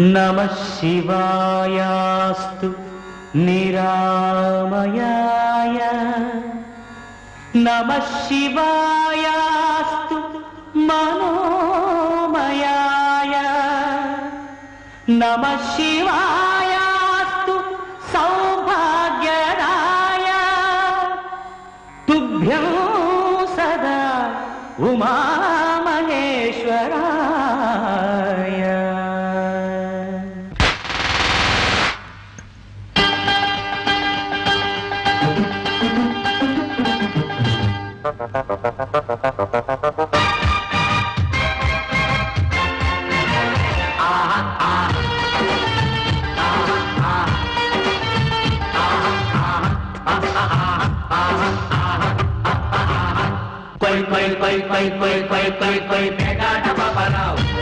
नमः शिवायास्तु निरामयाय। नमः शिवायास्तु मनोमयाय। नमः शिवायास्तु सौभाग्यदाय। तुभ्यं सदा उमा కొయ్ కొయ్ కొయ్ కొయ్ కొయ్ కొయ్ కొయ్ కొయ్ పేటాట పాపరావు కొయ్ కొయ్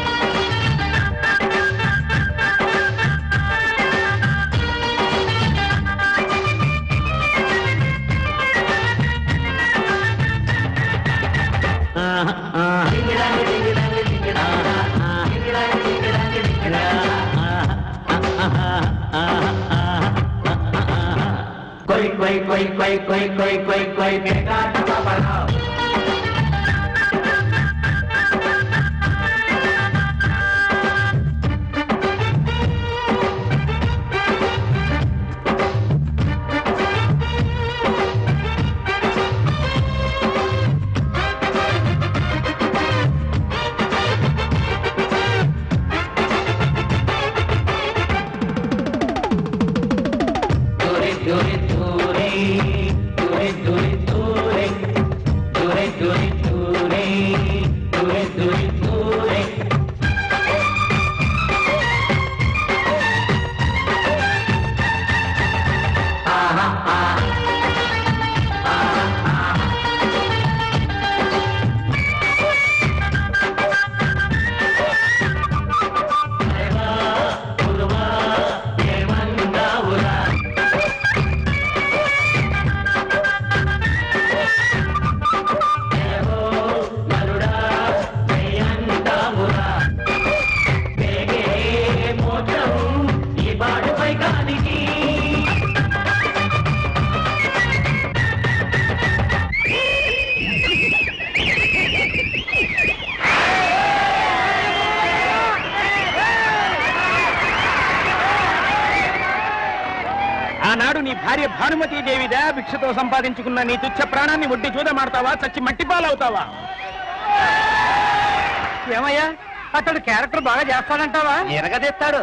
கொய் கொய் கொய் கொய் கொய் கொய் கொய் மேகாட்டமா பணம் దయాభిక్షతో సంపాదించుకున్న నీ తుచ్చ ప్రాణాన్ని ఒడ్డి చూదమాడతావా చచ్చి మట్టి పాలవుతావా? ఏమయ్యా? అతడు క్యారెక్టర్ బాగా చేస్తాడంటావా? ఎరగదీస్తాడు.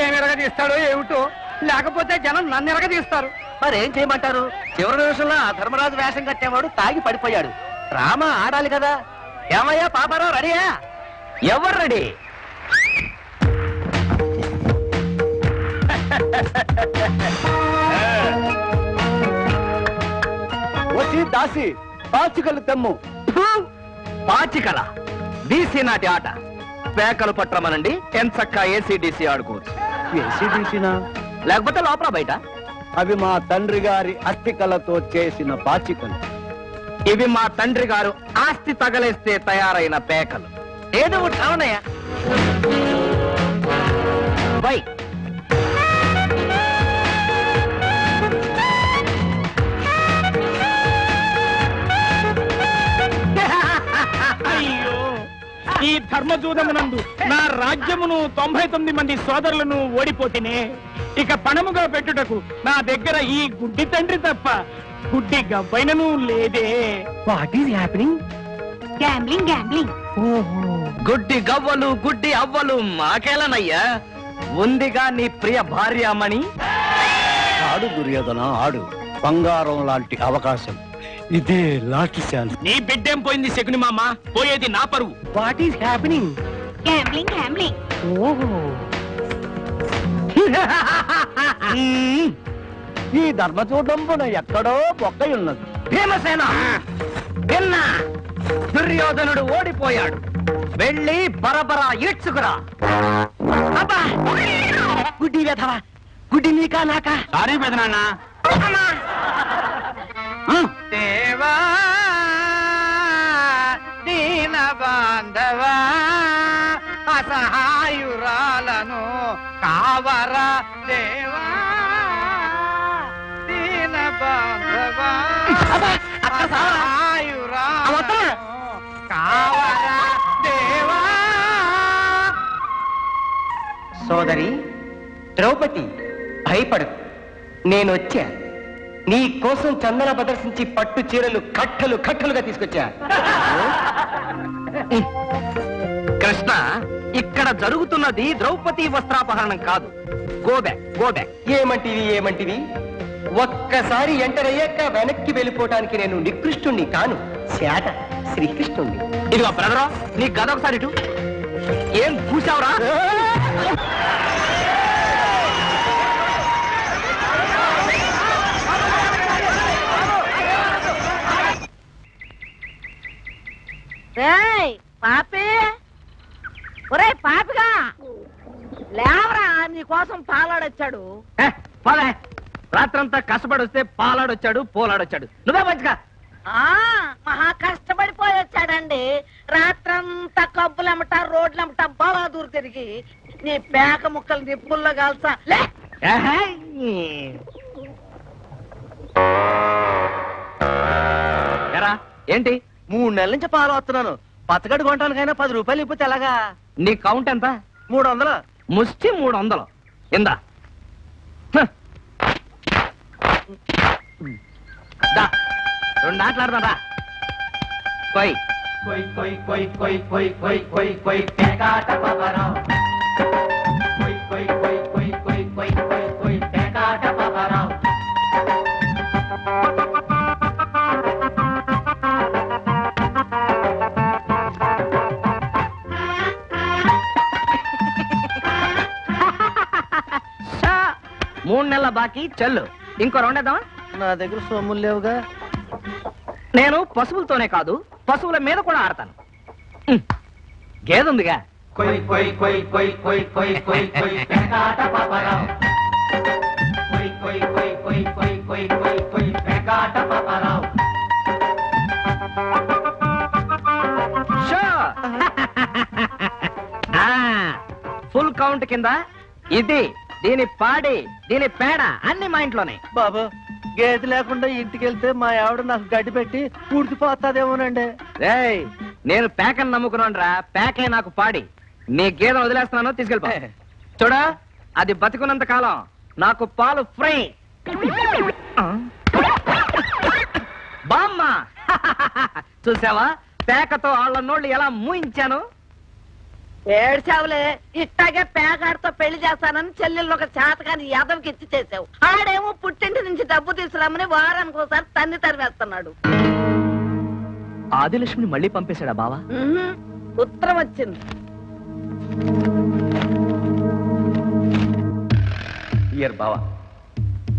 ఏం ఎరగదీస్తాడో ఏమిటో? లేకపోతే జనం నన్ను ఎరగదీస్తారు. మరేం చేయమంటారు? చివరి నిమిషంలో ఆ ధర్మరాజు వేషం కట్టేవాడు తాగి పడిపోయాడు. రామ ఆడాలి కదా. ఏమయ్యా పాపారావు రెడీయా? ఎవరు రెడీ? దాసి పాచికలు తెమ్ము. పాచికల. డీసీ నాటి ఆట. పేకలు పట్టమనండి ఎంచక్క ఏసీడీసీ ఆడుకోవచ్చు. ఏసీడీసీనా లేకపోతే లోపల బయట. అవి మా తండ్రి గారి అస్థికలతో చేసిన పాచికలు. ఇవి మా తండ్రి గారు ఆస్తి తగలేస్తే తయారైన పేకలు. ఏదో ఒకటి అవునయ్యా బై ఈ ధర్మజూదమునందు నా రాజ్యమును తొంభై తొమ్మిది మంది సోదరులను ఓడిపోతేనే. ఇక పణముగా పెట్టుటకు నా దగ్గర ఈ గుడ్డి తండ్రి తప్ప గుడ్డి గవ్వైనను లేదే. What is happening gambling gambling గుడ్డి గవ్వలు గుడ్డి అవ్వలు మాకేలనయ్యా. ఉందిగా నీ ప్రియ భార్యామణి ఆడు దుర్యోధన ఆడు బంగారం లాంటి అవకాశం. ఇదే లాస్ట్ ఛాన్స్. నీ బిడ్డేం పోయింది శకుని మామ? పోయేది నా పరువు. What is happening gambling gambling ఈ ధర్మచూడంబున ఎక్కడో బొక్కై ఉన్నది భీమసేన విన్నా దుర్యోధనుడు ఓడిపోయాడు. వెళ్ళి బరబరా ఈడ్చుకురా. అబ్బా. గుడ్డి వెధవా? గుడ్డి నీకా నాకా? సారీ పెదనాన్న. దేవా దీన బాంధవా అసహాయురాలను కావరా దేవా దీన బాంధవా కావరా దేవా. సోదరి ద్రౌపది భయపడు నేనొచ్చా నీ కోసం చందన ప్రదర్శించి పట్టు చీరలు కట్టలు కట్టలుగా తీసుకొచ్చా? కృష్ణ ఇక్కడ జరుగుతున్నది ద్రౌపది వస్త్రాపహరణం కాదు. గోబ్యాక్ గోబ్యాక్ ఏమంటివి ఏమంటివి? ఒక్కసారి ఎంటర్ అయ్యాక వెనక్కి వెళ్ళిపోవటానికి నేను నికృష్టుణ్ణి కాను. శాట శ్రీకృష్ణుణ్ణి. ఇదిగో బ్రదరా నీ గద ఒకసారి ఇటు. ఏం కూసావురా పాపి. ఒరే పాపిగా. లేవరా నీకోసం పాలాడొచ్చాడు. పోలే. రాత్రంతా కష్టపడి వస్తే పాలాడొచ్చాడు పోలాడొచ్చాడు. నువ్వే మంచిగా. ఆ మహా కష్టపడిపోయి వచ్చాడండి. రాత్రంతా కబ్బులమ్మట రోడ్లమ్మట బలాదూరు తిరిగి నీ పేక ముక్కలు నిప్పుల్లో కాల్సా లే! ఏంటి? మూడు నెలల నుంచి పాలు వస్తున్నాను పచ్చగడ్డి కొనటానికైనా పది రూపాయలు ఇప్పితే ఎలాగా నీ కౌంట్ ఎంత మూడు వందలు ముష్టి మూడు వందలు ఇందా హ. దా రెండు ఆటలాడదా పోయి కొయ్ కొయ్ కొయ్ కొయ్ కొయ్ కొయ్ కొయ్ కొయ్ కొయ్ కొయ్ కొయ్ కొయ్ కొయ్ కొయ్ మూడు నెలల బాకీ చెల్లు ఇంకో రెండేద్దామా నా దగ్గర సొమ్ములు లేవుగా నేను పశువులతోనే కాదు పశువుల మీద కూడా ఆడతాను. గేదెందిగా కొయ్ కొయ్ కొయ్ కొయ్ కొయ్ కొయ్ కొయ్ కొయ్ పేకాట పాపరావు కొయ్ కొయ్ కొయ్ కొయ్ కొయ్ కొయ్ కొయ్ కొయ్ పేకాట పాపరావు షో. ఆ, ఫుల్ కౌంట్ కింద ఇది దీని పాడి దీని పేడ అన్ని మా ఇంట్లోనే. బాబు గేదె లేకుండా ఇంటికి వెళ్తే మా ఆవిడ నాకు గడ్డి పెట్టి పూడ్చిపోతాదేమోనండి రేయ్ నేను పేకని నమ్ముకున్నాను రా పేకే నాకు పాడి. నీ గేదె వదిలేస్తున్నాను తీసుకెళ్ళిపో. చూడా అది బతికున్నంత కాలం నాకు పాలు ఫ్రీ. బామ్మ. చూసావా? పేకతో వాళ్ళ నోళ్ళు ఎలా మూయించాను? ఏడ్చావులే? ఇట్టాగే పేకాడితో పెళ్ళి చేస్తానని చెల్లెళ్ళు ఒక చేతకాని యాదవ్కి ఇచ్చి చేసావు ఆడేమో పుట్టింటి నుంచి డబ్బు తీసుకురామని వారానికి ఒకసారి తన్ని తరివేస్తున్నాడు. ఆదిలక్ష్మిని మళ్ళీ పంపేశాడా బావా? ఉత్తరం వచ్చింది. ఇయర్ బావా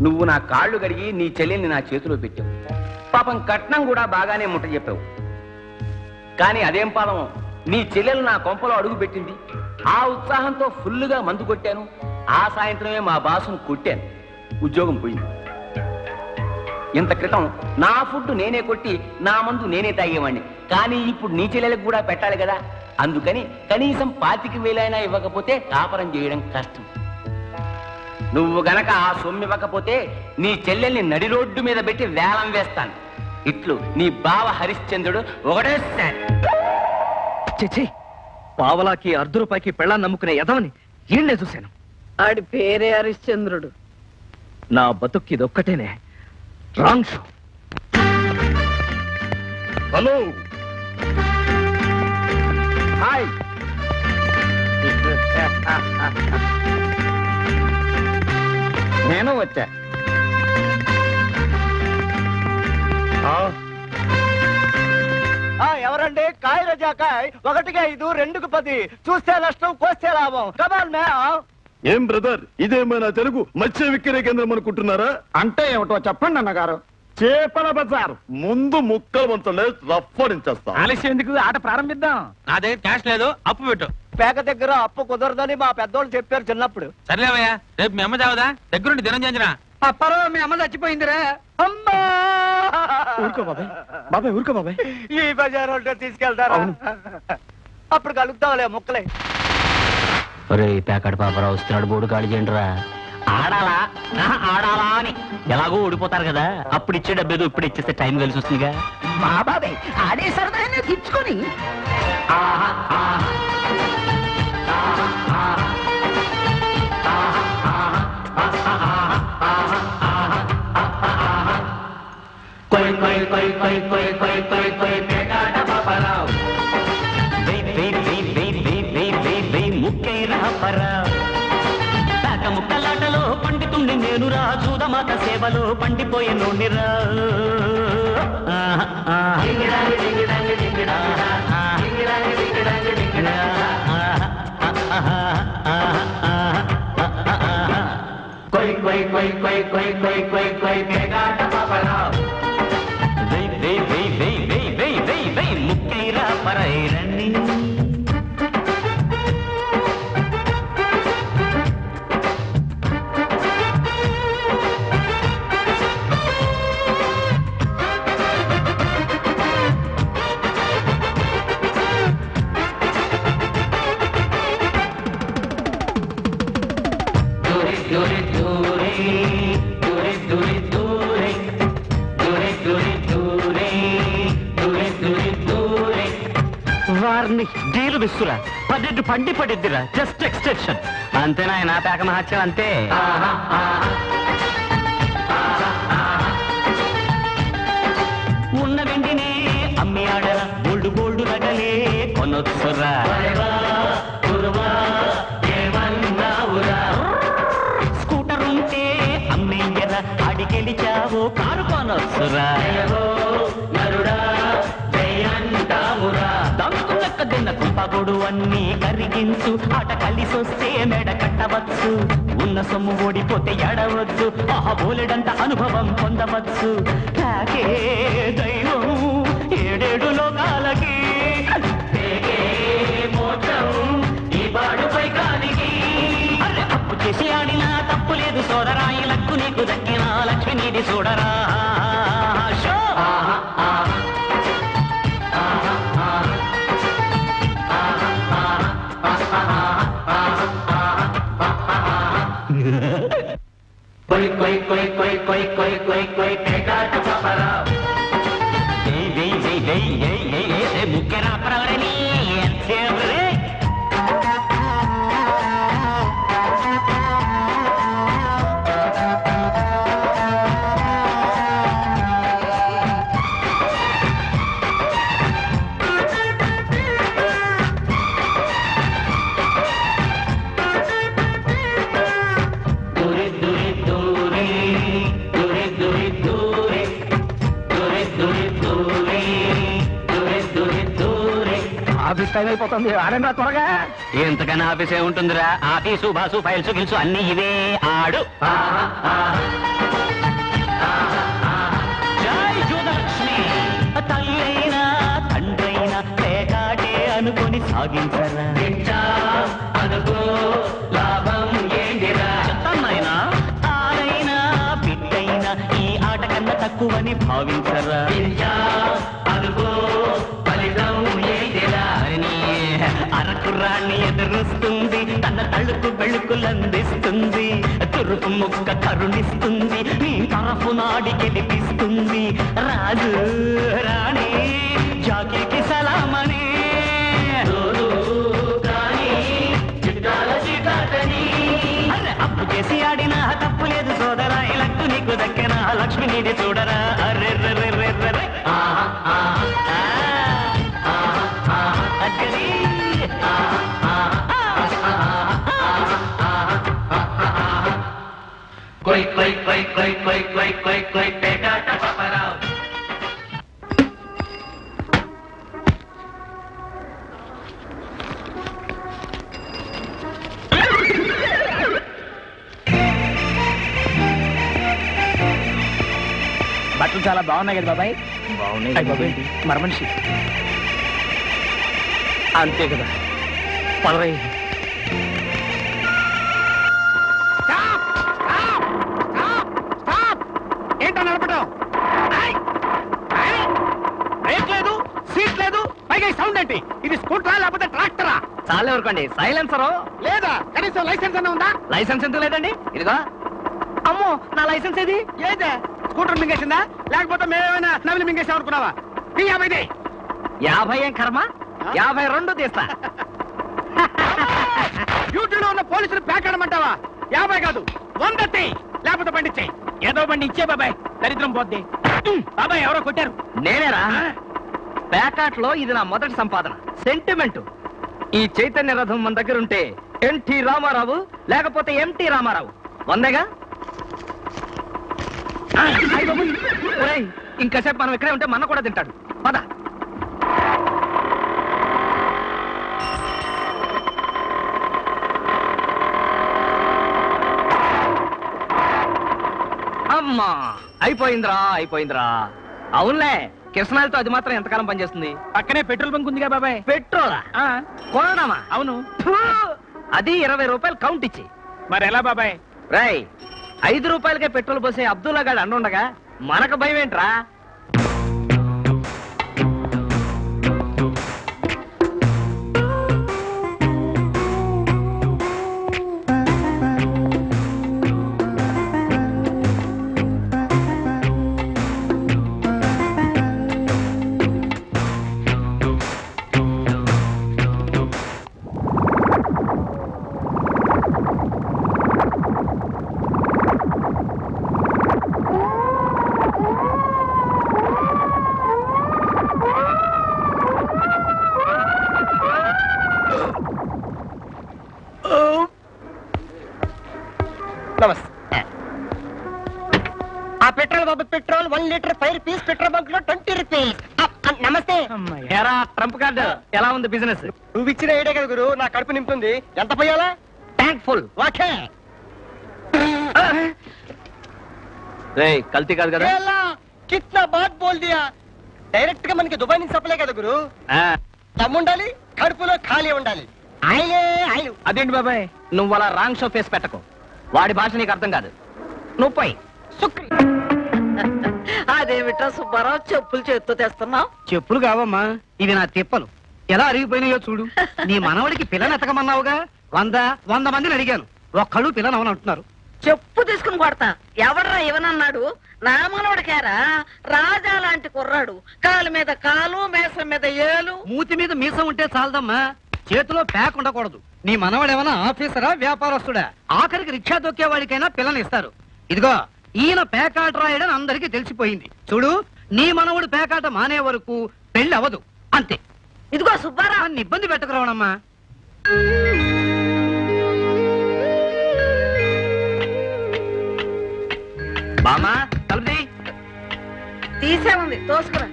నువ్వు నా కాళ్ళు కడిగి నీ చెల్లెల్ని నా చేతిలో పెట్టావు. పాపం కట్నం కూడా బాగానే ముట్ట చెప్పావు కానీ అదేం పాపం? నీ చెల్లెలు నా కొంపలో అడుగు పెట్టింది. ఆ ఉత్సాహంతో ఫుల్గా మందు కొట్టాను. ఆ సాయంత్రమే మా బాసును కొట్టాను. ఉద్యోగం పోయింది. ఇంత క్రితం నా ఫుడ్ నేనే కొట్టి నా మందు నేనే తాగేవాడిని కానీ ఇప్పుడు నీ చెల్లెలకు కూడా పెట్టాలి కదా. అందుకని కనీసం పాతికి వేలైనా ఇవ్వకపోతే కాపరం చేయడం కష్టం. నువ్వు గనక ఆ సొమ్ము ఇవ్వకపోతే నీ చెల్లెల్ని నడి రోడ్డు మీద పెట్టి వేలం వేస్తాను. ఇట్లు నీ బావ హరిశ్చంద్రుడు ఒకటే చిచి పావలాకి అర్ధ రూపాయికి పెళ్ళాన్ని నమ్ముకునే యదవని ఈయన్నే చూశాను. ఆడి పేరే హరిశ్చంద్రుడు. నా బతుక్కి ఇదొక్కటేనే. Wrong show. హలో. హాయ్. నేను వచ్చా. ఎవరండి? కాయ రజాకాయ్ ఒకటికి ఐదు రెండుకు పది. చూస్తే నష్టం కోస్తే లాభం. కమాల్ మే ఏం బ్రదర్ ఇదేమైనా తెలుగు మత్స్య విక్రయ కేంద్రం అనుకుంటున్నారా? అంటే ఏమిటో చెప్పండి అన్నగారు. చేపల బజార్. ముందు ముక్కలు వంచలే రఫడించేస్తా ఆలస్యం ఎందుకు? ఆట ప్రారంభిద్దాం. నా దగ్గర క్యాష్ లేదు అప్పు పెట్టు. పేక దగ్గర అప్పు కుదరదని మా పెద్దోళ్ళు చెప్పారు చిన్నప్పుడు. సర్లేవయ్యా రేపు మీ అమ్మ చావదా? దగ్గరుండి దినం చేంజరా అప్పరో మీ అమ్మ చచ్చిపోయిందిరా. అమ్మా! ఊరుకో బాబాయ్. బాబాయ్ ఊరుకో బాబాయ్. ఈ బజార్ ఉంటే తీసుకెళ్తారా? అప్పుడు కలుగుతావులే ముక్కలే. ఒరే ప్యాకెట్ పాపరా వస్తున్నాడు బోడు కాడి చేయండిరా. ఆడాలా? ఆహా, ఆడాలా అని. ఎలాగో ఓడిపోతారు కదా. అప్పుడు ఇచ్చే డబ్బు ఏదో ఇప్పుడు ఇచ్చేస్తే టైం కలిసి వస్తుందిగా. మా బాబాయ్ ఆడే సరదానే తెచ్చుకొని. కొయ్ కొయ్ కొయ్ కొయ్ కొయ్ కొయ్ పేకాట పాపరావు వెయ్ వెయ్ వెయ్ వెయ్ వెయ్ వెయ్ వెయ్ వెయ్ ముక్కైరా పరా పేక ముక్కలాటలో పండితుండి నేను రా చూదమాత సేవలో పండిపోయే డింగిడాంగి డింగిడా. కొయ్ కొయ్ కొయ్ కొయ్ కొయ్ కొయ్ కొయ్ కొయ్ పేకాట పాపరావు విస్తురా పన్నెండు పండి పడిద్దిరా. జస్ట్ ఎక్స్టెన్షన్ అంతేనా? నా పేక మహత్యం అంతే. ఉన్న వెండినే అమ్మి ఆడరా గోల్డ్ గోల్డ్ నగలే కొనొచ్చురా. స్కూటర్ ఉంటే అమ్మేయ్యరా ఆడి గెలిచావో కారు కొనొచ్చురా. తిన్న కుంపగొడు అన్ని కరిగించు. ఆట కలిసొస్తే మెడ కట్టవచ్చు. ఉన్న సొమ్ము ఓడిపోతే ఎడవచ్చు ఆహ బోలెడంత అనుభవం పొందవచ్చు. కాకే దైవం ఏడేడు లోకాలకి. అప్పు చేసి ఆడినా తప్పు లేదు. సోదరాయి లక్కు నీకు దక్కినా. లక్ష్మి నీది చూడరా कोई कोई कोई कोई बेटा चपरा देई देई देई ये ये ये मुकेरा परगड़नी అయిపోతుంది. ఆడండి త్వరగా. ఎంతకన్నా ఆఫీసే ఉంటుందిరా ఆఫీసు బాసు ఫైల్స్ గిల్సు అన్ని ఇవే. ఆడు. జై జూదలక్ష్మి తల్లైనా తండ్రైనా పేకాటే అనుకొని సాగించరా. అనుకో లాభం ఏంటిరా చెత్తన్నైనా తానైనా బిడ్డైనా ఈ ఆట కన్నా తక్కువని భావించరా. అరకురాన్ని ఎదురుస్తుంది. తన తళుకు బెళుకులందిస్తుంది తురుపు ముక్క కరుణిస్తుంది. నీ తరఫు నాడి గెలిపిస్తుంది. రాజు రాణి జాకీకి సలామని అరే అప్పు చేసి ఆడినా తప్పు లేదు సోదరా. ఇలక్కు నీకు దక్కిన. లక్ష్మి నీది చూడరా. అరే బట్టలు చాలా బాగున్నాయి కదా బాబాయ్ బాగున్నాయి బాబాయ్ మర మనిషి అంతే కదా పదవై ఏంటో నడపడం బ్రేక్ లేదు సీట్ లేదు పైగా సౌండ్ ఏంటి? ఇది స్కూటరా లేకపోతే ట్రాక్టరా? చాలే ఊరుకోండి సైలెన్సరు? లేదా కనీసం లైసెన్స్ అన్న ఉందా? లైసెన్స్ ఎందుకు లేదండి? ఇదిగో. అమ్మో నా లైసెన్స్ ఏది? ఏదే? స్కూటర్ మింగేసిందా? లేకపోతే మేమేమైనా నవిలి మింగేసాం అనుకున్నావా? ఈ యాభైది యాభై ఏం కర్మ? యాభై రెండు తీస్తా. డ్యూటీలో ఉన్న పోలీసులు పేకాడమంటావా యాభై కాదు వంద తీ. లేకపోతే బండి ఇచ్చేయ్. ఏదో బండి ఇచ్చే బాబాయ్. దరిద్రం పోద్ది. బాబాయ్ ఎవరో కొట్టారు. నేనేరా? ప్యాకాట్లో ఇది నా మొదటి సంపాదన. సెంటిమెంట్. ఈ చైతన్య రథం మన దగ్గర ఉంటే ఎన్టీ రామారావు లేకపోతే ఎంటీ రామారావు. వందేగా. ఒరేయ్, ఇంకాసేపు మనం ఇక్కడే ఉంటే మన కూడా తింటాడు. పద. అమ్మా. అయిపోయిందిరా అయిపోయిందిరా. అవునులే కిరసనాలతో అది మాత్రం ఎంతకాలం పనిచేస్తుంది? పక్కనే పెట్రోల్ బంక్ ఉందిగా బాబాయ్. పెట్రోలా? ఆ, కొనడమా? అవును! అది ఇరవై రూపాయలు కౌంట్ ఇచ్చి. మరి ఎలా బాబాయ్? రై ఐదు రూపాయలకే పెట్రోల్ పోసే అబ్దుల్లా గాడు అండుండగా మనకు భయం ఏంట్రా రే కల్తీ కాదు కదా? కిత్నా బాత్ బోల్ దియా? డైరెక్ట్గా మనకి దుబాయ్ నుంచి సప్లై కదా గురు. ఆ, దమ్ముండాలి కడుపులో ఖాళీ ఉండాలి. ఆయనే ఆయన. అదేంటి బాబాయ్? నువ్వు అలా రాంగ్ షో ఫేస్ పెట్టకు. వాడి భాష నీకు అర్థం కాదు. నువ్వు పోయి. సుక్రి. అదేమిట్రా సుబ్బారావు? చెప్పులు చేత్తో తెస్తున్నావు? చెప్పులు కావమ్మా. ఇవి నా తిప్పలు. ఎలా అరిగిపోయినాయో చూడు. నీ మనవడికి పిల్లని ఎతకమన్నావుగా? వంద వంద మందిని అడిగాను. ఒక్కళ్ళు పిల్లని అంటున్నారు. చెప్పు తీసుకుని కొడతా. ఎవడ్రా ఇవనన్నాడు? నా మనవడికారా రాజా లాంటి కుర్రాడు. కాలు మీద కాలు మేసం మీద ఏలు. మూతి మీద మీసం ఉంటే చాలదమ్మా. చేతిలో ప్యాక్ ఉండకూడదు. నీ మనవడేమన్నా ఆఫీసరా వ్యాపారస్తుడా? ఆఖరికి రిక్షా దొక్కేవాడికైనా పిల్లని ఇస్తారు. ఇదిగో ఈయన పేకాట రాయడని అందరికీ తెలిసిపోయింది. చూడు నీ మనవడు పేకాట మానే వరకు పెళ్ళి అవ్వదు అంతే. ఇదిగో సుబ్బారావు. ఇబ్బంది పెట్టకురావణమ్మా బామా తలుపుది తీసే ఉంది తోసుకురా.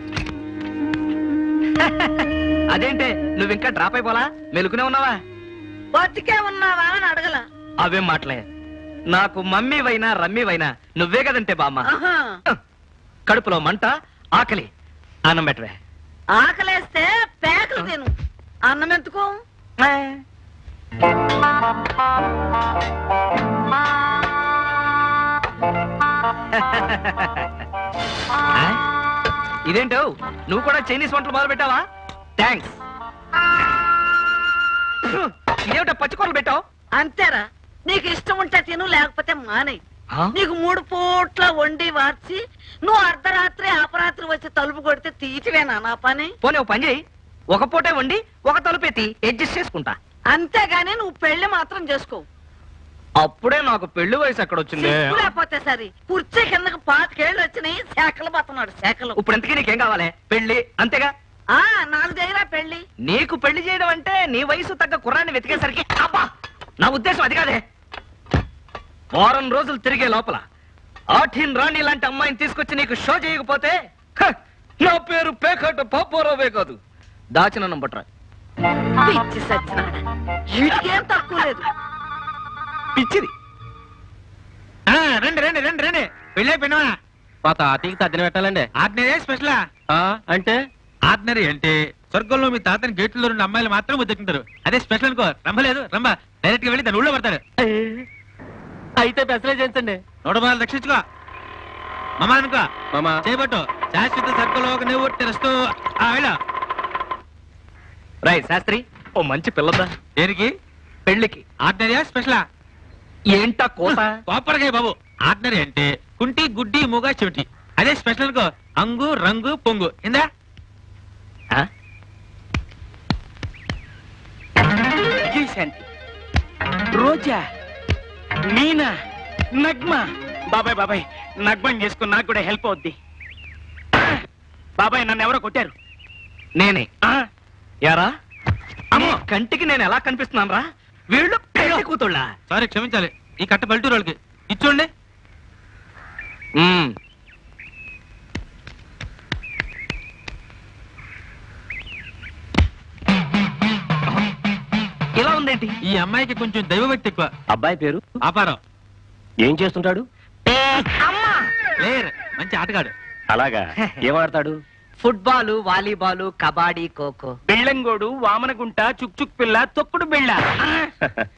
అదేంటే నువ్వు ఇంకా డ్రాప్ అయిపోలా? మెలుకునే ఉన్నావా? బతికే ఉన్నావా అని అడగల. అవేం మాటలే. నాకు మమ్మీవైనా రమ్మీవైనా నువ్వే కదంటే బామ్మ. కడుపులో మంట ఆకలి. అన్నం పెట్టవే. ఆకలేస్తే పేకలు తిను. అన్నం ఎందుకు? ఆ? ఇదేంటో? నువ్వు కూడా చైనీస్ వంటలు మొదలు పెట్టావా? థ్యాంక్స్ ఇదేమిటో పచ్చికూరలు పెట్టావు? అంతేరా. నీకు ఇష్టం ఉంటే తిను లేకపోతే మానేయ్ ఆ? నీకు మూడు పూట్ల వండి వార్చి నువ్వు అర్ధరాత్రి అపరాత్రి వచ్చి తలుపు కొడితే తీసివేనా నా పని. పోనీ పని చేయి. ఒక పూటే వండి ఒక తలుపెత్తి అడ్జస్ట్ చేసుకుంటా. అంతేగాని నువ్వు పెళ్ళి మాత్రం చేసుకో. అప్పుడే నాకు పెళ్ళి వయసు ఎక్కడ వచ్చింది లేకపోతే సరే. కుర్చీ కిందకు పాతికేళ్ళు వచ్చినాయి శాఖలు పోతున్నాడు శాఖలు. ఇప్పుడు ఎంతకీ నీకేం కావాలి? పెళ్ళి అంతేగా? ఆ నాకు పెళ్ళి నీకు పెళ్ళి చేయడం అంటే నీ వయసు తగ్గ కుర్రాన్ని వెతికేసరికి అబ్బా! నా ఉద్దేశం అది కాదే. వారం రోజులు తిరిగే లోపల ఆఠీన్ రాణి లాంటి అమ్మాయిని తీసుకొచ్చి నీకు షో చేయకపోతే నా పేరు పేకట పాపోరావే కాదు. దాచిన నంబట్రా పిచ్చి సచ్చినాడ వీటికేం తక్కువ లేదు. పిచ్చిది. ఆ, రండి రండి రండి రండి. పెళ్ళి అయిపోయినా? మా తాతకి తద్దిన పెట్టాలండి. ఆర్డినరీ స్పెషలా? అంటే? ఆర్డినరీ అంటే స్వర్గంలో మీ తాతని గేట్లో రెండు అమ్మాయిలు మాత్రం ముద్దకుంటారు అదే స్పెషల్ అనుకో. రమ్మలేదు రమ్మ డైరెక్ట్గా వెళ్ళి దాని ఊళ్ళో పడతారు. అయితే పెసలే చేయించండి. నూట రూపాయలు రక్షించుకో. మమ్మ అనుకో. మామా. చేయబట్టు శాశ్వత స్వర్గంలో నువ్వు తెరస్తూ. ఆ వెళ్ళ. రై శాస్త్రి. ఓ మంచి పిల్లదా? దేనికి? పెళ్ళికి ఆర్డినరీయా స్పెషలా? ఏంటా కోత కోపరకాయ బాబు. ఆర్డినరీ అంటే కుంటి గుడ్డి మూగ చెవిటి. అదే స్పెషల్ అనుకో అంగు రంగు పొంగు. ఇందా? రోజా మీనా నగ్మ. బాబాయ్ బాబాయ్ నగ్మం చేసుకుని నాకు కూడా హెల్ప్ అవుద్ది. బాబాయ్ నన్ను ఎవరో కొట్టారు? నేనే. ఆ, యారా? అమ్మో కంటికి నేను ఎలా కనిపిస్తున్నాను రా? వీళ్ళు పెళ్ళి కూతుళ్ళ. సారీ క్షమించాలి. ఈ కట్ట పల్లెటూరు వాళ్ళకి ఇచ్చోండి ఇలా ఉందేంటి? ఈ అమ్మాయికి కొంచెం దైవభక్తి ఎక్కువ. అబ్బాయి పేరు? ఆపారం ఏం చేస్తుంటాడు? ప్లేయర్ మంచి ఆటగాడు. అలాగా. ఏమాడతాడు ఫుట్బాల్ వాలీబాల్ కబాడీ ఖోఖో. బెళ్ళంగోడు వామనగుంట చుక్ చుక్ పిల్ల తొక్కుడు బిళ్ళ.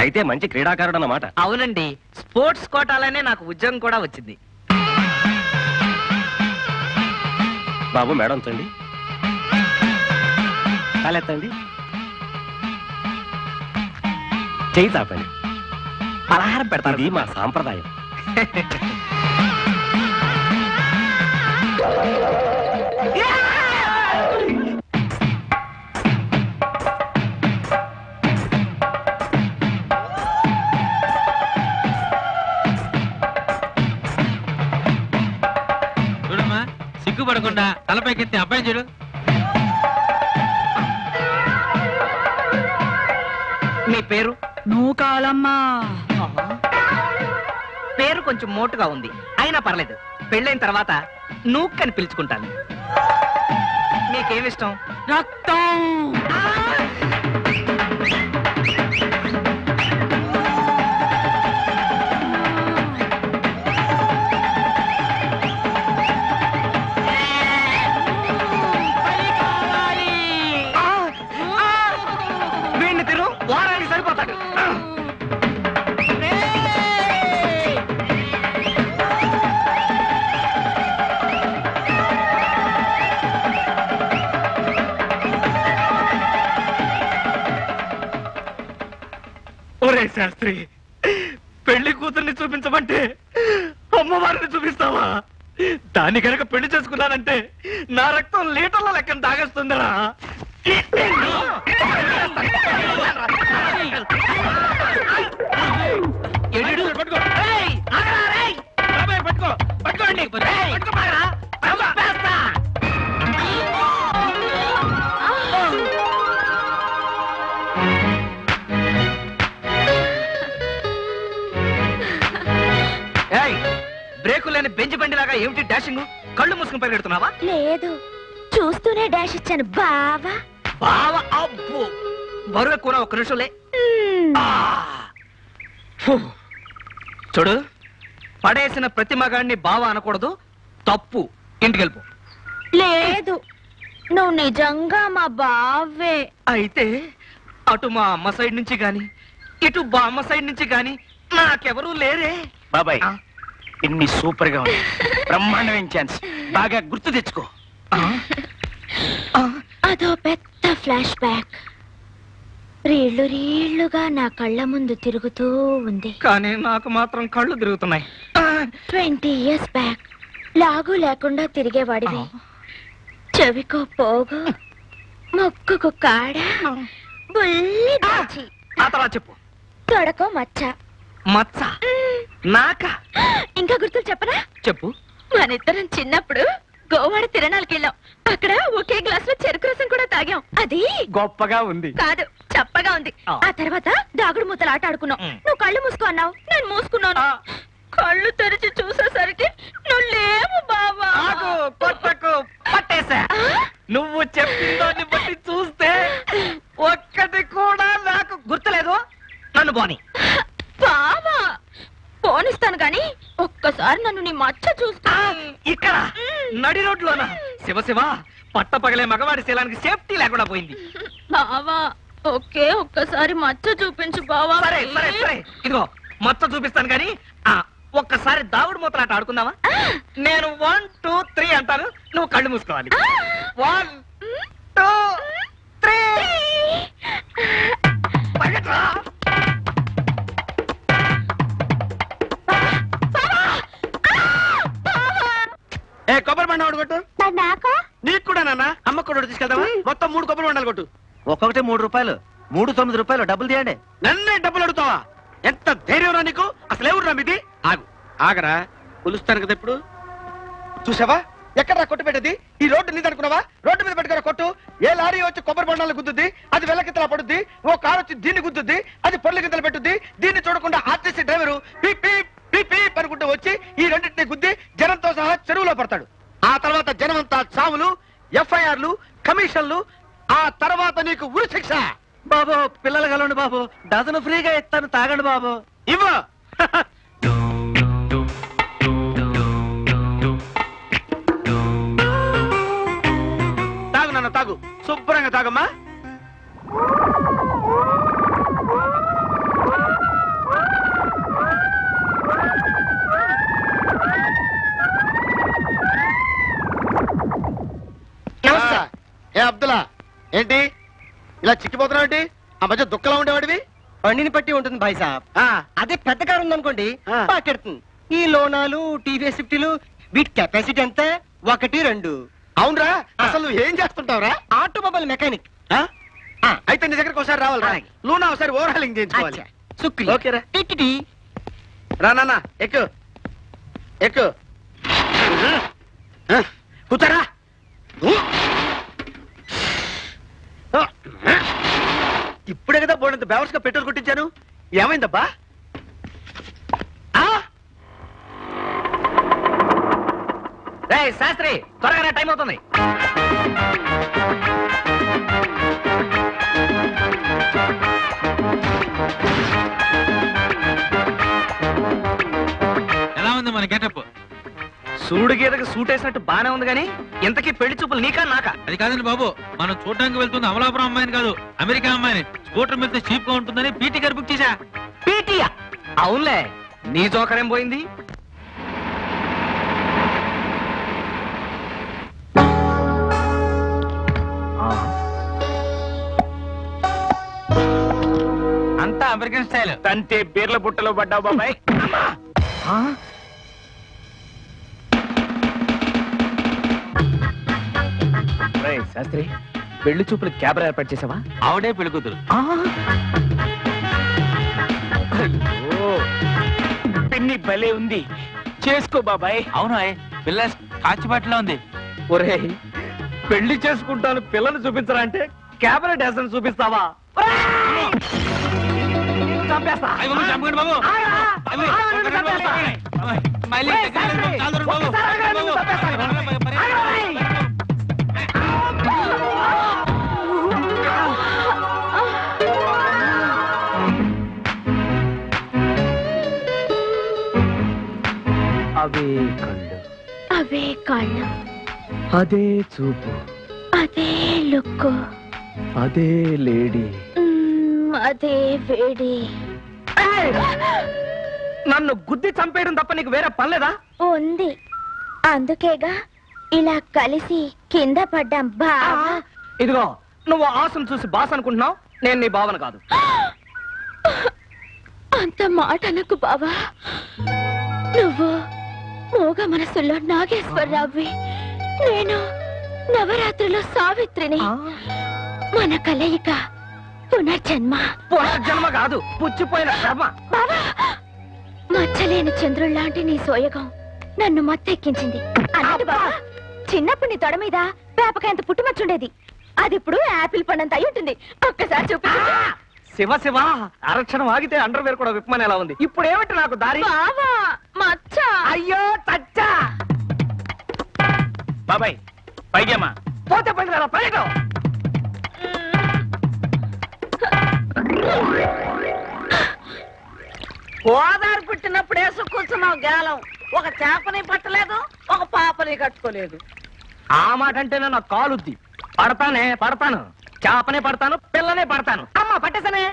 అయితే మంచి క్రీడాకారుడు అన్నమాట అవునండి. స్పోర్ట్స్ కోటాలనే నాకు ఉద్యోగం కూడా వచ్చింది. బాబు మేడం చండి కాలెత్తండి చేయి చాపండి. పలహారం పెడతారు. మా సాంప్రదాయం. సిగ్గుపడకుండా తలపైకెత్తి అబ్బాయి చూడు. మీ పేరు? నూకాలమ్మా పేరు కొంచెం మోటుగా ఉంది. అయినా పర్లేదు. పెళ్ళైన తర్వాత నూక్కని పిలుచుకుంటాను. మీకేమిష్టం రక్తం. ఒరే శాస్త్రి పెళ్ళి కూతుర్ని చూపించమంటే అమ్మవారిని చూపిస్తావా? దాన్ని కనుక పెళ్ళి చేసుకున్నానంటే నా రక్తం లీటర్ల లెక్కన తాగేస్తుందిరా పట్టుకోండి. లేని బెంచ్ బండి లాగా ఏమిటి డాషింగ్? కళ్ళు మూసుకుని పరిగెడుతున్నావా? లేదు. చూస్తూనే డాష్ ఇచ్చాను. బావా. బావ అబ్బో. బరువు ఎక్కువ ఒక్క నిమిషంలే! చూడు పడేసిన ప్రతి మగాడిని బావ అనకూడదు. తప్పు. ఇంటికి వెళ్ళిపో. లేదు. నువ్వు నిజంగా మా బావే. అయితే అటు మా అమ్మ సైడ్ నుంచి గాని ఇటు బామ్మ సైడ్ నుంచి గాని నాకెవరూ లేరే. బాబాయ్ ఇన్ని సూపర్గా ఉంది బ్రహ్మాండమైన ఛాన్స్. బాగా గుర్తు తెచ్చుకో? అదో పెద్ద ఫ్లాష్ బ్యాక్. రీళ్ళు రీళ్ళుగా నా కళ్ళ ముందు తిరుగుతూ ఉంది. కానీ నాకు మాత్రం కళ్ళు తిరుగుతున్నాయి! Twenty years back. లాగు లేకుండా తిరిగేవాడివి. చెవికో పోగు. మొక్కుకు కాడ. బుల్లి దాచి. ఆ తర్వాత చెప్పు. తొడకో మచ్చ. మచ్చ. నాక. ఇంకా గుర్తులు చెప్పనా? చెప్పు. మనిద్దరం చిన్నప్పుడు గోవాడ తిరణాలకి వెళ్ళాం అక్కడ ఒకే గ్లాస్లో చెరుకు రసం కూడా తాగాం. అది గొప్పగా ఉంది. కాదు చప్పగా ఉంది. ఆ. తర్వాత దాగుడు మూతలు ఆట ఆడుకున్నాం. మ్. నువ్వు కళ్ళు మూసుకో అన్నావు. నేను మూసుకున్నాను. కళ్ళు తెరిచి చూసేసరికి నువ్వు లేవు కొట్టకు పట్టేశా? నువ్వు చెప్పిన దాన్ని బట్టి చూస్తే ఒక్కటి కూడా నాకు గుర్తులేదు. నన్ను పోని బావా! పోనిస్తాను గాని ఒక్కసారి నన్ను నీ మచ్చ చూసుకో ఇక్కడ! నడి రోడ్లోనా? శివ శివ! పట్ట పగలే మగవాడి శీలానికి సేఫ్టీ లేకుండా పోయింది. బావా ఒకే ఒక్కసారి మచ్చ చూపించు బావా. సరే సరే సరే. ఇదిగో మొత్తం చూపిస్తాను కానీ ఆ ఒక్కసారి దావుడు మూతలాట ఆడుకుందామా? నేను వన్ టూ త్రీ అంటాను. నువ్వు కళ్ళు మూసుకోవాలి. వన్ టూ శాస్త్రి ఏ కొబ్బరి బండ ఒకటి కొట్టు. నాకా? నీకు కూడా నాన్న? అమ్మ కూడా తీసుకెళ్తావా? మొత్తం మూడు కొబ్బరి బండాలు కొట్టు. ఒక్కొక్కటి మూడు రూపాయలు. మూడు తొమ్మిది రూపాయలు. డబ్బులు తీయండి. నన్నే డబ్బులు అడుగుతావా? ఎంత ధైర్యం రా నీకు? అసలు ఎవరు మీది? ఆగు. ఆగరా. కొలుస్తాను కదా ఇప్పుడు. చూసావా? ఎక్కడ కొట్టు పెట్టేది? ఈ రోడ్డు నీది అనుకున్నావా? రోడ్డు మీద పెట్టుకున్న కొట్టు. ఏ లారీ వచ్చి కొబ్బరి బండాలు గుద్దుద్ది? అది వెల్లకిత్తలా పడుద్ది? ఓ కారు వచ్చి దీన్ని గుద్దుద్ది? అది పొల్లి గిత్తలు పెట్టుద్ది? దీన్ని చూడకుండా RTC driver peep peep peep అనుకుంటూ వచ్చి ఈ రెండింటిని గుద్ది జనంతో సహా చెరువులో పడతాడు. ఆ తర్వాత జనమంతా చావులు ఎఫ్ఐఆర్లు కమిషన్లు ఆ తర్వాత నీకు ఉరి శిక్ష. బాబు పిల్లలు కలవండి బాబు. డజన్ ఫ్రీగా ఇస్తాను తాగండి బాబు. ఇవ్వ. తాగు నాన్న తాగు. శుభ్రంగా తాగమ్మా. ఏ అబ్దుల్లా ఏంటి? ఇలా చిక్కిపోతున్నావు ఏంటి? ఆ మధ్య దుఃఖలా ఉండేవాడివి? బండిని పట్టి ఉంటుంది భాయ్ సాబ్. ఆ, అదే పెద్ద కారు ఉందనుకోండి ఆ. పాకెడుతుంది ఈ లోనాలు టీవీఎస్ ఫిఫ్టీలు వీటి కెపాసిటీ ఎంత? ఒకటి రెండు. అవునరా అసలు నువ్వు ఏం చేస్తుంటావురా? Automobile mechanic. ఆ? ఆ, అయితే నీ దగ్గరకు ఒకసారి రావాలి రా అలాగే. లూనా ఒకసారి ఓవర్ హాలింగ్ చేయించుకోవాలి ఓకేరా. టిటిటి. రా నాన్న ఎక్కు. ఎక్కు. కూర్చోరా. ఇప్పుడే కదా బోడంత బ్యావర్స్గా పెట్రోల్ కొట్టించాను. ఏమైందబ్బా? ఆ? శాస్త్రి త్వరగా టైం అవుతుంది. ఎలా ఉంది మన గెటప్? సూడు గీతకి సూట్ వేసినట్టు బానే ఉంది కానీ ఇంతకీ పెళ్ళి చూపులు నీకా నాకా? అది కాదండి బాబు మనం చూడడానికి వెళ్తుంది అమలాపురం అమ్మాయిని కాదు అమెరికా అమ్మాయిని. స్కూటర్ మీద చీప్గా ఉంటుందని పీటీ గారు బుక్ చేశా. పీటీయా? అవునులే నీ జోకరేం పోయింది? అంతా అమెరికన్ స్టైల్. తంతే బీర్ల బుట్టలో పడ్డావు బాబాయ్. శాస్త్రి పెళ్ళి చూపులు కెమెరా ఏర్పాటు చేసావా? ఆవిడే పెళ్ళి కూతురు. పిన్ని భలే ఉంది. చేసుకో బాబాయ్. అవును పిల్ల కాచిపాటిలో ఉంది. ఒరేయ్ పెళ్ళి చేసుకుంటాను పిల్లలు చూపించరా అంటే కెమెరా డాన్స్ చూపిస్తావా? చంపేస్తా. అవే కాళ్ళు. అదే చూపు. అదే లుక్కు అదే లేడీ. అదే వేడి. నన్ను గుద్ది చంపేయడం తప్ప నీకు వేరే పనిలేదా ఉంది. అందుకేగా ఇలా కలిసి కింద పడ్డాం బాగా ఇదిగో నువ్వు ఆశను చూసి బాస్ అనుకుంటున్నావు? నేను నీ భావన కాదు. అంత మాట అనకు బావా. నువ్వు మూగ మనసులో నాగేశ్వరరావువి నేను నవరాత్రిలో సావిత్రిని. మన కలయిక పునర్జన్మ. పునర్జన్మ కాదు పుచ్చిపోయిన బావా మచ్చలేని చంద్రుల్లాంటి నీ సోయగం నన్ను మత్తెక్కించింది. అన్నట్టు బావా చిన్నప్పుడు నీ తొడ మీద వేపకాయంత పుట్టుమచ్చుండేది. అది ఇప్పుడు యాపిల్ పండంత అయి ఉంటుంది ఒక్కసారి చూపించు. శివ శివ అరక్షణం ఆగితే అండర్ వేర్ కూడా విప్పమని ఎలా ఉంది. ఇప్పుడు ఏమిటి నాకు దారి? బావా మచ్చ. అయ్యో చచ్చా బాబాయ్ పైగేమా పోతే పైన రా పైగా గోదావరి పుట్టినప్పుడు వేసు కూర్చున్నావు గేలం. ఒక చేపని పట్టలేదు ఒక పాపని కట్టుకోలేదు. ఆ మాట అంటేనే నాకు కాలుద్ది. పడతానే పడతాను. చేపనే పడతాను పిల్లనే పడతాను. అమ్మా పట్టేసనే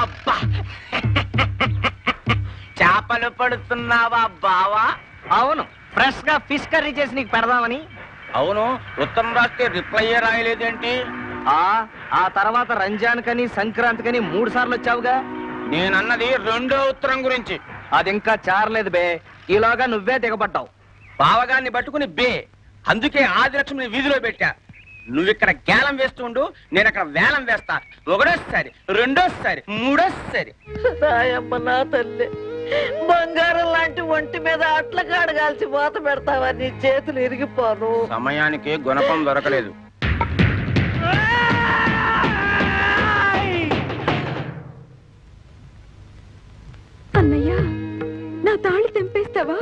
అబ్బా. చేపలు పడుతున్నావా బావా? అవును ఫ్రెష్గా ఫిష్ కర్రీ చేసి నీకు పెడదామని. అవును ఉత్తరం రాస్తే రిప్లై రాయలేదేంటి? ఆ ఆ తర్వాత రంజాన్ కని సంక్రాంతి కని మూడు సార్లు వచ్చావుగా? నేనన్నది రెండో ఉత్తరం గురించి. అది ఇంకా చారలేదు బే. ఈలోగా నువ్వే దిగబడ్డావు. బావగాన్ని పట్టుకుని బే. అందుకే ఆదిలక్ష్మిని వీధిలో పెట్టా. నువ్వు ఇక్కడ గేలం వేస్తుండు నేను అక్కడ వేలం వేస్తా. ఒకటోసారి రెండోసారి మూడోసారి. రాయమ్మ నా తల్లి బంగారం లాంటి ఒంటి మీద అట్ల కాడగాల్చి మూత పెడతావా? నీ చేతులు ఇరిగిపోను. సమయానికి గుణపం దొరకలేదు. అన్నయ్య నా తాళి తెంపేస్తావా?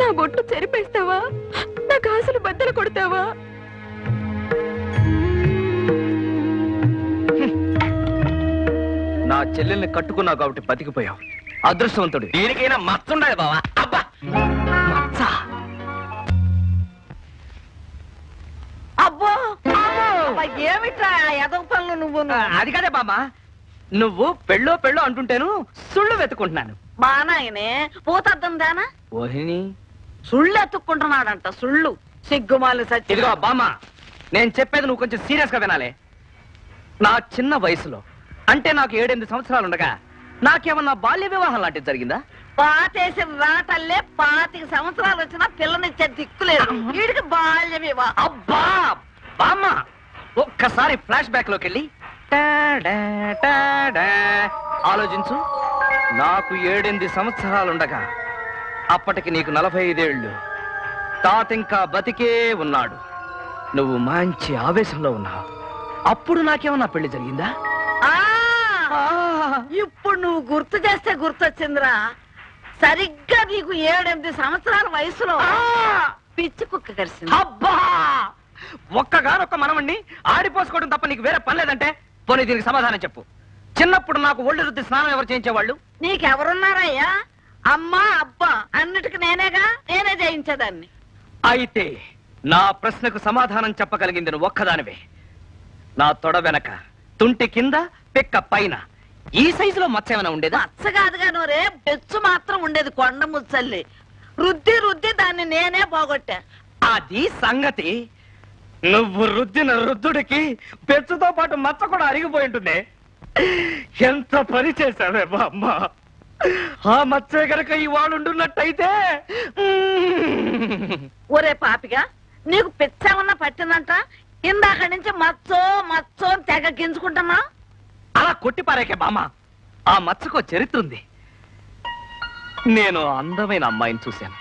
నా బొట్టు చెరిపేస్తావా? నా కాసులు బద్దలు కొడతావా? నా చెల్లెల్ని కట్టుకున్నావు కాబట్టి బతికిపోయావు. అదృష్టవంతుడు. దేనికైనా మత్తుండాలి బావా. అబ్బా! అబ్బో! అబ్బా, ఏమిట్రా ఎదవ పనులు నువ్వు? అది కదే బాబా నువ్వు పెళ్ళో పెళ్ళో అంటుంటేను సుళ్ళు వెతుకుంటున్నాను మా నాయనే పూతద్దం దానా? ఓహిని? సుళ్ళు ఎత్తుక్కుంటున్నాడంట సుళ్ళు. సిగ్గుమాలి సచ్చి ఇదిగో బామ్మ నేను చెప్పేది నువ్వు కొంచెం సీరియస్గా వినాలి. నా చిన్న వయసులో అంటే నాకు ఏడెనిమిది సంవత్సరాలు ఉండగా నాకేమన్నా బాల్య వివాహం లాంటిది జరిగిందా? పాతేసి రాటల్లే పాతిక సంవత్సరాలు వచ్చినా పిల్లనిచ్చే దిక్కులేదు వీడికి బాల్యం ఇవ్వ అబ్బా! బామ్మ! ఒక్కసారి ఫ్లాష్ బ్యాక్లోకి వెళ్ళి ఆలోచించు. నాకు ఏడెనిమిది సంవత్సరాలుండగా అప్పటికి నీకు నలభై ఐదేళ్ళు తాతింకా బతికే ఉన్నాడు. నువ్వు మంచి ఆవేశంలో ఉన్నావు. అప్పుడు నాకేమన్నా పెళ్ళి జరిగిందా? ఆ, ఇప్పుడు నువ్వు గుర్తు చేస్తే గుర్తొచ్చిందిరా. సరిగ్గా నీకు ఏడెనిమిది సంవత్సరాల వయసులో పిచ్చి కుక్క కరిసింది. అబ్బా! ఒక్కగానొక్క మనవణ్ణి ఆడిపోసుకోవడం తప్ప నీకు వేరే పని లేదంటే? పోనీ దీనికి సమాధానం చెప్పు. చిన్నప్పుడు నాకు ఒళ్ళు రుద్ది స్నానం ఎవరు చేయించేవాళ్ళు? నీకెవరున్నారయ్యా? అమ్మా అబ్బా అన్నిటికి నేనేగా? నేనే జయించేదాన్ని అయితే నా ప్రశ్నకు సమాధానం చెప్పగలిగింది నువ్వు ఒక్కదానివే. నా తొడ వెనక తుంటి కింద పిక్క పైన. ఈ సైజులో మచ్చ ఏమైనా ఉండేదా? మచ్చ కాదుగా నోరే బెచ్చు మాత్రం ఉండేది కొండ ముచ్చల్లి రుద్ది రుద్ది దాన్ని నేనే పోగొట్టా. అది సంగతి. నువ్వు రుద్దిన రుద్దుడికి పెచ్చుతో పాటు మచ్చ కూడా అరిగిపోయి ఉంటుంది. ఎంత పని చేశావే బామ్మ. ఆ మచ్చే గనక ఈ వాడుండున్నట్టయితే. ఒరే పాపిగా నీకు పిచ్చేమన్నా పట్టిందంట? ఇందాక నుంచి మచ్చో మచ్చో అని తెగ గింజుకుంటున్నా? అలా కొట్టి పారేకే బామ్మ. ఆ మచ్చకో చరిత్ర ఉంది. నేను అందమైన అమ్మాయిని చూశాను.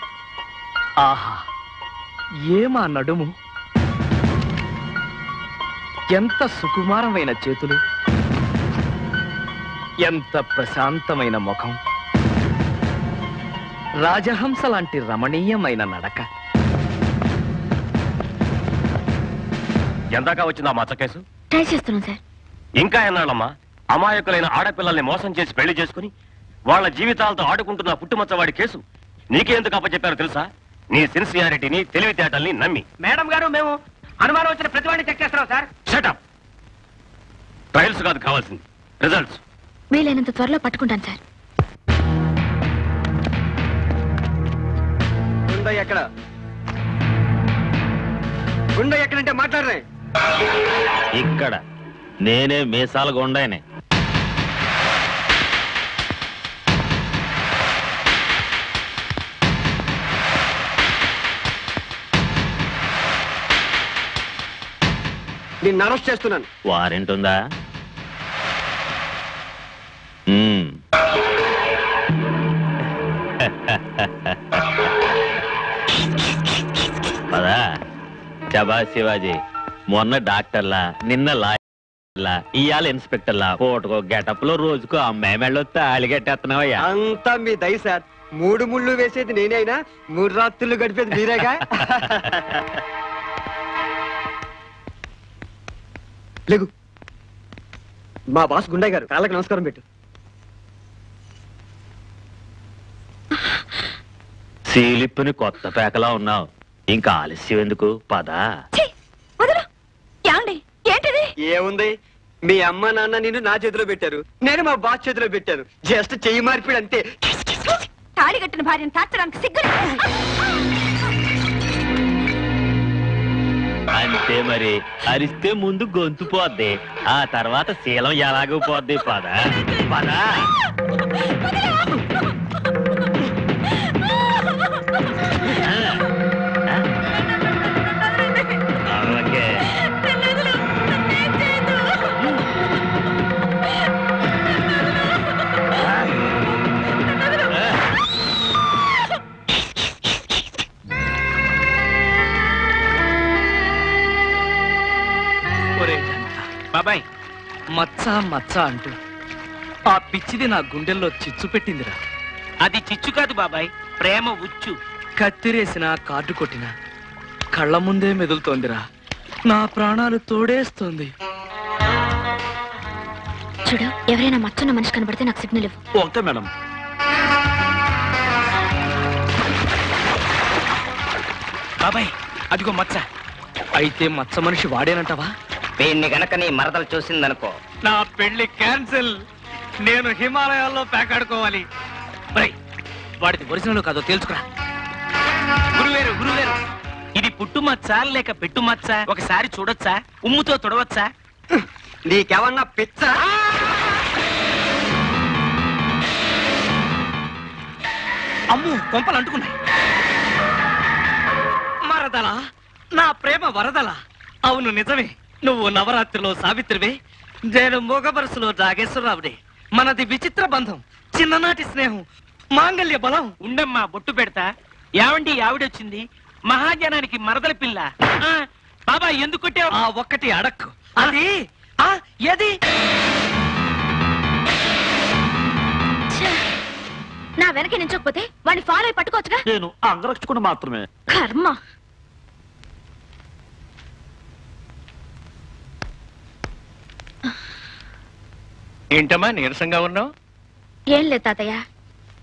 ఆహా ఏమా నడుము? ఎంత సుకుమారమైన చేతులు? ఎంత ప్రశాంతమైన ముఖం? రాజహంస లాంటి రమణీయమైన నడక. ఎందాక వచ్చిందా మచ్చ కేసు? ట్రై చేస్తున్నాం సార్. ఇంకా ఎన్నాళ్ళమ్మా? అమాయకులైన ఆడపిల్లల్ని మోసం చేసి పెళ్ళి చేసుకుని వాళ్ళ జీవితాలతో ఆడుకుంటున్న పుట్టుమచ్చవాడి కేసు నీకెందుకు అప్పచెప్పారో తెలుసా? నీ సిన్సియారిటీని తెలివితేటల్ని నమ్మి. మేడం గారు మేము అనుమానం వచ్చిన ప్రతివాడిని చెక్ చేస్తున్నాం సార్. షటప్ ట్రయల్స్ కాదు కావాల్సింది. రిజల్ట్స్ వీలైనంత త్వరలో పట్టుకుంటాను సార్. గుండె ఎక్కడ? గుండె ఎక్కడంటే మాట్లాడరే. ఇక్కడ నేనే మీసాల గుండాయనే. నిన్ను అరెస్ట్ చేస్తున్నాను. వారెంట్ ఉందా. పదా. చబా శివాజీ. మొన్న డాక్టర్లా నిన్న లాయర్లా ఇవాళ ఇన్స్పెక్టర్లా పూటకో గెటప్లో రోజుకో అమ్మాయి మెళ్ళో తాళి కట్టేస్తున్నావయ్యా అంతా మీ దయ సార్. మూడు ముళ్ళు వేసేది నేనే అయినా మూడు రాత్రులు గడిపేది మీరేగా? లేగు. మా బాస్ గుండయ్య గారు కాళ్ళకి నమస్కారం పెట్టు. సీలిప్పుని కొత్త పేకలా ఉన్నావు. ఇంకా ఆలస్యం ఎందుకు? పదా. ఏముంది? మీ అమ్మ నాన్న నిన్ను నా చేతిలో పెట్టారు. నేను మా బాస్ చేతిలో పెట్టాను. జస్ట్ చెయ్యి మార్పిడి అంతే. తాళి కట్టిన భార్యను తాచడానికి సిగ్గు అంతే మరి. అరిస్తే ముందు గొంతు పోద్ది. ఆ తర్వాత శీలం ఎలాగో పోద్ది. పద. పద. బాబాయ్ మచ్చ మచ్చ అంటూ ఆ పిచ్చిది నా గుండెల్లో చిచ్చు పెట్టిందిరా. అది చిచ్చు కాదు బాబాయ్ ప్రేమ ఉచ్చు. కత్తిరేసిన కార్డు కొట్టిన కళ్ళ ముందే మెదులుతోందిరా. నా ప్రాణాలు తోడేస్తోంది. చూడు ఎవరైనా మచ్చున్న మనిషి కనబడితే నాకు సిగ్నల్ ఇవ్వు. Okay madam. బాబాయ్ అదిగో మచ్చ. అయితే మచ్చ మనిషి వాడేనంటావా? వీడిని గనక నీ మరదలు చూసిందనుకో. నా పెళ్ళి క్యాన్సిల్. నేను హిమాలయాల్లో పేకాడుకోవాలి. ఒరేయ్, వాడిది ఒరిజినల్ కాదో తేల్చుకురా గురువేరు గురువేరు ఇది పుట్టు మచ్చ లేక పెట్టు మచ్చ? ఒకసారి చూడొచ్చా? ఉమ్ముతో తొడవచ్చా? నీకేమన్నా పిచ్చ? అమ్ము కొంపలు అంటుకున్నాయి. మరదలా? నా ప్రేమ వరదలా? అవును నిజమే. నువ్వు నవరాత్రిలో సావిత్రివే నేను మూగబరసులో నాగేశ్వరరావుడే మనది విచిత్ర బంధం చిన్ననాటి స్నేహం మాంగల్య బలం. ఉండమ్మా బొట్టు పెడతా. యావండి ఆవిడొచ్చింది మహాజనానికి మరదల పిల్ల. ఆ, బాబాయ్ ఎందుకు కొట్టావు? ఆ ఒక్కటి అడక్కు. అది? ఆ ఏది? ఛే! నా వెనక నించకపోతే వాడిని ఫాలో అయి పట్టుకోవచ్చుగా? నేను అంగరక్షకుడు మాత్రమే. కర్మ. ఏంటమ్మా నీరసంగా ఉన్నావు? ఏం లేదు తాతయ్య.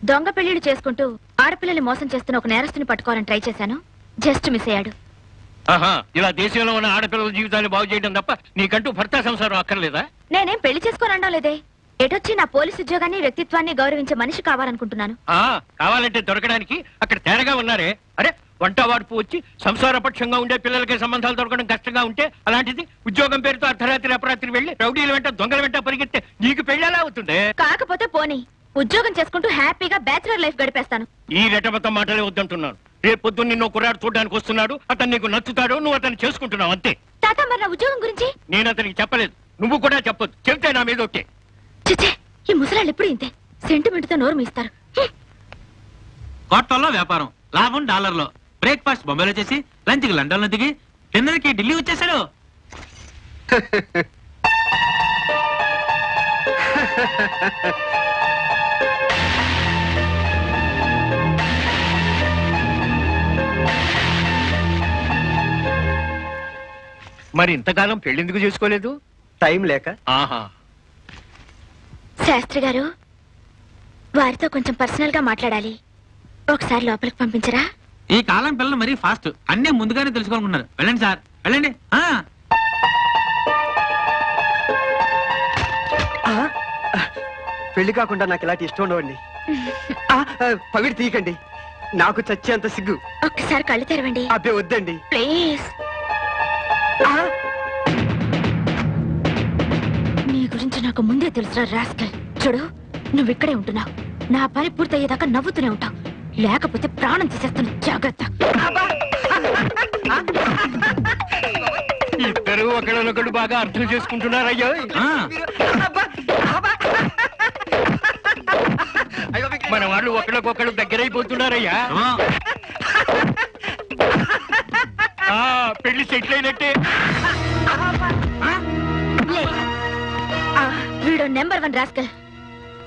దొంగ పెళ్ళిళ్ళు చేసుకుంటూ ఆడపిల్లల్ని మోసం చేస్తున్న ఒక నేరస్తుని పట్టుకోవాలని ట్రై చేశాను. జస్ట్ మిస్ అయ్యాడు. ఆహా ఇలా దేశంలో ఉన్న ఆడపిల్లల జీవితాన్ని బాగు చేయడం తప్ప నీకంటూ భర్త సంసారం అక్కర్లేదా? నేనేం పెళ్ళి చేసుకొని అనడం లేదే. ఎటొచ్చి నా పోలీస్ ఉద్యోగాన్ని వ్యక్తిత్వాన్ని గౌరవించే మనిషి కావాలనుకుంటున్నాను. ఆ కావాలంటే దొరకడానికి అక్కడ తేరగా ఉన్నారే. అరే వంట వాడుపు వచ్చి సంసార పక్షంగా ఉండే పిల్లలకి సంబంధాలు దొరకడం కష్టంగా ఉంటే అలాంటిది ఉద్యోగం పేరుతో అర్ధరాత్రి అపరాత్రి వెళ్ళి రౌడీల వెంట దొంగల వెంట పరిగెత్తే నీకు పెళ్ళి ఎలా అవుతుంది? కాకపోతే పోనీ. ఉద్యోగం చేసుకుంటూ హ్యాపీగా బ్యాచులర్ లైఫ్ గడిపేస్తాను. ఈ రెటబత మాటలే వద్దంటున్నాను. రేపు పొద్దున్న నిన్ను కుర్రాడు చూడడానికి వస్తున్నాడు అతను నీకు నచ్చుతాడు నువ్వు అతన్ని చేసుకుంటున్నావు అంతే. తాత మరి నా ఉద్యోగం గురించి? నేను అతనికి చెప్పలేదు. నువ్వు కూడా చెప్పొద్దు. చెప్తే నా మీద ఒకే చిచ్చే ఈ ముసలాళ్ళు ఎప్పుడు ఇంతే? సెంటిమెంట్తో నోరు మీస్తారు. కోట్లలో వ్యాపారం. లాభం డాలర్లో. బ్రేక్ఫాస్ట్ బొంబాయిలో చేసి లంచ్కి లండన్లో దిగి డిన్నర్కి ఢిల్లీ వచ్చేసాడు. మరి ఇంతకాలం పెళ్ళెందుకు చేసుకోలేదు? టైం లేక? ఆహా. శాస్త్రి గారు వారితో కొంచెం పర్సనల్గా మాట్లాడాలి. ఒకసారి లోపలికి పంపించరా? ఈ కాలం పిల్లలు మరీ ఫాస్ట్ అన్నీ ముందుగానే తెలుసుకోవాలనుకున్నారు వెళ్ళండి సార్. వెళ్ళండి. ఆ. పెళ్ళి కాకుండా నాకు ఇలాంటి ఇష్టం ఉండవండి. ఆ, ఆ, పవిడి తీయకండి. నాకు చచ్చేంత సిగ్గు. ఒక్కసారి కళ్ళు తెరవండి. అబ్బే వద్దండి. ప్లీజ్. నీ గురించి నాకు ముందే తెలుసురా రాస్కల్. చూడు నువ్వు ఇక్కడే ఉంటున్నావు. నా పని పూర్తయ్యేదాకా నవ్వుతూనే ఉంటావు. లేకపోతే ప్రాణం తీసేస్తాను. జాగ్రత్త. ఇద్దరు ఒకళ్ళనొకడు బాగా అర్థం చేసుకుంటున్నారయ్యో. ఆ, మన వాళ్ళు ఒకళ్ళకొకళ్ళు దగ్గరైపోతున్నారయ్యా. ఆ, పెళ్ళి సెటిల్ అయినట్టే. లే. ఆ, వీడు నెంబర్ వన్ రాస్కల్.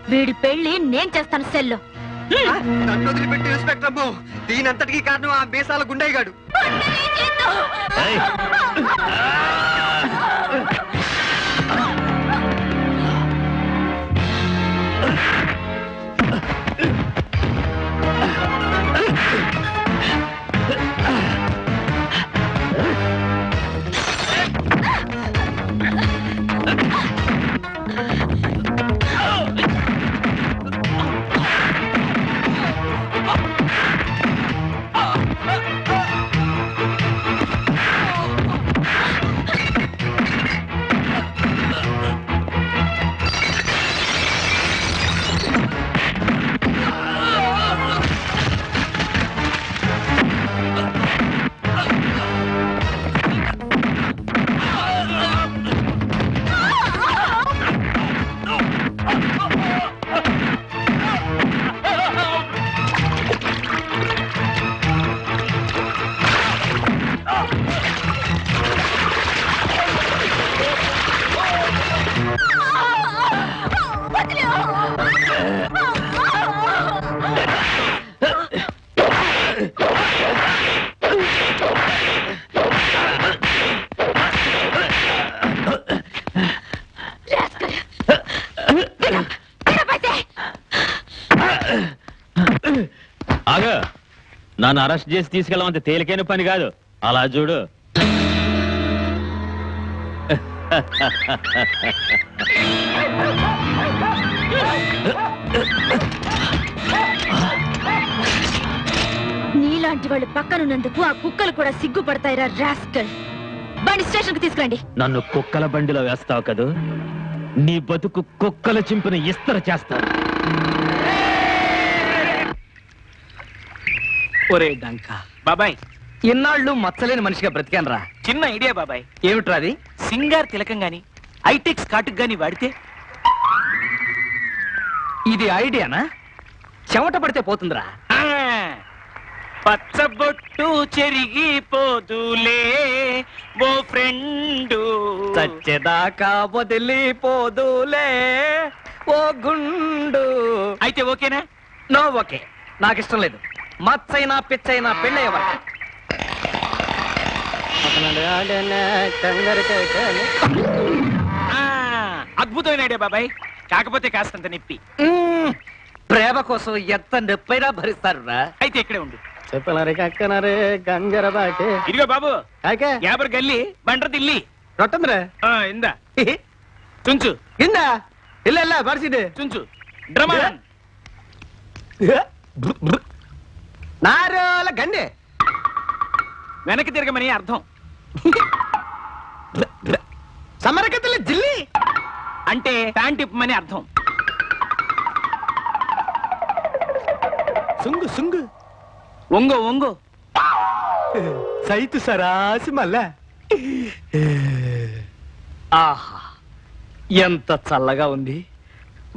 వీడి పెళ్ళి నేను చేస్తాను సెల్లో. నన్ను వదిలిపెట్టి ఇన్స్పెక్టర్ అమ్మో దీనంతటికి కారణం ఆ మీసాల గుండయ్య నన్ను అరెస్ట్ చేసి తీసుకెళ్ళమంటే తేలికైన పని కాదు. అలా చూడు. నీలాంటి వాళ్ళు పక్కనున్నందుకు ఆ కుక్కలు కూడా సిగ్గుపడతాయిరా రాస్కల్ బండి స్టేషన్కి తీసుకురండి. నన్ను కుక్కల బండిలో వేస్తావు కదూ? నీ బతుకు కుక్కల చింపిన ఇస్తర చేస్తాను ఒరే డంక. బాబాయ్. ఇన్నాళ్ళు మచ్చలేని మనిషిగా బ్రతికాను రా చిన్న ఐడియా బాబాయ్. ఏమిట్రా అది? సింగార్ తిలకం గాని ఐటెక్స్ కాటుకు గాని వాడితే? ఇది ఐడియానా? చెమట పడితే పోతుందిరా. పచ్చబొట్టు చెరిగిపోదులే ఓ ఫ్రెండు. చచ్చేదాకా వదిలిపోదులే ఓ గుండు. అయితే ఓకేనా? No okay. నాకు ఇష్టం లేదు. మచ్చైనా పిచ్చైనా పెళ్ళయ్యేవారు అద్భుతమైన ఐడియా బాబాయ్. కాకపోతే కాస్తంత నిప్పి. ప్రేమ కోసం ఎంత నొప్పైనా భరిస్తారు రా అయితే ఇక్కడే ఉండు. చెప్పనరే కక్కనరే గంజర బాటే. ఇదిగో బాబు. నారోల గండి. వెనక్కి తిరగమని అర్థం. సమరకతల జిల్లి. అంటే ప్యాంట్ ఇప్పమని అర్థం. సుంగు సుంగు. ఒంగో ఒంగో. సైతు సరాసి మల్ల. ఆహా ఎంత చల్లగా ఉంది.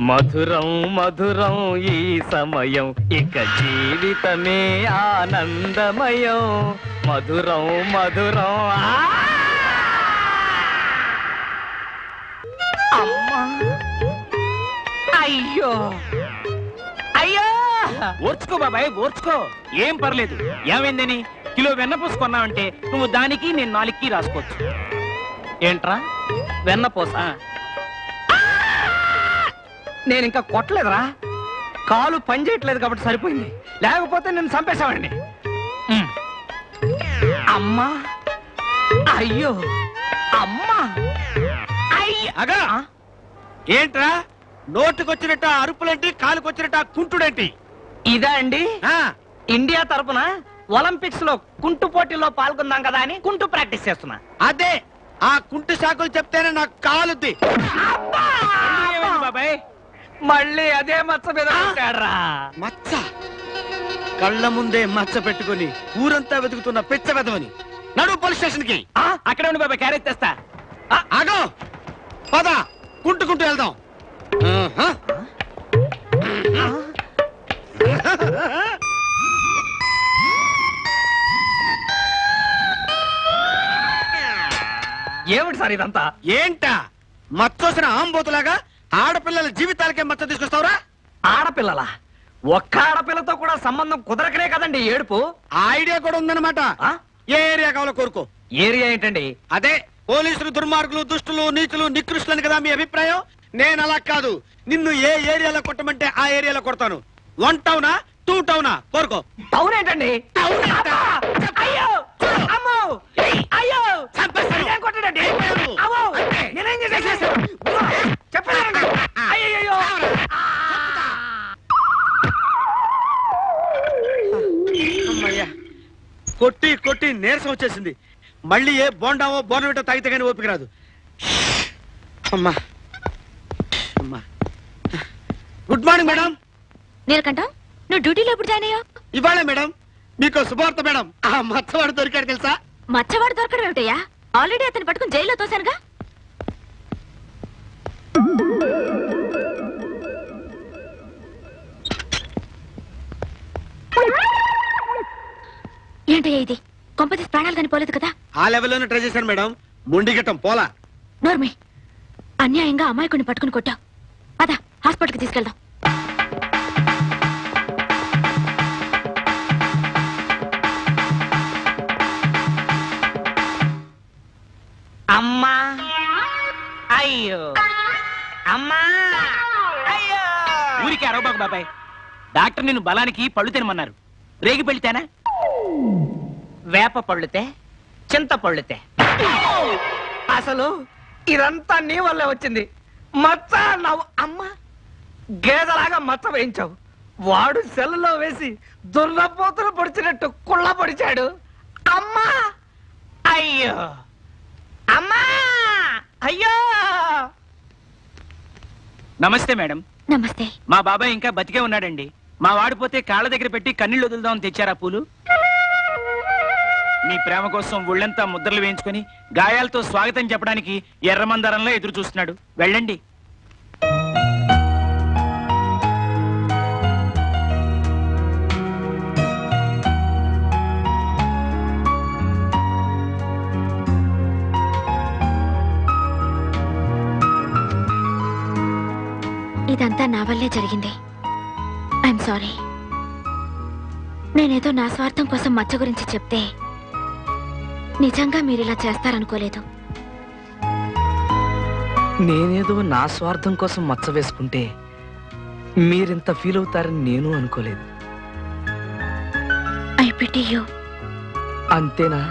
మధురం మధురం ఈ సమయం. ఇక జీవితమే ఆనందమయం. మధురం మధురం! అమ్మా! అయ్యో! అయ్యో! ఓర్చుకో బాబాయ్ ఓర్చుకో. ఏం పర్లేదు. ఏమైందని? కిలో వెన్న పూసుకున్నావంటే నువ్వు దానికి నేను నాలుగుకి రాసుకోవచ్చు. ఏంట్రా? వెన్నపోస? నేను ఇంకా కొట్టలేదురా. కాలు పని చేయట్లేదు కాబట్టి సరిపోయింది. లేకపోతే నేను చంపేశామండి అమ్మా. అయ్యో. అమ్మా. అగా. ఏంట్రా? నోటుకొచ్చినట్టు ఆ అరుపులేంటి కాలుకొచ్చినట్టు ఆ కుంటుడేంటి? ఇదా అండి? ఆ, ఇండియా తరపున ఒలింపిక్స్లో కుంటు పోటీలో పాల్గొందాం కదా అని కుంటు ప్రాక్టీస్ చేస్తున్నా. అదే ఆ కుంటు శాఖలు చెప్తేనే నాకు కాలుద్ది. బాబాయ్? మళ్ళీ అదే మచ్చ మీద కొట్టాడ్రా. మచ్చ! కళ్ళ ముందే మచ్చ పెట్టుకుని ఊరంతా వెతుకుతున్న పిచ్చ వెదవని నడు పోలీస్ స్టేషన్కి ఆ, అక్కడే ఉండి బాబాయ్ క్యారేజ్ తెస్తా. ఆగో! పద కుంటుకుంటూ వెళ్దాం. ఏమిటి సార్ ఇదంతా? ఏంటా? మచ్చోసిన ఆంబోతులాగా ఆడపిల్లల జీవితాలకే మచ్చ తీసుకొస్తావురా? ఆడపిల్లల? ఒక్క ఆడపిల్లతో కూడా సంబంధం కుదరకనే కదండి ఏడుపు. ఆ ఐడియా కూడా ఉందన్నమాట. ఆ? ఏ ఏరియా కావాలో కోరుకో. ఏరియా ఏంటండి? అదే పోలీసులు దుర్మార్గులు దుష్టులు నీచులు నికృష్టులని కదా మీ అభిప్రాయం? నేను అలా కాదు. నిన్ను ఏ ఏరియాలో కొట్టమంటే ఆ ఏరియాలో కొడతాను. వన్ టౌనా టూ టౌనా కోరుకో. టౌన్ ఏంటండి? అయ్యో! అమ్మో! అయ్యో? అమ్మో! అయ్యయ్యో! అమ్మయ్యా కొట్టి కొట్టి నీరసం వచ్చేసింది. మళ్ళీ ఏ బోండావో బోనవిటో తాగితే కానీ ఓపిక రాదు. అమ్మా. అమ్మా. Good morning madam. నీలకంఠం నువ్వు డ్యూటీలో ఎప్పుడు జాయిన్ అయ్యావు? ఇవాళే మేడం. మీకు శుభార్త మేడం. ఆ మచ్చవాడు దొరికాడు తెలుసా? మచ్చవాడు దొరకడం ఏమిటయ్యా? ఆల్రెడీ అతను పట్టుకుని జైల్లో తోశానుగా? ఏంటయ్యా ఇది? కొంపతీసి ప్రాణాలు కానీ పోలేదు కదా? ఆ లెవెల్లోనే ట్రై చేశాను మేడం. ముండిగట్టం పోలా. నోర్మి అన్యాయంగా అమాయకుడిని పట్టుకుని కొట్టావు. అదా హాస్పిటల్కి తీసుకెళ్దాం. అమ్మా అయ్యో. అమ్మా! అయ్యో! ఊరికి అరవబాకు బాబాయ్. డాక్టర్ నిన్ను బలానికి పళ్ళు తినమన్నారు. రేగి పెళ్తేనా వేప పళ్ళుతే చింత పళ్ళుతే అసలు ఇదంతా నీ వల్లే వచ్చింది. మచ్చ అన్నావు అమ్మ గేదలాగా మచ్చ వేయించావు. వాడు సెల్లో వేసి దున్నపోతులు పొడిచినట్టు కుళ్ళ పొడిచాడు. అమ్మా! అయ్యో! అమ్మా! అయ్యో! నమస్తే మేడం. నమస్తే. మా బాబాయ్ ఇంకా బతికే ఉన్నాడండి. మా వాడిపోతే కాళ్ళ దగ్గర పెట్టి కన్నీళ్ళు వదులుదామని తెచ్చారా పూలు? మీ ప్రేమ కోసం ఒళ్ళంతా ముద్రలు వేయించుకొని గాయాలతో స్వాగతం చెప్పడానికి ఎర్రమందరంలో ఎదురు చూస్తున్నాడు. వెళ్ళండి. ఇదంతా నా వల్లే జరిగింది. ఐఎమ్ సారీ నేనేదో నా స్వార్థం కోసం మచ్చ గురించి చెప్తే నిజంగా మీరు ఇలా చేస్తారనుకోలేదు. నేనేదో నా స్వార్థం కోసం మచ్చ వేసుకుంటే మీరింత ఫీల్ అవుతారని నేను అనుకోలేదు. ఐ పిటి యూ అంతేనా?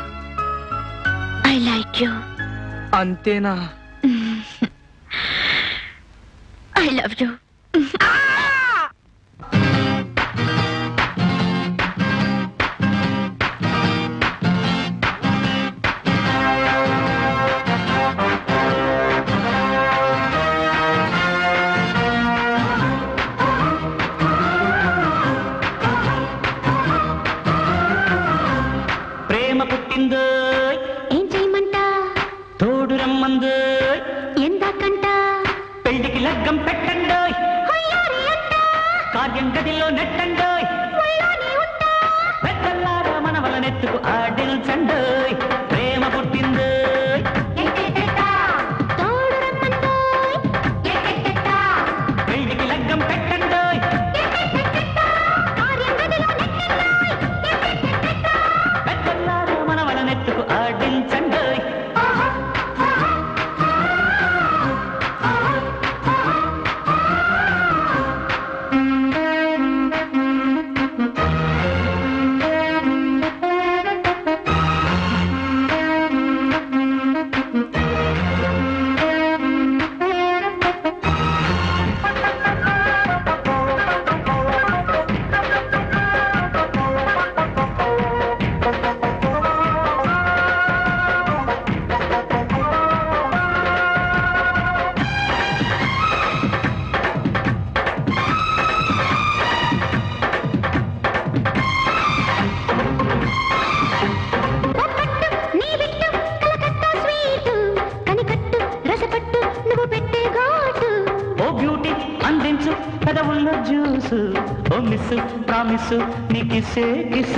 ఐ లైక్ యూ అంతేనా? I love you ah! आँसू निकिसे किस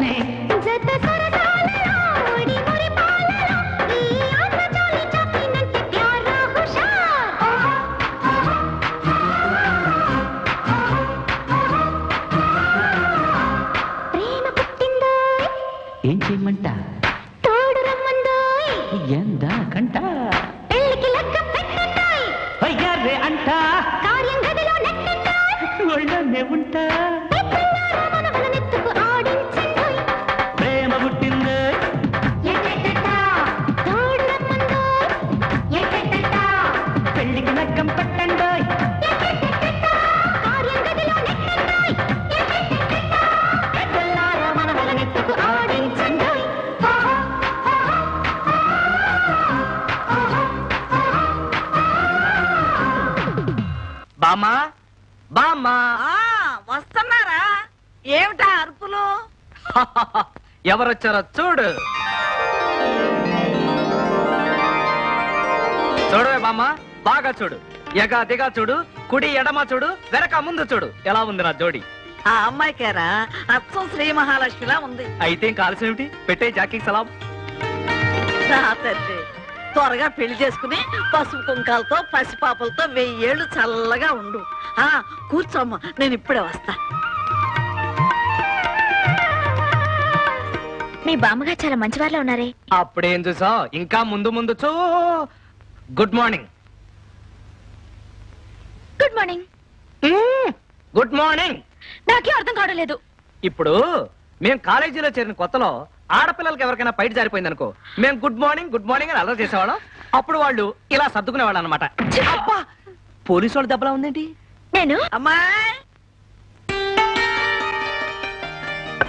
చేస్తానే ఎవరొచ్చారో చూడు. చూడవే బామ్మ బాగా చూడు. ఎగా దిగా చూడు కుడి ఎడమ చూడు వెనక ముందు చూడు. ఎలా ఉంది నా జోడి? ఆ అమ్మాయికేరా అచ్చం శ్రీ మహాలక్ష్మిలా ఉంది. అయితే ఇంకా ఆలస్యం ఏమిటి? పెట్టే జాకీ సలాం. నా త్వరగా పెళ్ళి చేసుకుని పసుపు కుంకాలతో పసిపాపలతో వెయ్యేళ్ళు చల్లగా ఉండు. ఆ కూర్చోమ్మా నేను ఇప్పుడే వస్తా. మీ బామ్మగారు చాలా మంచివారిలో ఉన్నారే. అప్పుడేం చూసా ఇంకా ముందు ముందు చూ. Good morning good morning good morning నాకే అర్థం కావడం ఇప్పుడు మేము కాలేజీలో చేరిన కొత్తలో ఆడపిల్లలకి ఎవరికైనా బయట జారిపోయింది అనుకో మేము గుడ్ మార్నింగ్ గుడ్ మార్నింగ్ అని అలర్ చేసేవాళ్ళం. అప్పుడు వాళ్ళు ఇలా సర్దుకునేవాళ్ళు అనమాట పోలీసు వాళ్ళు దెబ్బలా ఉందేంటి నేను? అమ్మాయి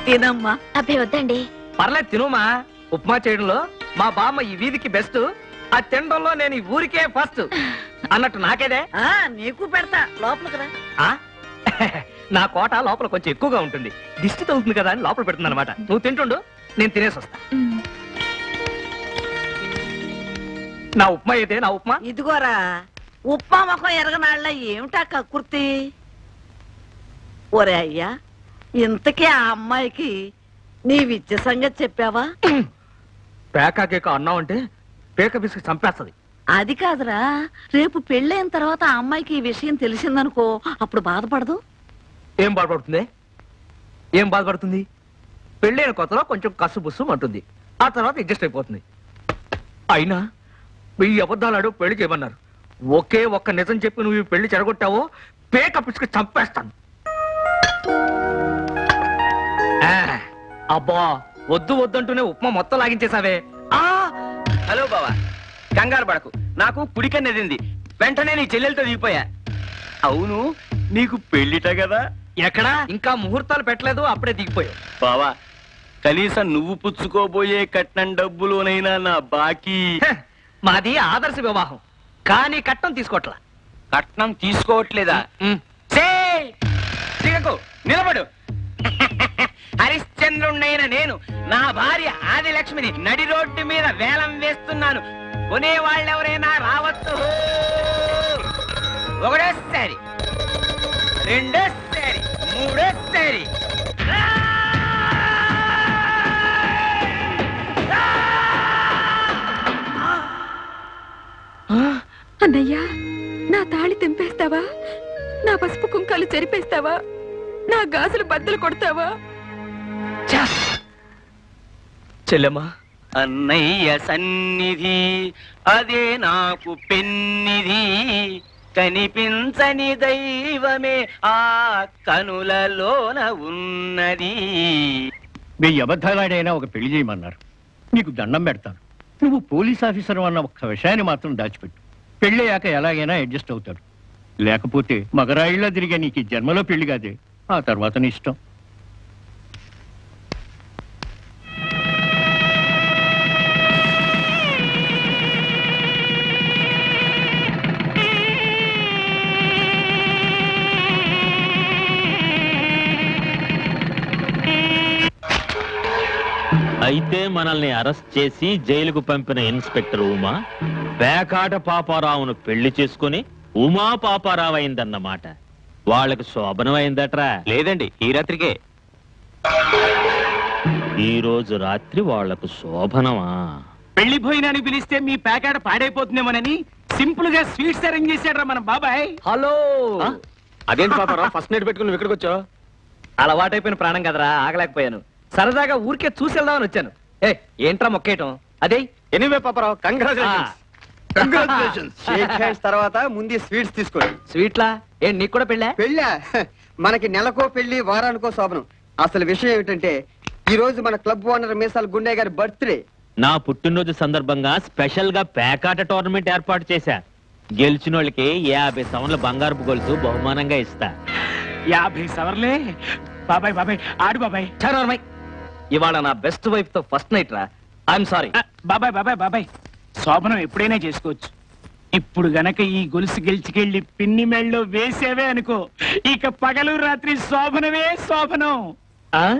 తినమ్మా. అబ్బే వద్దండి. పర్లేదు తినుమా? ఉప్మా చేయడంలో మా బామ్మ ఈ వీధికి బెస్ట్ ఆ తినడంలో నేను ఈ ఊరికే ఫస్ట్ అన్నట్టు నాకేదే? ఆ నీకు పెడతా. లోపలికి రా. ఆ? నా కోట లోపల కొంచెం ఎక్కువగా ఉంటుంది. దిష్టి తగ్గుతుంది కదా అని లోపల పెడుతుంది అనమాట నువ్వు తింటుండు నేను తినేసి వస్తా. నా ఉప్మా అయితే నా ఉప్మా? ఇదిగోరా ఉప్మా ముఖం ఎరగనాళ్ళ ఏమిటా కక్కుర్తి ఒరే అయ్యా ఇంతకీ ఆ అమ్మాయికి నీ విద్య సంగతి చెప్పావా? పేకా కేక అన్నావు అంటే పేక బిస్కి చంపేస్తుంది. అది కాదురా. రేపు పెళ్ళైన తర్వాత ఆ అమ్మాయికి ఈ విషయం తెలిసిందనుకో అప్పుడు బాధపడదు. ఏం బాధపడుతుంది? ఏం బాధపడుతుంది? పెళ్ళైన కొత్తలో కొంచెం కసు బుస్సు అంటుంది. ఆ తర్వాత అడ్జస్ట్ అయిపోతుంది. అయినా వెయ్యి అబద్ధాలాడు పెళ్ళి చేయమన్నారు ఒకే ఒక్క నిజం చెప్పి నువ్వు ఈ పెళ్ళి చెడగొట్టావో పేక పిచ్చుకు చంపేస్తాను. అబ్బా వద్దు వద్దంటూనే ఉప్మా మొత్తం లాగించేసావే ఆ! హలో బావా కంగారు పడకు. నాకు కుడికన్నెదింది వెంటనే నీ చెల్లెలతో దిగిపోయా. అవును నీకు పెళ్ళిట కదా? ఎక్కడా? ఇంకా ముహూర్తాలు పెట్టలేదు అప్పుడే దిగిపోయావు. బావా కనీసం నువ్వు పుచ్చుకోబోయే కట్నం డబ్బులోనైనా నా బాకీ. హ, మాది ఆదర్శ వివాహం. కానీ కట్టం తీసుకోవట్లా కట్నం తీసుకోవట్లేదా! దిగకు నిలబడు. హరిశ్చంద్రుణ్ణైన నేను నా భార్య ఆదిలక్ష్మిని నడి రోడ్డు మీద వేలం వేస్తున్నాను. కొనేవాళ్ళెవరైనా రావచ్చు. ఒకటోసారి రెండోసారి మూడోసారి. అన్నయ్యా నా తాళి తెంపేస్తావా? నా పసుపు కుంకాలు చెరిపేస్తావా? నా గాజులు బద్దలు కొడతావా? చెల్లెమ్మా. అన్నయ్య సన్నిధి అదే నాకు పెన్నిధి. కనిపించని దైవమే ఆ కనులలోన ఉన్నది. వెయ్యి అబద్ధాలాడైనా ఒక పెళ్ళి చేయమన్నారు. నీకు దండం పెడతాను. నువ్వు పోలీస్ ఆఫీసర్ అన్న ఒక్క విషయాన్ని మాత్రం దాచిపెట్టు. పెళ్ళయ్యాక ఎలాగైనా అడ్జస్ట్ అవుతాడు. లేకపోతే మగరాయిలా తిరిగే నీకు ఈ జన్మలో పెళ్ళి కాదే. ఆ తర్వాత నీ ఇష్టం. అయితే మనల్ని అరెస్ట్ చేసి జైలుకు పంపిన ఇన్స్పెక్టర్ ఉమా పేకాట పాపారావును పెళ్ళి చేసుకుని ఉమా పాపారావు అయిందన్నమాట వాళ్ళకి శోభనం అయిందట్రా. లేదండి ఈ రాత్రికే. ఈ రోజు రాత్రి వాళ్ళకు శోభనమా? పెళ్ళి భోజనాన్ని పిలిస్తే మీ ప్యాకెట్ పాడైపోతుందేమోనని సింపుల్గా స్వీట్స్ అరేంజ్ చేశాడు మన బాబాయ్. హలో. అదేంటి పాపారావు? ఫస్ట్ నైట్ పెట్టుకుని ఇక్కడికి వచ్చావు? అలవాటైపోయిన ప్రాణం కదరా ఆగలేకపోయాను. సరదాగా ఊరికే చూసి వెళ్దామని వచ్చాను. ఏ ఏంట్రా మొక్కేయటం? అదే? Anyway Paparao congratulations congratulations shake hands తర్వాత ముందు స్వీట్స్ తీసుకోండి. స్వీట్లా? ఏ నీకు కూడా పెళ్ళా? పెళ్ళా? మనకి నెలకో పెళ్ళి వారానికో శోభనం. అసలు విషయం ఏమిటంటే ఈ రోజు మన క్లబ్ ఓనర్ మీసాల గుండె గారి బర్త్డే. నా పుట్టినరోజు సందర్భంగా స్పెషల్గా పేకాట టోర్నమెంట్ ఏర్పాటు చేశా. గెలిచిన వాళ్ళకి యాభై సవర్ల బంగారపు గొలుసు బహుమానంగా ఇస్తా. యాభై సవర్లే? బాబాయ్ బాబాయ్ ఆడు బాబాయ్. చారమ్మాయి ఇవాళ నా బెస్ట్ వైఫ్తో ఫస్ట్ నైట్ రా. ఐఎమ్ సారీ బాబాయ్ బాబాయ్ బాబాయ్. శోభనం ఎప్పుడైనా చేసుకోవచ్చు. ఇప్పుడు గనక ఈ గొలుసు గెలిచికెళ్ళి పిన్ని మెళ్ళలో వేసేవే అనుకో ఇక పగలు రాత్రి శోభనమే శోభనం. ఆ.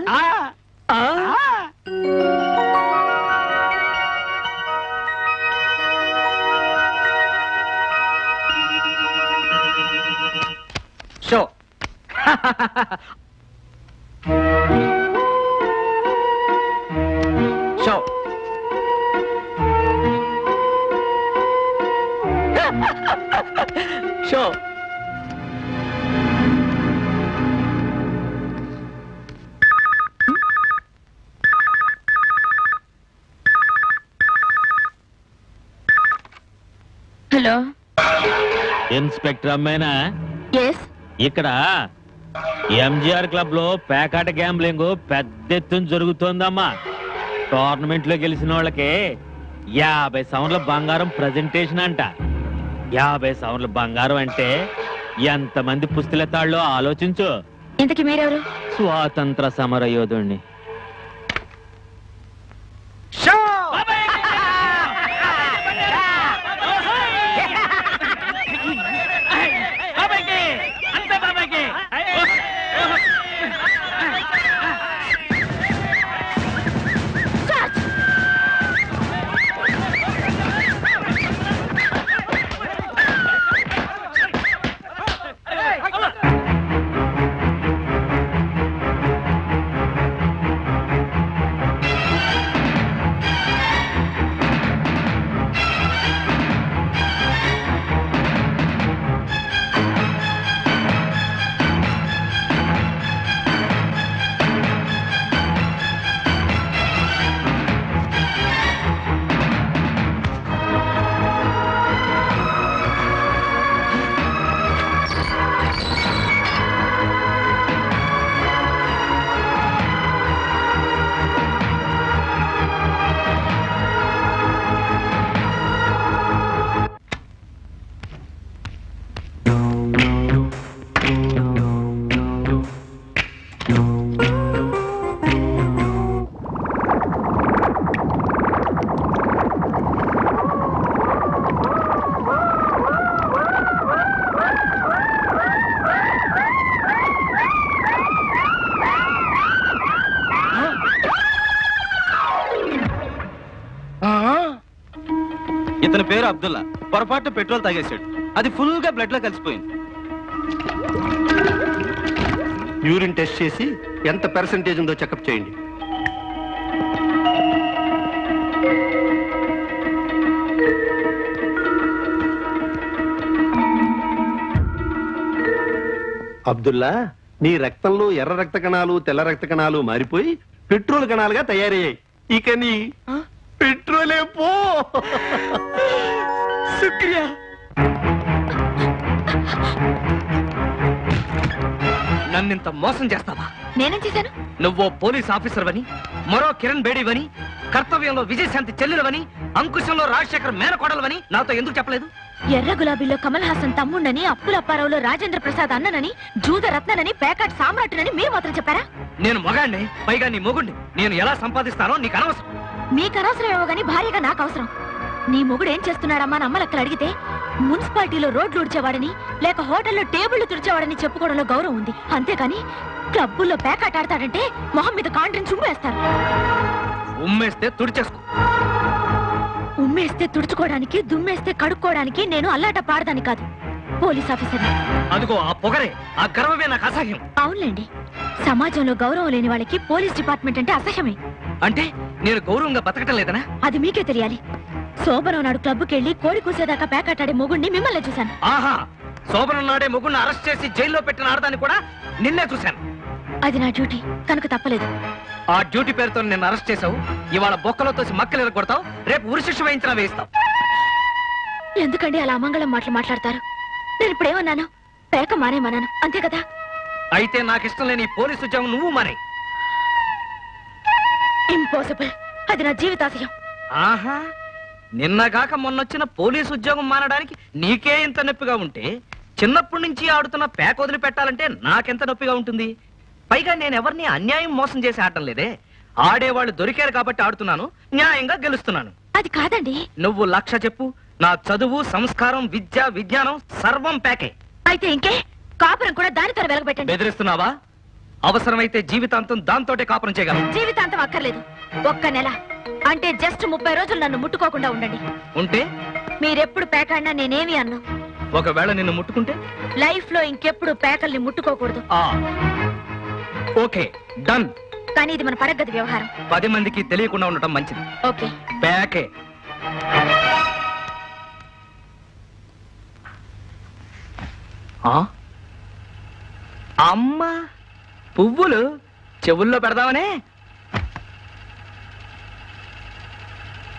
షో. హలో. ఇన్స్పెక్టర్ అమ్మాయినా? ఎస్ ఇక్కడ ఎంజిఆర్ క్లబ్లో పేకాట గ్యాంబ్లింగ్ పెద్ద ఎత్తున జరుగుతోందమ్మా. టోర్నమెంట్లో గెలిచిన వాళ్ళకి యాభై సవర్ల బంగారం ప్రజెంటేషన్ అంట. యాభై సవర్ల బంగారం అంటే ఎంతమంది పుస్తలెత్తాళ్ళో ఆలోచించు. ఇంతకి మీరెవరు? స్వాతంత్ర సమర అబ్దుల్లా పొరపాటు పెట్రోల్ తాగేశాడు. అది ఫుల్గా బ్లడ్లో కలిసిపోయింది. యూరిన్ టెస్ట్ చేసి ఎంత పర్సంటేజ్ ఉందో చెకప్ చేయండి. అబ్దుల్లా నీ రక్తంలో ఎర్ర రక్త కణాలు తెల్ల రక్త కణాలు మారిపోయి పెట్రోల్ కణాలుగా తయారయ్యాయి. ఇక నీ పెట్రోలే పో. శుక్రియా నన్నింత మోసం చేస్తావా? నేనేం చేశాను? నువ్వో పోలీస్ ఆఫీసర్ వని మరో కిరణ్ బేడీవని కర్తవ్యంలో విజయశాంతి చెల్లెలవని అంకుశంలో రాజశేఖర్ మేనకోడలవని నాతో ఎందుకు చెప్పలేదు? ఎర్ర గులాబీలో కమల్ హాసన్ తమ్ముండని అప్పుల అప్పారావులో రాజేంద్ర ప్రసాద్ అన్ననని జూద రత్ననని పేకాట్ సామ్రాట్టునని మీరు మాత్రం చెప్పారా? నేను మొగాడిని పైగా నీ మొగుండి నేను ఎలా సంపాదిస్తానో నీకు అనవసరం. మీకు అనవసరం ఏమో గానీ భార్యగా నాకు అవసరం. నీ మొగుడు ఏం చేస్తున్నాడమ్మా అని అమ్మలక్కలు అడిగితే మున్సిపాలిటీలో రోడ్లు ఉడిచేవాడని లేక హోటల్లో టేబుళ్ళు తుడిచేవాడని చెప్పుకోవడంలో గౌరవం ఉంది. అంతేగాని క్లబ్బుల్లో పేకాట ఆడతాడంటే మొహం మీద కాండ్రిని చుమ్మేస్తారు ఉమ్మేస్తే తుడిచేసుకో. ఉమ్మేస్తే తుడుచుకోవడానికి దుమ్మేస్తే కడుక్కోవడానికి నేను అల్లాట పాడదాని కాదు. Police officer. అదిగో ఆ పొగరే ఆ గర్వమే నాకు అసహ్యం. అవునులేండి. సమాజంలో గౌరవం లేని వాళ్ళకి పోలీస్ డిపార్ట్మెంట్ అంటే అసహ్యమే. అంటే నేను గౌరవంగా బతకటం లేదనా? అది మీకే తెలియాలి. శోభనం నాడు క్లబ్కి కోడి కూసేదాకా పేకాటాడే మొగుడిని మిమ్మల్ని చూశాను. ఆహా శోభనం నాడే మొగుడిని అరెస్ట్ చేసి జైల్లో పెట్టిన ఆడదాన్ని కూడా నిన్నే చూశాను. అది నా డ్యూటీ కనుక తప్పలేదు. ఆ డ్యూటీ పేరుతో నిన్ను అరెస్ట్ చేసావు ఇవాళ బొక్కలో తోసి మక్కలు ఎరగొడతావు. రేపు ఉరిశిక్ష వేయించినా వేయిస్తావు. ఎందుకండి అలా అమంగళం మాటలు మాట్లాడతారు? నేను ఇప్పుడేమన్నాను పేక మానేమన్నాను అంతే కదా? అయితే నాకు ఇష్టం లేని పోలీసు ఉద్యోగం నువ్వు మానే. ఇంపాసిబుల్ అది నా జీవితాశయం. ఆహా. నిన్నగాక మొన్నొచ్చిన పోలీసు ఉద్యోగం మానడానికి నీకే ఇంత నొప్పిగా ఉంటే చిన్నప్పటి నుంచి ఆడుతున్న పేక వదిలి పెట్టాలంటే నాకెంత నొప్పిగా ఉంటుంది? పైగా నేను ఎవరిని అన్యాయం మోసం చేసి ఆడటం లేదే. ఆడేవాళ్ళు దొరికారు కాబట్టి ఆడుతున్నాను న్యాయంగా గెలుస్తున్నాను. అది కాదండి. నువ్వు లక్ష చెప్పు నా చదువు సంస్కారం విద్య విజ్ఞానం సర్వం ప్యాకే అయితే ఇంకే కాపురం కూడా దానితో వెలగబెట్టండి. బెదిరిస్తున్నావా? అవసరమైతే జీవితాంతం దాంతోటే కాపురం చేయగలం జీవితాంతం అక్కర్లేదు. ఒక్క నెల అంటే జస్ట్ ముప్పై రోజులు నన్ను ముట్టుకోకుండా ఉండండి. ఉంటే? మీరెప్పుడు పేకాడినా నేనేమి అన్ను. ఒకవేళ నిన్ను ముట్టుకుంటే? లైఫ్లో ఇంకెప్పుడు పేకల్ని ముట్టుకోకూడదు. Okay done. కానీ ఇది మన పరగతి వ్యవహారం. పది మందికి తెలియకుండా ఉండటం మంచిది. ఓకే. ప్యాకే ఆ? అమ్మా పువ్వులు చెవుల్లో పెడదామనే?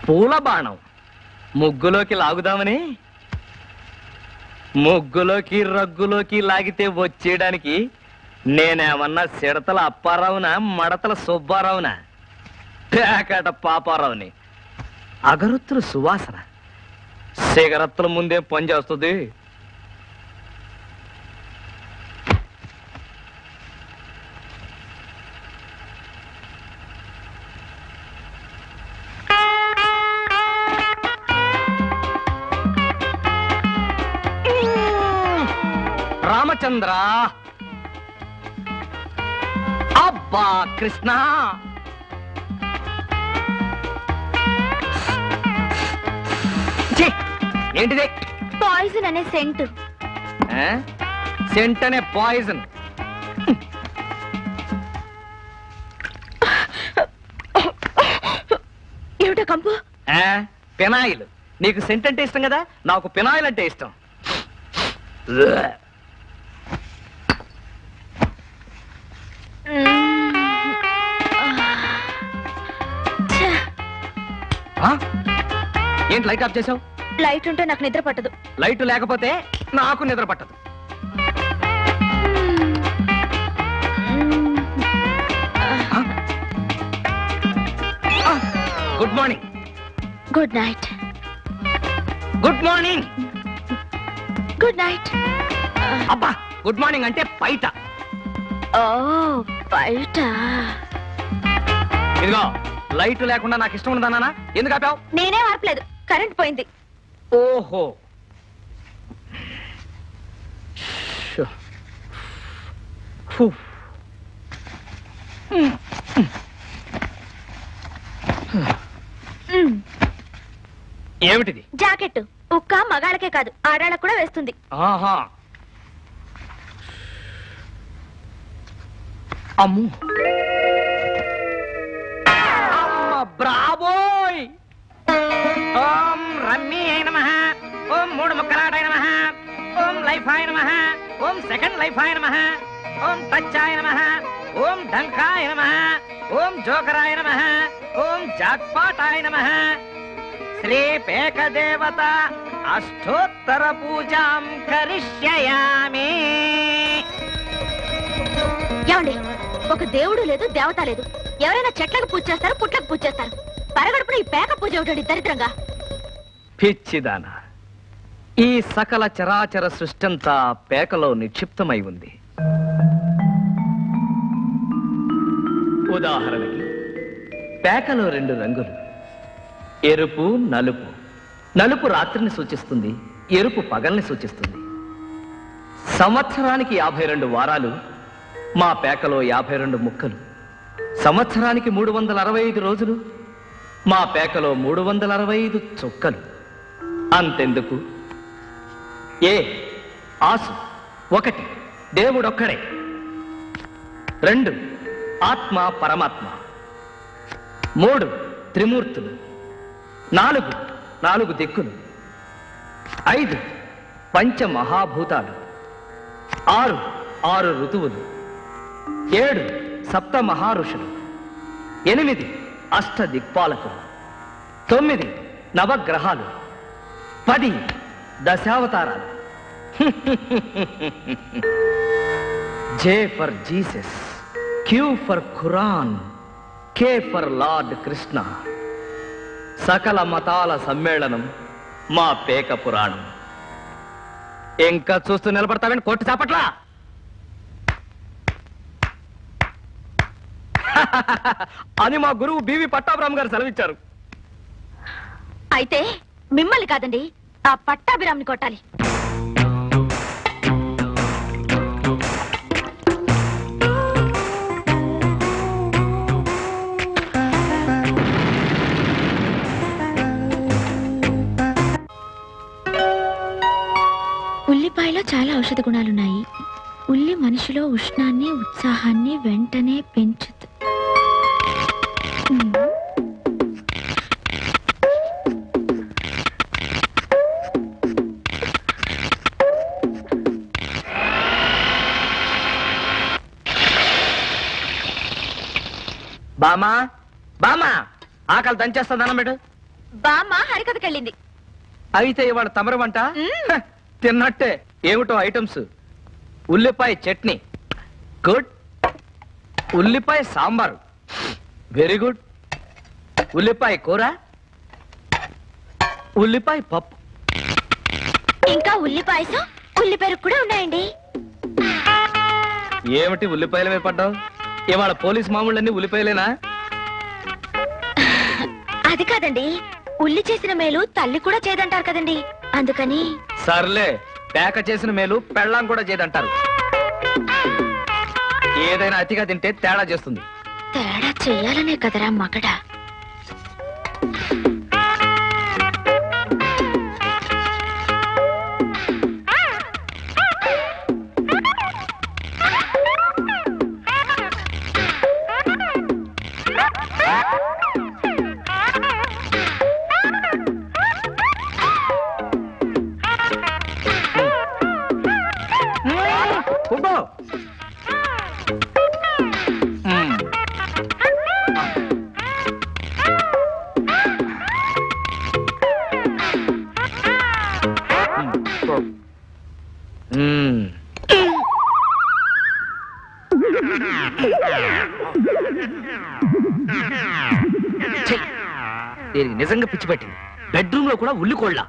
పూల బాణం ముగ్గులోకి లాగుదామని? ముగ్గులోకి రగ్గులోకి లాగితే వచ్చేయడానికి నేనేమన్నా సిడతల అప్పారావునా మడతల సుబ్బారావునా? పేకాట పాపారావుని. అగరొత్తుల సువాసన. సిగరత్తుల ముందే పనిచేస్తుంది రామచంద్ర. అబ్బా కృష్ణ! ఏంటిది? పాయిజన్ అనే సెంట్? సెంట్ అనే పాయిజన్. ఏమిటో కంపు? పినాయిల్. నీకు సెంట్ అంటే ఇష్టం కదా? నాకు పినాయిల్ అంటే ఇష్టం. ఏంటి లైట్ ఆఫ్ చేసావు లైట్ ఉంటే నాకు నిద్ర పట్టదు. లైట్ లేకపోతే నాకు నిద్ర పట్టదు. Good morning. Good night. Good morning. Good night. అబ్బా గుడ్ మార్నింగ్ అంటే బయట. ఓ బయట. ఇదిగో లైట్ లేకుండా నాకు ఇష్టం ఉండదన్నా ఎందుకు ఆపావు? నేనే ఆర్పలేదు కరెంట్ పోయింది. ఓహో. షో. ఫు. మ్, ఏమిటిది? జాకెట్ ఉక్క మగాళ్ళకే కాదు ఆడాళ్ళకు కూడా వేస్తుంది. ఆహా. అమ్ము. అమ్మ బ్రాబోయ్. ఓం రమ్మీ అయిన మహా ఓం మూడు ముక్కలాటైన మహా ఓం లైఫ్ ఆయన మహా ఓం సెకండ్ లైఫ్ ఆయన మహా ఓం టచ్ ఆయన మహా ఓం డంకాయ నమః. ఓం జోకరాయ నమః. ఓం జాక్పాటాయ నమః. శ్రీ పేక దేవత అష్టోత్తర పూజాం కరిష్యయామి. ఏమండి? ఒక దేవుడు లేదు దేవత లేదు. ఎవరైనా చెట్లకు పూజ చేస్తారు పుట్లకు పూజ చేస్తారు. పరగడుపున ఈ పేక పూజ ఒకటి దరిద్రంగా? పిచ్చిదాన ఈ సకల చరాచర సృష్టంతా పేకలో నిక్షిప్తమై ఉంది. ఉదాహరణకి పేకలో రెండు రంగులు ఎరుపు నలుపు. నలుపు రాత్రిని సూచిస్తుంది ఎరుపు పగల్ని సూచిస్తుంది. సంవత్సరానికి యాభై రెండు వారాలు మా పేకలో యాభై రెండు ముక్కలు. సంవత్సరానికి మూడు వందల అరవై ఐదు రోజులు. మా పేకలో మూడు వందల అరవై ఐదు చుక్కలు. అంతెందుకు? ఏ ఆసు ఒకటి దేవుడొక్కడే. రెండు ఆత్మ పరమాత్మ. మూడు త్రిమూర్తులు. నాలుగు నాలుగు దిక్కులు. ఐదు పంచ మహాభూతాలు ఆరు ఆరు ఋతువులు. ఏడు సప్త మహారుషులు. ఎనిమిది అష్ట దిక్పాలకులు. తొమ్మిది నవగ్రహాలు. పది దశావతారాలు. J for Jesus Q for Quran K for lord Krishna సకల మతాల సమ్మేళనం మా పేక పురాణం. ఇంకా చూస్తూ నిలబడతావని కొట్టి చాపట్లా? అని మా గురువు బివి పట్టాభిరామ్ గారు సెలవిచ్చారు. అయితే మిమ్మల్ని కాదండి ఆ పట్టాభిరామ్ని కొట్టాలి. ఉల్లిపాయలో చాలా ఔషధ గుణాలున్నాయి. ఉల్లి మనిషిలో ఉష్ణాన్ని ఉత్సాహాన్ని వెంటనే పెంచుతు బామా బామా ఆకలి దంచేస్తుంది పెట్టు? బామ్మ హరికథకెళ్ళింది అయితే ఇవాళ తమర వంట? హ, తిన్నట్టే. ఏమిటో ఐటమ్స్? ఉల్లిపాయ చట్నీ. గుడ్. ఉల్లిపాయ సాంబారు. వెరీ గుడ్ ఉల్లిపాయ కూర ఉల్లిపాయ పప్పు. ఇంకా ఉల్లి పాయసం ఉల్లి పెరుగు కూడా ఉన్నాయండి. ఏమిటి ఉల్లిపాయల మీద పడ్డావు? ఇవాళ పోలీస్ మామూళ్ళన్నీ ఉల్లిపాయలేనా? అది కాదండి ఉల్లి చేసిన మేలు తల్లి కూడా చేదంటారు కదండి. అందుకని సర్లే పేక చేసిన మేలు పెళ్ళాం కూడా చేయదంటారు ఏదైనా అతిగా తింటే తేడా చేస్తుంది. తేడా చెయ్యాలనే కదరా మగడా. బెడ్రూమ్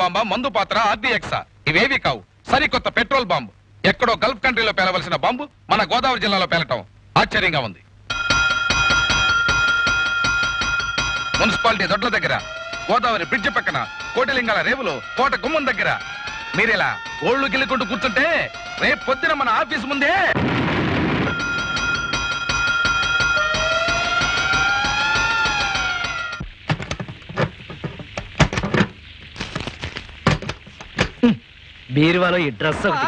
బాంబా మందు పాత్ర ఆర్డీఎక్సా ఇవేవి కావు. సరికొత్త పెట్రోల్ బాంబు. ఎక్కడో గల్ఫ్ కంట్రీలో పేలవలసిన బాంబు మన గోదావరి జిల్లాలో పేలటం. ఆశ్చర్యంగా ఉంది. మున్సిపాలిటీ దొడ్ల దగ్గర గోదావరి బ్రిడ్జ్ పక్కన కోటిలింగాల రేవులో కోట గుమ్మం దగ్గర. మీరిలా ఓళ్ళు గిల్లుకుంటూ కూర్చుంటే రేపు పొద్దున మన ఆఫీస్ ముందే బీరువాలో ఈ డ్రెస్ ఒకటి.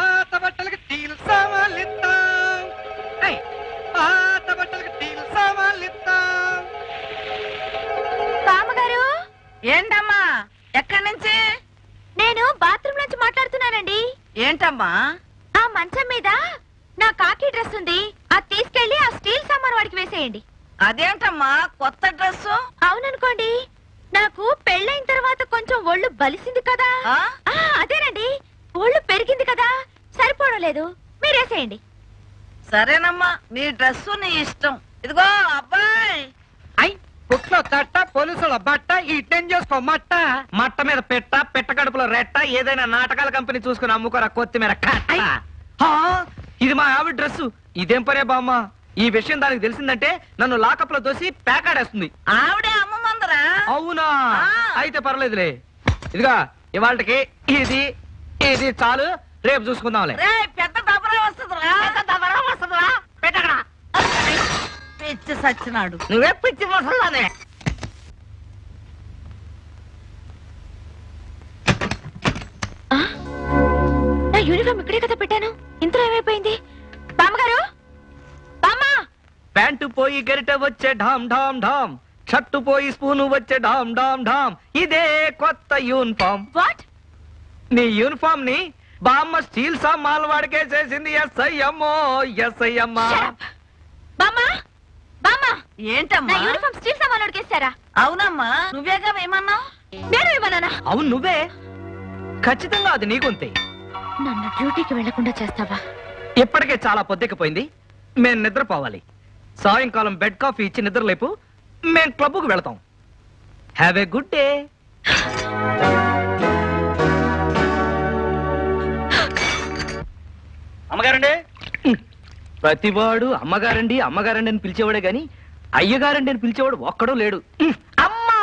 డ్రెస్ నీ ఇష్టం. ఇదిగో అబ్బాయి. ఐ పుట్లో తట్ట పోలీసుల బట్ట ఈ టెన్ చేసుకో మట్ట. మట్ట మీద పెట్ట పెట్ట కడుపులో రెట్ట ఏదైనా నాటకాల కంపెనీ చూసుకుని అమ్ముకోరా కొత్తిమీర కట్ట. హా, ఇది మా ఆవిడ డ్రెస్ ఇదేం పనే బామ్మ? ఈ విషయం దానికి తెలిసిందంటే నన్ను లాకప్లో దోసి ప్యాకాడేస్తుంది ఆవిడే అమ్మమందరా అవునా? అయితే పర్లేదులే ఇదిగా ఇవాళకి ఇది ఇది చాలు. రేపు చూసుకుందాంలే. రే పెద్ద దబరా వస్తుందిరా పెద్ద దబరా వస్తుందిరా పెట్టకడా పిచ్చి సచ్చినాడు. నువ్వే పిచ్చి మసలానే నా యూనిఫామ్ ఇక్కడే కదా పెట్టాను. ఇంతలో ఏమైపోయింది? బామ్మగారు? బామ్మా! ప్యాంటు పోయి గరిట వచ్చే ఢామ్ ఢామ్ ఢామ్. షర్టు పోయి స్పూను వచ్చే ఢామ్ ఢామ్ ఢామ్. ఇదే కొత్త యూనిఫామ్ వాట్ నీ యూనిఫామ్ని బామ్మ స్టీల్ సామాన్ వాడికే చేసింది ఎస్ఐ అమ్మో ఎస్ఐ అమ్మా బామ్మా! బామ్మా! ఏంటమ్మా? నా యూనిఫామ్ స్టీల్ సామాన్ ఉడికేస్తారా అవునమ్మా. నువ్వేగా ఏమన్నావు? నేను ఇవ్వనానా అవును నువ్వే. ఖచ్చితంగా అది నీకుంతే నన్ను డ్యూటీకి వెళ్ళకుండా చేస్తావా? ఇప్పటికే చాలా పొద్దెక్కిపోయింది. మేం నిద్రపోవాలి. సాయంకాలం బెడ్ కాఫీ ఇచ్చి నిద్రలేపు మేం క్లబ్కు వెళతాం. హ్యావ్ ఏ గుడ్ డే అమ్మగారండి. ప్రతివాడు అమ్మగారండి అమ్మగారండి అని పిలిచేవాడే గాని అయ్యగారండి అని పిలిచేవాడు ఒక్కడూ లేడు. అమ్మా!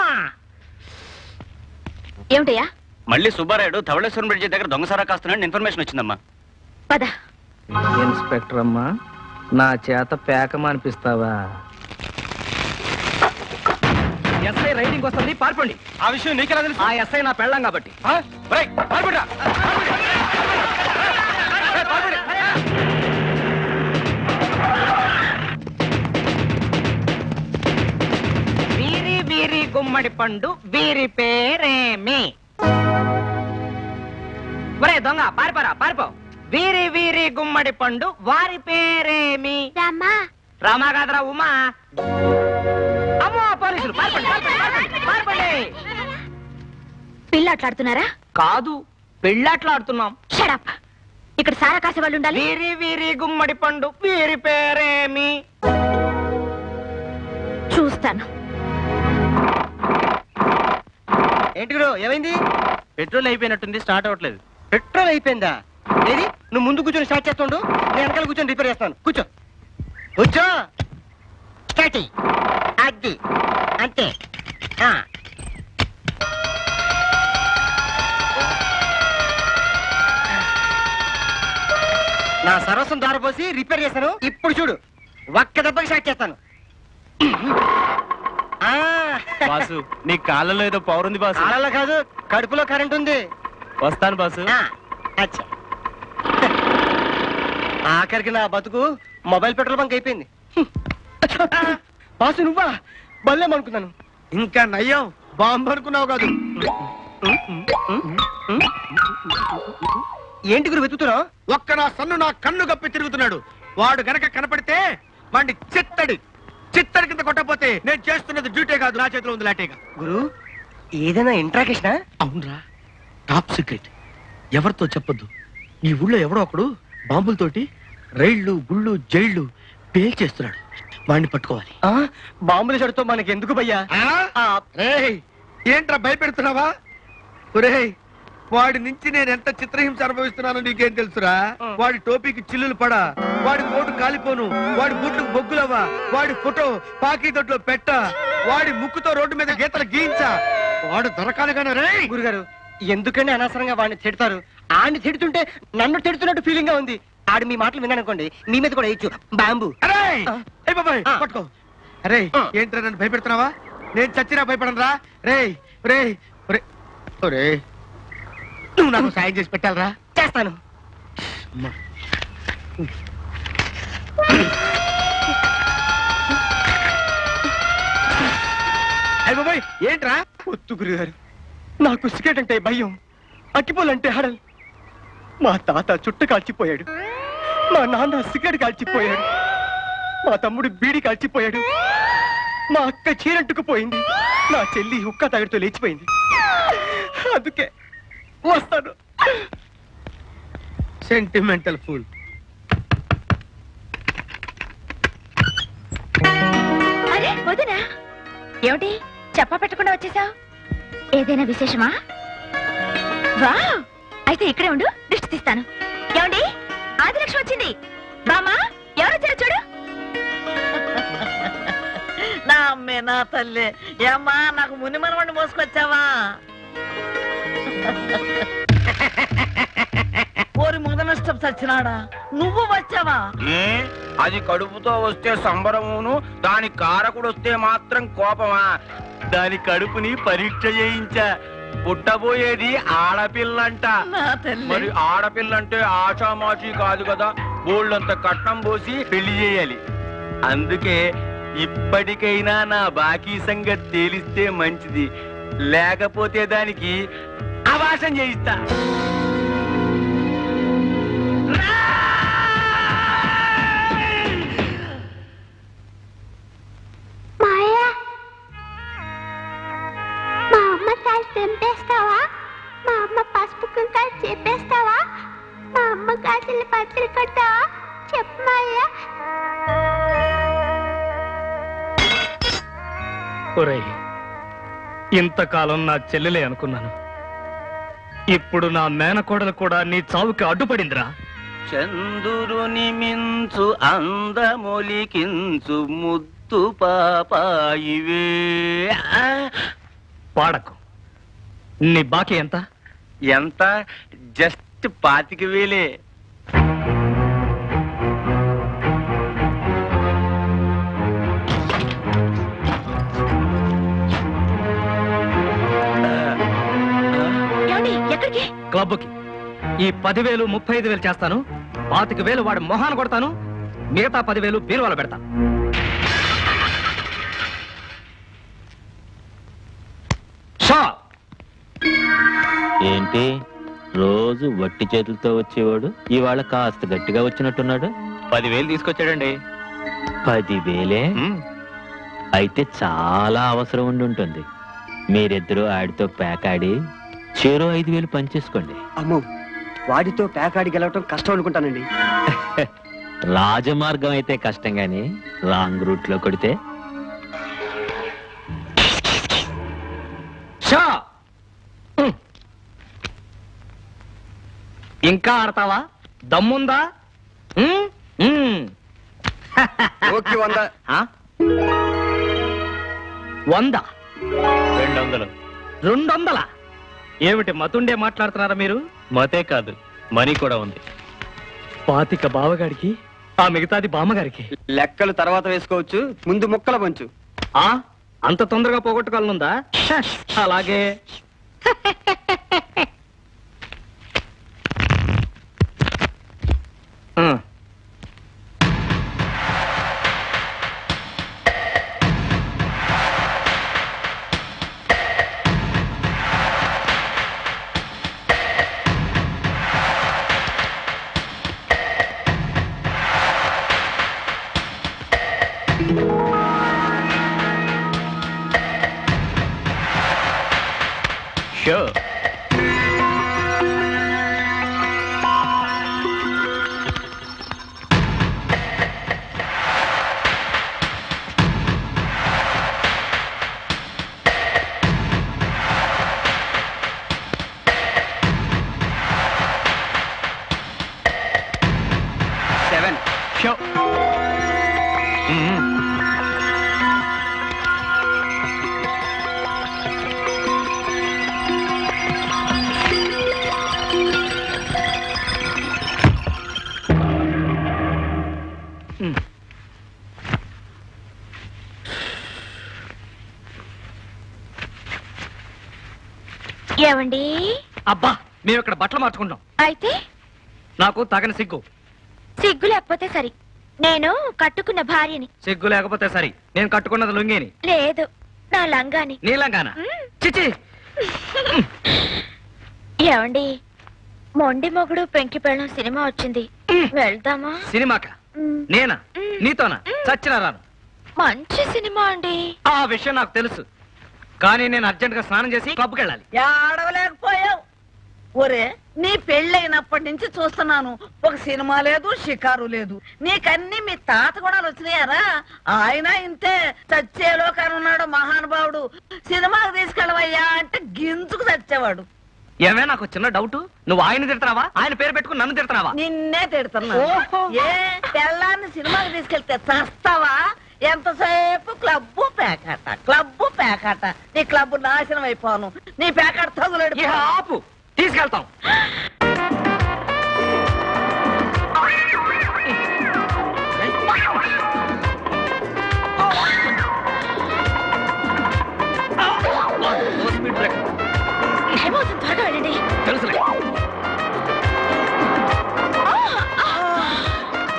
ఏమిటయ్యా? మళ్ళీ సుబ్బారాయుడు ధవళేశ్వరం బ్రిడ్జి దగ్గర దొంగసారా కాస్తున్నాడు ఇన్ఫర్మేషన్ వచ్చిందమ్మా. పద. ఇన్స్పెక్టర్ అమ్మా నా చేత పేక అనిపిస్తావా ఎస్ఐ రైడింగ్ వస్తుంది పారిపోండి. ఆ విషయం నీకెలా తెలుసు? ఆ ఎస్ఐ నా పెళ్ళం కాబట్టి. వీరి గుమ్మడి పండు వీరి పేరేమి? ఒరే దొంగ పారిపోరా పారిపో. వీరి వీరి గుమ్మడి పండు వారి పేరేమి? రామ్మా రామా కాదరా ఉమా. అమ్మో పోలీసులు పారిపోండి పారిపోండి, పారిపోండి, పారిపోండి. పిల్లాట్లాడుతున్నారా? కాదు పెళ్ళాట్లాడుతున్నాం. షడప్ ఇక్కడ సారా కాసే వాళ్ళు ఉండాలి. వీరి వీరి గుమ్మడి పండు వీరి పేరేమి? చూస్తాను. ఏంటి గురు ఏమైంది? పెట్రోల్ అయిపోయినట్టుంది స్టార్ట్ అవ్వట్లేదు. పెట్రోల్ అయిపోయిందా? ఏది? నువ్వు ముందు కూర్చొని స్టార్ట్ చేస్తుండు నేను వెనకాల కూర్చొని రిపేర్ చేస్తాను. కూర్చో. కూర్చో. స్టార్ట్. అది అంతే. నా సర్వస్వం దారిపోసి రిపేర్ చేశాను. ఇప్పుడు చూడు ఒక్క దెబ్బకి స్టార్ట్ చేస్తాను. బాసు నీ కాళ్ళలో ఏదో పవర్ ఉంది బాసు. కాళ్ళలో కాదు కడుపులో కరెంట్ ఉంది. వస్తాను బాసు. ఆ, అచ్చా. ఆఖరికి నా బతుకు మొబైల్ పెట్రోల్ బంక్ అయిపోయింది. బాసు నువ్వా? బల్లేమనుకున్నాను ఇంకా నయ్యం బాంబు అనుకున్నావు కాదు. ఏంటి గురు వెతుకుతున్నావు? ఒక్క నా సన్ను నా కన్ను గప్పి తిరుగుతున్నాడు. వాడు గనక కనపడితే వాడిని చిత్తడి. చిత్తడి కింద కొట్టపోతే నేను చేస్తున్నది డ్యూటీ కాదు. నా చేతిలో ఉంది లాటేగా గురు ఏదైనా ఇంట్రాకేషనా? అవునరా. టాప్ సీక్రెట్ ఎవరితో చెప్పొద్దు. ఈ ఊళ్ళో ఎవడో ఒకడు బాంబులతోటి రైళ్ళు గుళ్ళు జైళ్ళు పేల్చేస్తున్నాడు వాడిని పట్టుకోవాలి. బాంబుల చెడుతో మనకి ఎందుకు భయ్యా రేయ్, ఏంట్రా భయపెడుతున్నావా? ఒరేయ్ వాడి నుంచి నేను ఎంత చిత్రహింస అనుభవిస్తున్నానో నీకేం తెలుసురా? వాడి టోపీకి చిల్లులు పడా వాడి కోటు కాలిపోను వాడి బూట్లకు బొగ్గులవ్వా వాడి ఫోటో పాకీ దొడ్లో పెట్ట వాడి ముక్కుతో రోడ్డు మీద గీతలు గీయించా. వాడు దొరకాలి కానీ రే! గురుగారు ఎందుకండి అనవసరంగా వాడిని తిడతారు? ఆడిని తిడుతుంటే నన్ను తిడుతున్నట్టు ఫీలింగ్గా ఉంది. ఆడు మీ మాటలు విన్నానుకోండి మీ మీద కూడా వేయచ్చు. బాంబు. ఏ బాబాయ్ పట్టుకో. అరే ఏంట్రా నన్ను భయపెడుతున్నావా? నేను చచ్చినా భయపడను రే రే రే రే నువ్వు నాకు సాయం చేసి పెట్టాలరా. చేస్తాను. బాబాయ్ ఏంట్రా? వద్దు గురుగారు. నాకు సిగరెట్ అంటే భయం. అక్కిపోలంటే హడల్. మా తాత చుట్ట కాల్చిపోయాడు. మా నాన్న సిగరెట్ కాల్చిపోయాడు. మా తమ్ముడు బీడి కాల్చిపోయాడు. మా అక్క చీరంటుకుపోయింది నా చెల్లి హుక్క తగడితో లేచిపోయింది. అందుకే వస్తాను. సెంటిమెంటల్ ఫుల్ అరే వదినా. ఏమిటి? చెప్ప పెట్టకుండా వచ్చేసావు? ఏదైనా విశేషమా? వా అయితే ఇక్కడే ఉండు దృష్టి తీస్తాను. ఏమండి? ఆదిలక్ష్మి వచ్చింది. బామా ఎవరు వచ్చారు చూడు. నా అమ్మే నా తల్లి. ఏమ్మా నాకు ముని మనవడిని మోసుకొచ్చావా? ఓరి ముద నష్టం చచ్చినాడా నువ్వు వచ్చావా? ఏ? అది కడుపుతో వస్తే సంబరమును దాని కారకుడు వస్తే మాత్రం కోపమా? దాని కడుపుని పరీక్ష చేయించా. పుట్టబోయేది ఆడపిల్లంట. నా తల్లి. మరి ఆడపిల్లంటే ఆషామాషి కాదు కదా. బోళ్ళంత కట్నం పోసి పెళ్ళి చేయాలి. అందుకే ఇప్పటికైనా నా బాకీ సంగతి తేలిస్తే మంచిది. లేకపోతే దానికి అవాసం చేయిస్తా. తెంపేస్తావా? మా అమ్మ పసుపు కుంకాలు చెప్పేస్తావా మా అమ్మ గాజులు పత్రి కట్టావా చెప్పు మాయా ఒరేయ్ ఇంతకాలం నా చెల్లెలే అనుకున్నాను. ఇప్పుడు నా మేనకోడలు కూడా నీ చావుకి అడ్డుపడిందిరా. చందురుని మించు అందమొలికించు ముద్దు పాపాయివే. పాడకు. నీ బాకీ ఎంత? ఎంత? జస్ట్ పాతిక వేలే. క్లబ్కి ఈ పదివేలు ముప్పై ఐదు వేలు చేస్తాను. పాతిక వేలు వాడి మొహాన కొడతాను. మిగతా పదివేలు బీరువాలో పెడతాను షా ఏంటి? రోజు వట్టి చేతులతో వచ్చేవాడు? ఇవాళ కాస్త గట్టిగా వచ్చినట్టున్నాడు? పదివేలు తీసుకొచ్చాడండి. పదివేలే? అయితే చాలా అవసరం ఉండి ఉంటుంది. మీరిద్దరూ ఆడితో పేకాడి చెరో ఐదు వేలు పనిచేసుకోండి అమ్మో వాడితో పేకాడి గెలవటం కష్టం అనుకుంటానండి. రాజమార్గం అయితే కష్టం గాని రాంగ్ రూట్లో కొడితే. షా! ఉమ్. ఇంకా ఆడతావా? దమ్ముందా? ఉమ్? ఉమ్. ఓకే వంద. వంద? రెండు వందలు రెండు వందల ఏమిటి మతుండే మాట్లాడుతున్నారా మీరు? మతే కాదు మనీ కూడా ఉంది. పాతిక బావగాడికి ఆ మిగతాది బామ్మగారికి. లెక్కలు తర్వాత వేసుకోవచ్చు ముందు ముక్కల పంచు. ఆ? అంత తొందరగా పోగొట్టుకోవాలనుందా? అలాగే. మేము ఇక్కడ బట్టలు మార్చుకుంటాం అయితే? నాకు తగని సిగ్గు. సిగ్గు లేకపోతే సరి. నేను కట్టుకున్న భార్యని. సిగ్గు లేకపోతే సరి. నేను కట్టుకున్నది లుంగిని. లేదు నా లంగాని. నీలంగాన చిచి! ఏమండి? మొండి మొగుడు పెంకి పెళ్ళం సినిమా వచ్చింది. వెళ్దామా? సినిమాక? నేనా? నీతోనా? చచ్చిన రాను మంచి సినిమా అండి. ఆ విషయం నాకు తెలుసు. కానీ నేను అర్జెంట్గా స్నానం చేసి క్లబ్కి వెళ్ళాలి. ఏడవలేకపోయావు. ఒరే నీ పెళ్ళైనప్పటి నుంచి చూస్తున్నాను. ఒక సినిమా లేదు షికారు లేదు. నీకన్నీ మీ తాత కూడా వచ్చినాయారా? ఆయన ఇంతే చచ్చేలో ఉన్నాడు మహానుభావుడు. సినిమాకి తీసుకెళ్ళవయ్యా అంటే గింజుకు చచ్చేవాడు. ఏమే నాకు చిన్న డౌట్. నువ్వు ఆయన తిడతావా? ఆయన పేరు పెట్టుకుని నన్ను తిడతావా? నిన్నే తిడుతున్నా. ఏ పెళ్ళాన్ని సినిమాకి తీసుకెళ్తే చస్తావా? ఎంతసేపు క్లబ్బు పేకాట క్లబ్బు పేకాట. నీ క్లబ్బు నాశనం అయిపోను. నీ పేకాట తగులడు ఇహ ఆపు. తీసుకెళ్తాం. ఏమవుతుంది? త్వరగా వెళ్ళండి. తెలుసులే.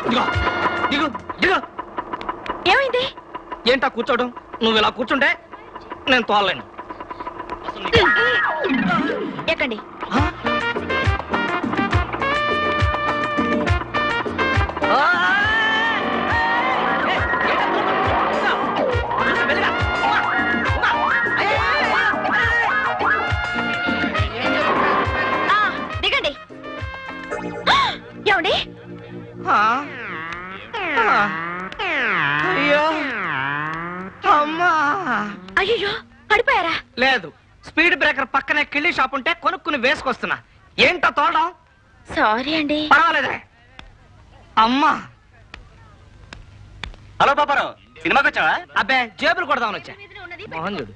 ఇదిగో, దిగు దిగు ఏమైంది? ఏంటా కూర్చోవడం? నువ్వు ఇలా కూర్చుంటే నేను తోలలేను. ఎక్కండి. ఏమండి? అయ్యో. అమ్మా. అయ్యో పడిపోయారా? లేదు. స్పీడ్ బ్రేకర్ పక్కనే కిళ్ళి షాప్ ఉంటే కొనుక్కుని వేసుకొస్తున్నా. ఏంటో తోడడం సారీ అండి. పర్వాలేదే. అమ్మా. హలో పాపారావు సినిమాకి వచ్చావా అబ్బే జేబులు కొడదామని వచ్చా. మోహన్ చూడు.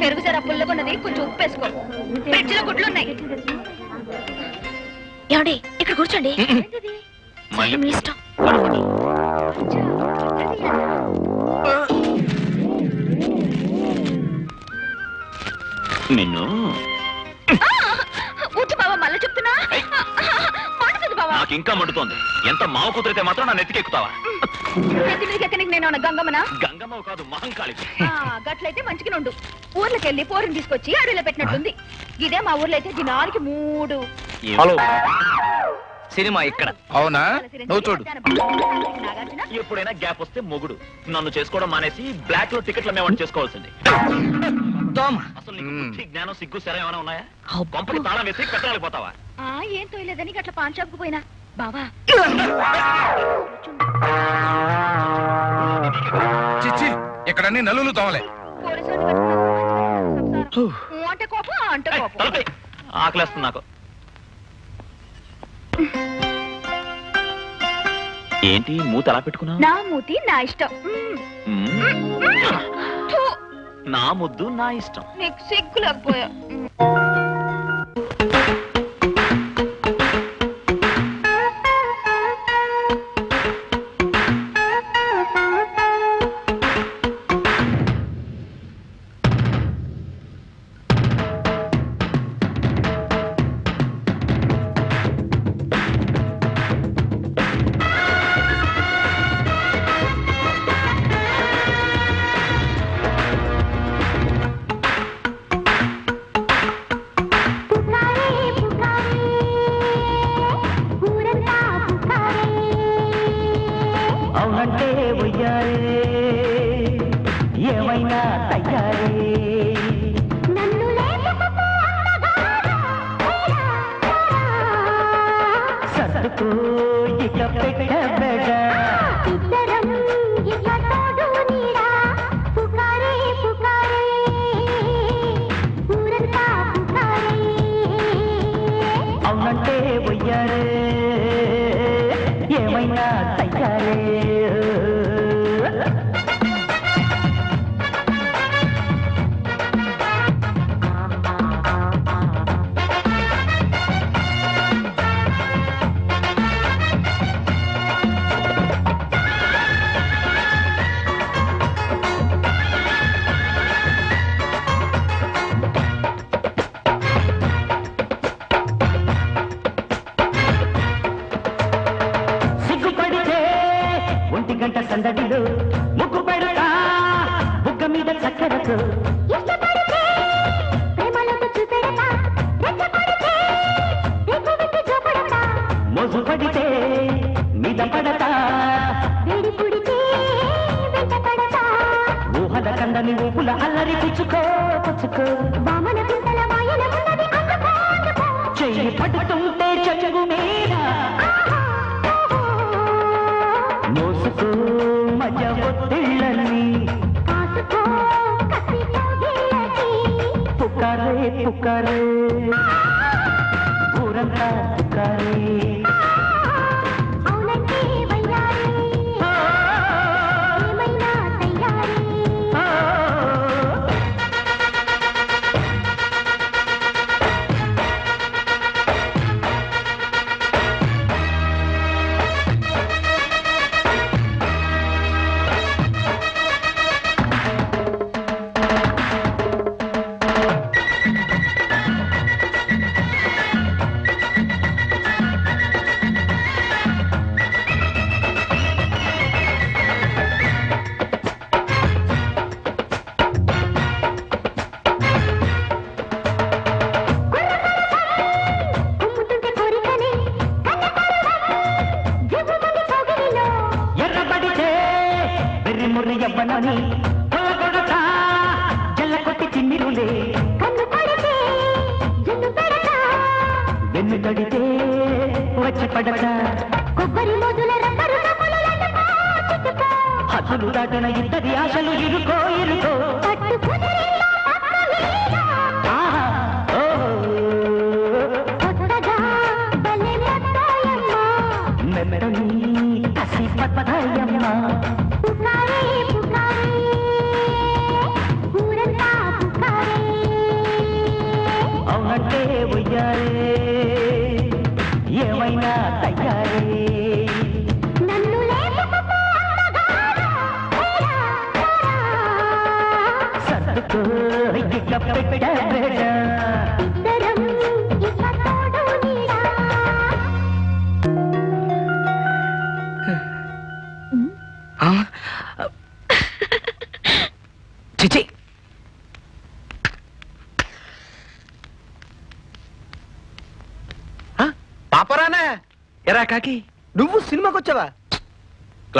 పెరుగు జర పుల్లగొన్నది కొంచెం ఉప్పు వేసుకో. ఫ్రిడ్జ్లో గుడ్లు ఉన్నాయి. ఏమండి ఇక్కడ కూర్చోండి. సరే, మీ ఇష్టం. నిన్ను? ఊటి బాబా మళ్ళీ చెప్తున్నా. మండుతుంది బాబా నాకు ఇంకా మండుతోంది. ఎంత మావ కుదిరితే మాత్రం నా నెత్తికెక్కుతావా? నెత్తి మీదకి ఎక్కనికి నేను గంగమ్మనా? గంగమ్మ కాదు మహంకాళి ఆ, గట్లయితే మంచిగా నుండు ఊర్లోకి వెళ్ళి పోరిని తీసుకొచ్చి అడవిలో పెట్టినట్టుంది. ఇదే మా ఊర్లో అయితే దినానికి మూడు. హలో. సినిమా ఇక్కడ. అవునా? నువ్వు చూడు. ఎప్పుడైనా గ్యాప్ వస్తే మొగుడు. నన్ను చేసుకోవడం మానేసి బ్లాక్లో టికెట్ల మేము చేసుకోవాల్సింది. అసలు నీకు బుద్ధి, జ్ఞానం సిగ్గు ఏమైనా ఉన్నాయా? పంపకి తాళం వేసి కట్టడానికి పోతావా? ఆ ఏం తోయలేదని గట్ల పాన్ షాప్కు పోయినా? బావా. చిచ్చి ఇక్కడ అన్ని నలులు తోమలే. అంటే కోపం ఆ అంటే కోపం. ఆకలేస్తుంది నాకు. ఏంటి మూత ఎలా పెట్టుకున్నావు? నా మూతి నా ఇష్టం. మ్మ్. నా ముద్దు నా ఇష్టం. నీకు సిగ్గు లేకపోయా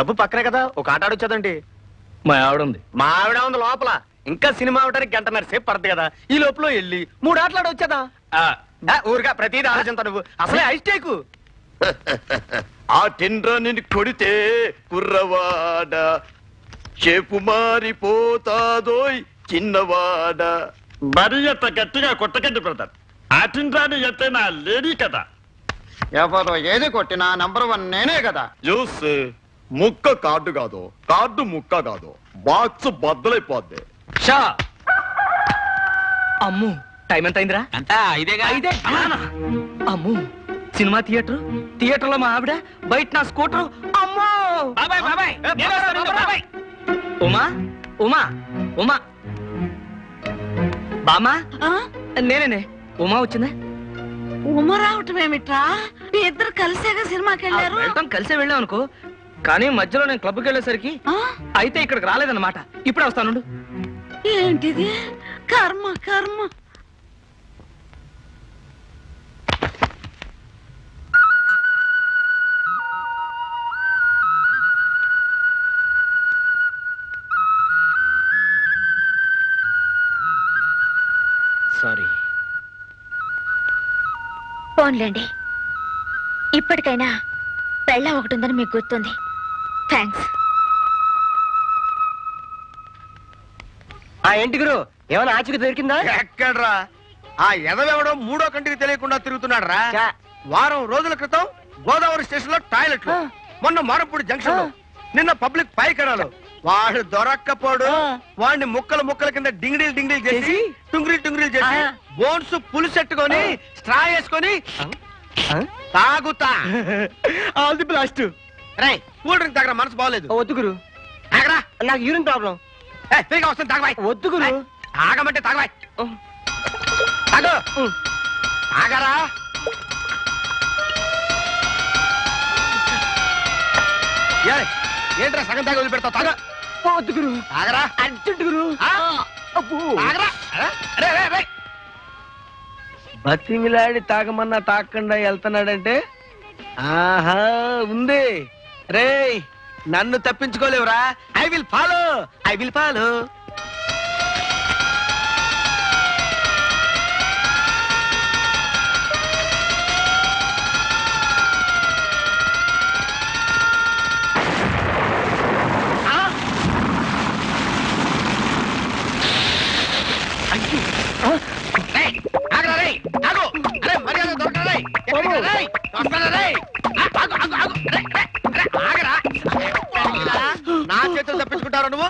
క్లబ్ పక్కనే కదా ఒక ఆట ఆడొచ్చాదండి. మా ఆవిడ ఉంది మా ఆవిడ ఉంది లోపల. ఇంకా సినిమా అవడానికి గంటన్నర సేపు పడుతుంది కదా. ఈ లోపల వెళ్ళి మూడు ఆటలు ఆడొచ్చాదా? ఆ, ఊరుగా ప్రతిదీ ఆలోచనతో నువ్వు. అసలే ఐస్టేకు ఆ టెండ్రా నిన్ను కొడితే కుర్రవాడ చేపు మారిపోతాదోయ్ చిన్నవాడ. మరి ఎంత గట్టిగా కొట్టకండి బ్రదర్. ఆటింద్రాని ఎత్తే నా లేడీ కదా. ఎవరు ఏది కొట్టినా నంబర్ వన్ నేనే కదా. జ్యూస్. ముక్క కార్డు కాదు కార్డు ముక్క కాదు బాక్స్ బద్దలైపోద్ది. షా! అమ్ము టైం ఎంత అయిందిరా అంత ఐదేగా ఐదే? Ammu cinema theatre? థియేటర్లో మా ఆవిడ బయట నా స్కూటర్. అమ్మో! బాబాయ్ బాబాయ్ నేను వస్తాను, బాబాయ్. ఉమా ఉమా ఉమా. బామా నేనేనే. ఉమా వచ్చిందా? ఉమ రావటం ఏమిట్రా మీ ఇద్దరు కలిసేగా సినిమాకి వెళ్ళారు కలిసే వెళ్ళాం అనుకో. కానీ మధ్యలో నేను క్లబ్కి వెళ్ళేసరికి అయితే ఇక్కడికి రాలేదన్నమాట. ఇప్పుడే వస్తాను ఏంటిది? కర్మ కర్మ. సారీ పోన్లేండి. ఇప్పటికైనా పెళ్ళ ఒకటి ఉందని మీకు గుర్తుంది. థ్యాంక్స్ ఆ ఏంటి గురు? ఏమైనా ఆచూకి దొరికిందా? ఎక్కడ్రా? ఆ ఎదవెవడో మూడో కంటికి తెలియకుండా తిరుగుతున్నాడు రా వారం రోజుల క్రితం గోదావరి స్టేషన్లో టాయిలెట్ మొన్న మారపూడి జంక్షన్లో నిన్న పబ్లిక్ పాయికరాలు వాడు దొరక్కపోడు. వాడిని ముక్కలు ముక్కల కింద డింగిడీలు డింగిడీలు చేసి టుంగిరీలు టుంగిరీలు చేసి బోన్స్ పులుసెట్టుకొని స్ట్రా వేసుకొని తాగుతా. ఆల్ ది బ్లాస్ట్ రై కూల్ డ్రింక్ తాగరా మనసు బాగలేదు. వద్దు గురు. తాగరా? నాకు యూరిన్ ప్రాబ్లం. ఏ ఫ్రీగా వస్తుంది తాగబాయ్. వద్దు గురు. తాగమంటే తాగబాయ్. తాగు. తాగరా? ఏ, ఏంట్రా సగం తాగి వదిలిపెడతావు? తాగ. వద్దు గురు. తాగరా? అర్జెంట్ గురు. ఆ? అరే, అరే, అరే, అరే. బతిమిలాడి తాగమన్నా తాగకుండా వెళ్తున్నాడంటే? ఆహా ఉంది. రేయ్ నన్ను తప్పించుకోలేవురా. I will follow I will follow ఆగరా రే ఆగు. నా చేతులు తప్పించుకుంటారు నువ్వు.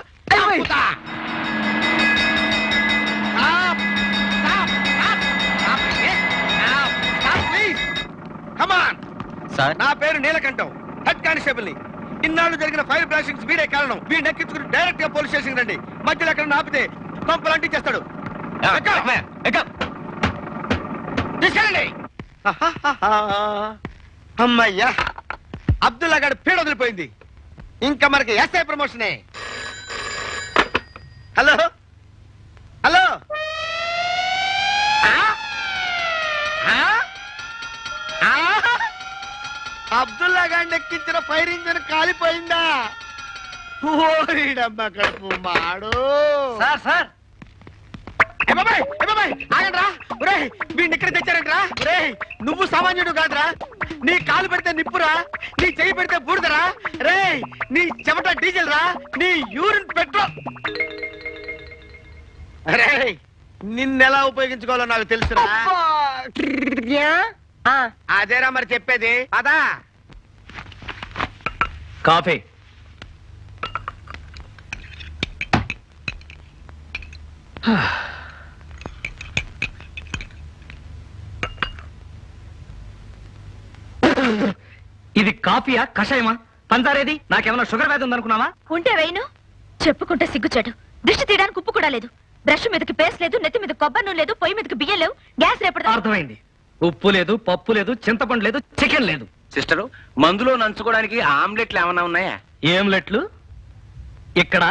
నా పేరు నీలకంఠం. హెడ్ కానిస్టేబుల్ ఇన్నాళ్ళు జరిగిన ఫైర్ బ్లాస్టింగ్స్ వీడే కారణం. వీడిని ఎక్కించుకుని డైరెక్ట్గా పోలీస్ స్టేషన్ రండి. మధ్యలో ఎక్కడ ఆపితే పంపలాంటి చేస్తాడు. తీసుకెళ్ళండి! అమ్మయ్యా అబ్దుల్లా గారి పీడ వదిలిపోయింది. ఇంకా మనకి ఎస్ఐ ప్రమోషనే. హలో? హలో? అబ్దుల్లా గారిని ఎక్కించిన ఫైర్ ఇంజిన్ కాలిపోయిందా? ఓరిడమ్మ కడుపు మాడు. సార్ సార్ ఏ బాబాయ్, ఏ బాబాయ్, ఆగండ్రా. ఒరేయ్, వీడిని ఇక్కడ తెచ్చారంట్రా? ఒరేయ్, నువ్వు సామాన్యుడు కాదురా. నీ కాలు పెడితే నిప్పురా నీ చెయ్యి పెడితే బూడిదరా. రే నీ చెమట డీజిల్ రా నీ యూరిన్ పెట్రోల్. అరే నిన్నెలా ఉపయోగించుకోవాలో నాకు తెలుసురా. అదేరా మరి చెప్పేది. పదా. కాఫీ. ఇది కాఫీయా కషాయమా? పంచారేది నాకేమైనా షుగర్ వ్యాధి ఉందనుకున్నావా? ఉంటే వేయను. చెప్పుకుంటే సిగ్గుచాటు. దృష్టి తీయడానికి ఉప్పు కూడా లేదు. బ్రష్ మీదకి పేస్ట్ లేదు నెత్తి మీద కొబ్బరి నూనె లేదు పొయ్యి మీదకి బియ్యం లేవు. గ్యాస్ రేపటి అర్థమైంది. ఉప్పు లేదు పప్పు లేదు చింతపండు లేదు చికెన్ లేదు. సిస్టరు మందులో నంచుకోవడానికి ఆమ్లెట్లు ఏమన్నా ఉన్నాయా? ఏంలెట్లు ఇక్కడ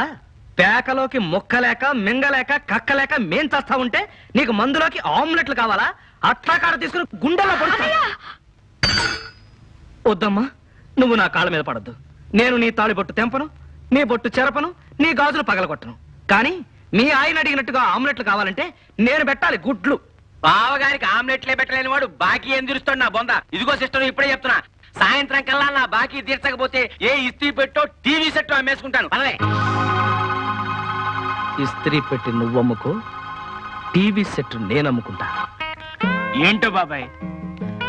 పేకలోకి ముక్కలేక మింగలేక కక్కలేక మేం చస్తా ఉంటే నీకు మందులోకి ఆమ్లెట్లు కావాలా? అట్లా కాడ తీసుకుని గుండెల్లో పడుతా వద్దమ్మా నువ్వు నా కాళ్ళ మీద పడద్దు. నేను నీ తాళి బొట్టు తెంపను నీ బొట్టు చెరపను నీ గాజులు పగలగొట్టను. కానీ మీ ఆయన అడిగినట్టుగా ఆమ్లెట్లు కావాలంటే నేను పెట్టాలి గుడ్లు. బావగారికి ఆమ్లెట్లే పెట్టలేని వాడు బాకీ ఏం తీరుస్తాడు నా బొంద? ఇదిగో సిస్టర్ ఇప్పుడే చెప్తున్నా. సాయంత్రం కల్లా నా బాకీ తీర్చకపోతే ఏ ఇస్త్రీ పెట్టో టీవీ సెట్ అమ్మేసుకుంటాను. పనలే ఇస్త్రీ పెట్టి నువ్వు అమ్ముకో టీవీ సెట్ నేను అమ్ముకుంటా. ఏంటో బాబాయ్?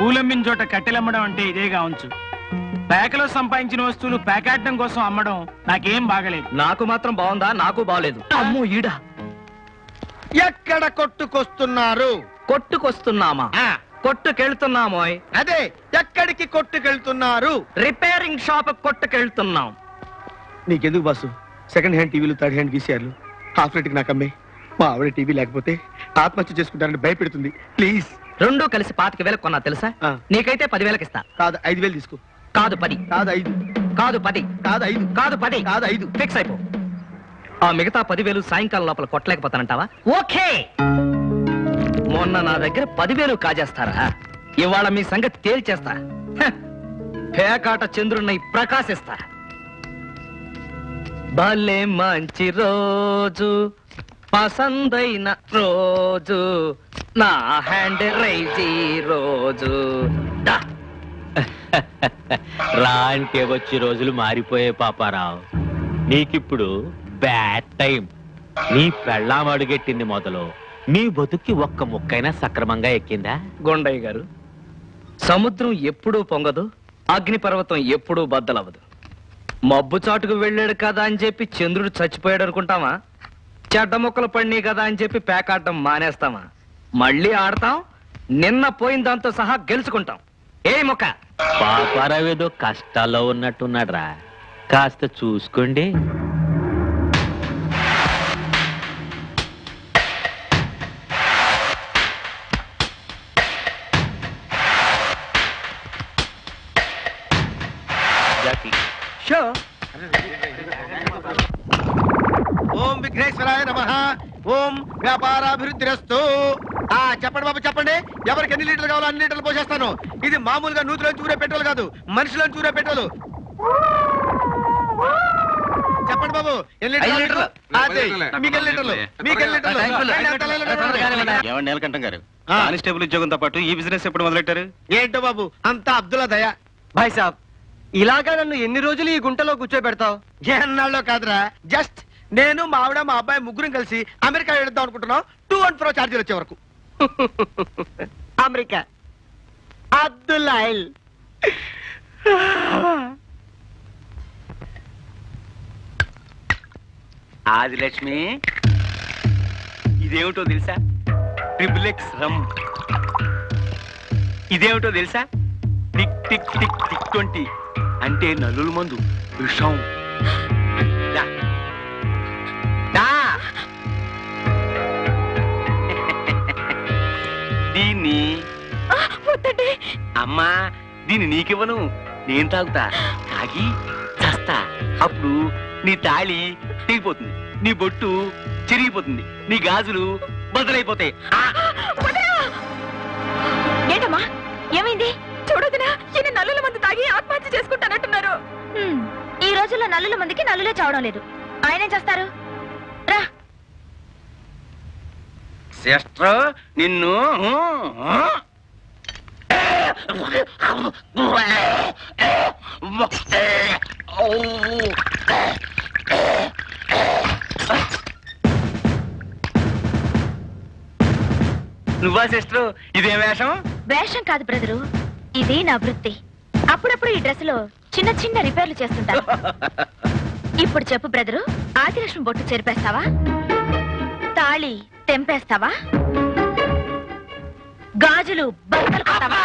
పూలమ్మిన చోట కట్టెలమ్మడం అంటే ఇదేగా ఉంచు. పేకలో సంపాదించిన వస్తువులు పేకాడడం కోసం అమ్మడం నాకేం బాగలేదు. నాకు మాత్రం బాగుందా? నాకు బాగలేదు అమ్మో ఈడ. ఎక్కడ కొట్టుకొస్తున్నారు? కొట్టుకొస్తున్నామా? కొట్టుకెళ్తున్నామోయ్. అదే ఎక్కడికి కొట్టుకెళ్తున్నారు? రిపేరింగ్ షాప్ కొట్టుకెళ్తున్నాం. నీకెందుకు బాసు? సెకండ్ హ్యాండ్ టీవీలు థర్డ్ హ్యాండ్ వీసీఆర్లు హాఫ్ రేట్కి నాకు అమ్మే మా ఆవిడ టీవీ లేకపోతే ఆత్మహత్య చేసుకుంటారని భయపెడుతుంది. ప్లీజ్ రెండు కలిసి పాతిక వేలకు కొన్నా తెలుసా? నీకైతే పదివేలకు ఇస్తా. కాదు ఐదు వేలు తీసుకో. కాదు పది. కాదు ఐదు. కాదు పది. కాదు ఐదు. కాదు పది. కాదు ఐదు. ఫిక్స్ అయిపో. ఆ మిగతా పదివేలు సాయంకాలం లోపల కొట్టలేకపోతానంటావా? ఓకే. మొన్న నా దగ్గర పదివేలు కాజేస్తారా? ఇవాళ మీ సంగతి తేల్చేస్తా. పేకాట చంద్రున్నై ప్రకాశిస్తా. భలే మంచి రోజు. పసందైన రోజు నా హ్యాండ్ రైజీ. రోజు దా. రానికే వచ్చి రోజులు మారిపోయే పాపారావు. నీకిప్పుడు బ్యాడ్ టైం నీ పెళ్ళాం అడుగెట్టింది మొదలు. నీ బతుక్కి ఒక్క ముక్కైనా సక్రమంగా ఎక్కిందా? గొండయ్య గారు సముద్రం ఎప్పుడూ పొంగదు అగ్నిపర్వతం ఎప్పుడూ బద్దలవ్వదు. మబ్బు చాటుకు వెళ్ళాడు కదా అని చెప్పి చంద్రుడు చచ్చిపోయాడు అనుకుంటామా చెడ్డ మొక్కలు పడినాయి కదా అని చెప్పి పేకాడటం మానేస్తామా? మళ్ళీ ఆడతాం నిన్న పోయిన దాంతో సహా గెలుచుకుంటాం. ఏ మొక్క! పాపారావు ఏదో కష్టాల్లో ఉన్నట్టున్నాడ్రా. కాస్త చూసుకోండి. షో! ఓం విఘ్నేశ్వరాయ నమ. ఓం వ్యాపారాభివృద్ధిరస్తు. ఆ చెప్పండి బాబు చెప్పండి. ఎవరికి ఎన్ని లీటర్లు కావాలో అన్ని లీటర్లు పోసేస్తాను. ఇది మామూలుగా నూతిలో చూరే పెట్రోల్ కాదు మనిషిలో చూరే పెట్రోల్. చెప్పండి బాబు ఎన్ని లీటర్లు? లీటర్లు. అదే, మీకు ఎన్ని లీటర్లు? మీకు ఎన్ని లీటర్లు? రండి, అంతా లీటర్లు. ఏమండి నీలకంఠం గారు? కానిస్టేబుల్ ఉద్యోగంతో పాటు ఈ బిజినెస్ ఎప్పుడు మొదలెట్టారు? ఏంటో బాబు అంతా అబ్దుల్లా దయ. భాయ్ సాబ్ ఇలాగా నన్ను ఎన్ని రోజులు ఈ గుంటలో కూర్చోబెడతావు? ఎన్నాళ్ళో కాదురా జస్ట్ నేను మా ఆవిడ మా అబ్బాయి ముగ్గురం కలిసి అమెరికా వెళ్దాం అనుకుంటున్నాం. టూ అండ్ ఫ్రో ఛార్జీలు వచ్చే వరకు. అమెరికా. అబ్దుల్లాయిల్ ఆదిలక్ష్మి. ఇదేమిటో తెలుసా? Triple X rum. ఇదేమిటో తెలుసా? Tick tick tick tick twenty. అంటే నల్లుల మందు. విషం. దా. దీన్ని అమ్మా దీన్ని నీకివ్వను. నేను తాగుతా. తాగి చస్తా. అప్పుడు నీ తాళి తెగిపోతుంది. నీ బొట్టు చిరిగిపోతుంది. నీ గాజులు బదులైపోతాయి ఆ! ఏంటమ్మా? ఏమైంది? చూడదునా ఈయన నల్లుల మందు తాగి ఆత్మహత్య చేసుకుంటానంటున్నారు. ఈ రోజుల్లో నల్లుల మందికి నల్లులే చావడం లేదు. ఆయనేం చేస్తారు? రా. సిస్టర్ నిన్ను నువ్వా సిస్టర్? ఇదేం వేషం? వేషం కాదు బ్రదరు ఇది నా వృత్తి. అప్పుడప్పుడు ఈ డ్రెస్లో చిన్న చిన్న రిపేర్లు చేస్తుంటాను. ఇప్పుడు చెప్పు బ్రదరు. ఆదిలక్ష్మి బొట్టు చెరిపేస్తావా? తాళి తెంపేస్తావా? గాజులు బద్దలు కొడతావా?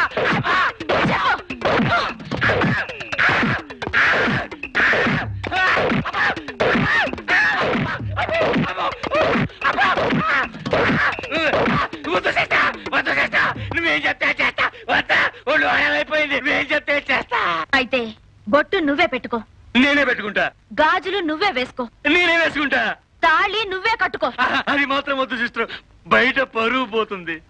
నువ్వేం చెప్తే చేస్తా. వద్దా? ఒళ్ళు అయిపోయింది నువ్వేం చెప్తే చేస్తా. అయితే బొట్టు నువ్వే పెట్టుకో. నేనే పెట్టుకుంటా. గాజులు నువ్వే వేసుకో. నేనే వేసుకుంటా. తాళి నువ్వే కట్టుకో. అది మాత్రం వద్దు సిస్టర్. బయట పరువు పోతుంది.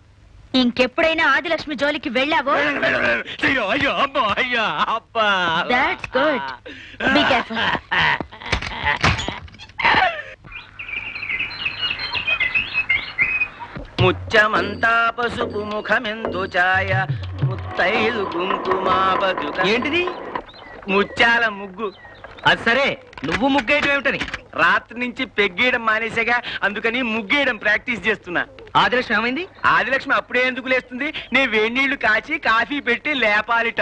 ఇంకెప్పుడైనా ఆదిలక్ష్మి జోలికి వెళ్ళావో? అయ్యో అయ్యో అమ్మో అయ్యో అబ్బా. దాట్స్ గుడ్ బీ కేర్ఫుల్ ముచ్చమంతా పసుపు ముఖమెందు ఛాయ ముత్తైదు కుంకుమా బతుక ఏంటిది? ముత్యాల ముగ్గు. అది సరే నువ్వు ముగ్గేయటం ఏమిటని? రాత్రి నుంచి పెగ్గేయడం మానేసాగా అందుకని ముగ్గేయడం ప్రాక్టీస్ చేస్తున్నా. ఆదిలక్ష్మి ఏమైంది? ఆదిలక్ష్మి అప్పుడే ఎందుకు లేస్తుంది? నేను వేడి నీళ్ళు కాచి కాఫీ పెట్టి లేపాలిట.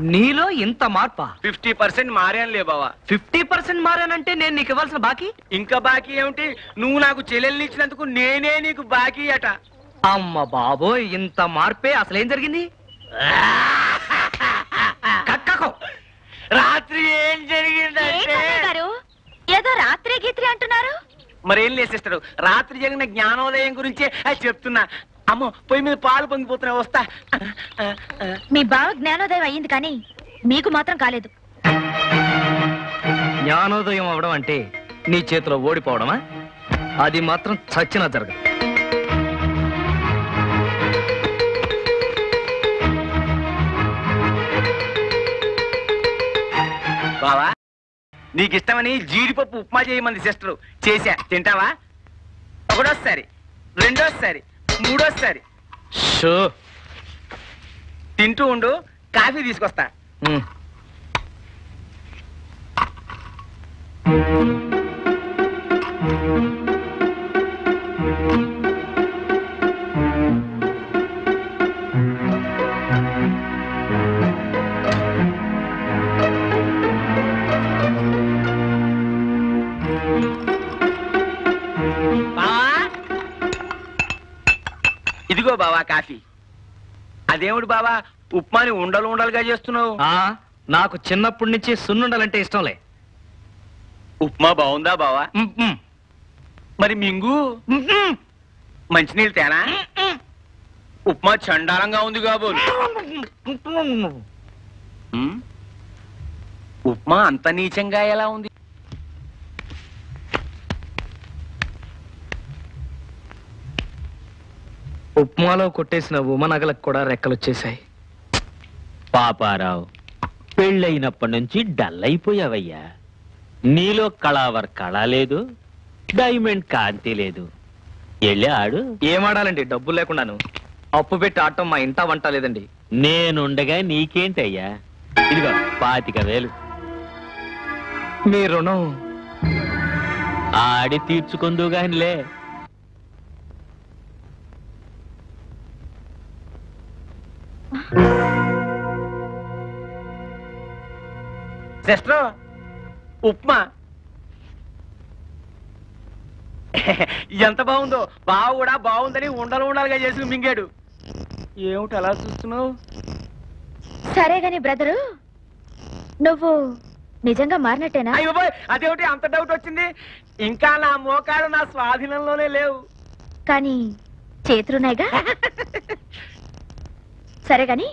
నీలో ఇంత మార్పా? ఫిఫ్టీ పర్సెంట్ మారానులే బావా. ఫిఫ్టీ పర్సెంట్ మారానంటే నేను నీకు ఇవ్వాల్సిన బాకీ? ఇంకా బాకీ ఏమిటి? నువ్వు నాకు చెల్లెల్ని ఇచ్చినందుకు నేనే నీకు బాకీ అట. అమ్మ బాబోయ్ ఇంత మార్పే అసలేం జరిగింది? కక్కకో. రాత్రి ఏం జరిగిందంటే? గారు? ఏదో రాత్రి గీత్రి అంటున్నారు? మరేం లేసేస్తారు రాత్రి జరిగిన జ్ఞానోదయం గురించే అది చెప్తున్నా. అమ్మో పొయ్యి మీద పాలు పొంగిపోతున్నా వస్తా. మీ బావ జ్ఞానోదయం అయ్యింది కానీ మీకు మాత్రం కాలేదు. జ్ఞానోదయం అవడం అంటే నీ చేతిలో ఓడిపోవడమా? అది మాత్రం చచ్చినా జరగదు. బావా నీకు ఇష్టమని జీడిపప్పు ఉప్మా చేయమంది సిస్టర్. చేశా తింటావా? ఒకటోసారి రెండోసారి మూడోసారి. షో. తింటూ ఉండు కాఫీ తీసుకొస్తా. ఉమ్. కాఫీ. అదేమిటి బావా? ఉప్మాని ఉండలు ఉండలుగా చేస్తున్నావు. ఆ నాకు చిన్నప్పటి నుంచి సున్నుండాలంటే ఇష్టంలే. ఉప్మా బాగుందా బావా? మరి మింగు? మంచినీళ్ళు తేనా? ఉప్మా చండాలంగా ఉంది కాబోలు. ఉమ్. ఉప్మా అంత నీచంగా ఎలా ఉంది? ఉప్మాలో కొట్టేసిన ఉమ నగలకు కూడా రెక్కలు వచ్చేసాయి పాపారావు పెళ్ళైనప్పటి నుంచి డల్ అయిపోయావయ్యా నీలో కళావర్ కళ లేదు డైమండ్ కాంతి లేదు. వెళ్ళి ఆడు. ఏమాడాలండి? డబ్బులు లేకుండాను. అప్పు పెట్టి ఆడటం మా ఇంట వంట లేదండి. నేనుండగా నీకేంటయ్యా? ఇదిగో పాతిక వేలు. మీ రుణం. ఆడి తీర్చుకుందు సిస్టర్ ఉప్మా. ఎంత బాగుందో బావ కూడా బాగుందని ఉండలు ఉండాలిగా చేసి మింగాడు. ఏమిటి అలా చూస్తున్నావు? సరే గాని బ్రదరు నువ్వు నిజంగా మారినట్టేనా? అయ్యో అదేమిటి అంత డౌట్ వచ్చింది? ఇంకా నా మోకాడు నా స్వాధీనంలోనే లేవు. కానీ చేతులున్నాయిగా? సరే గాని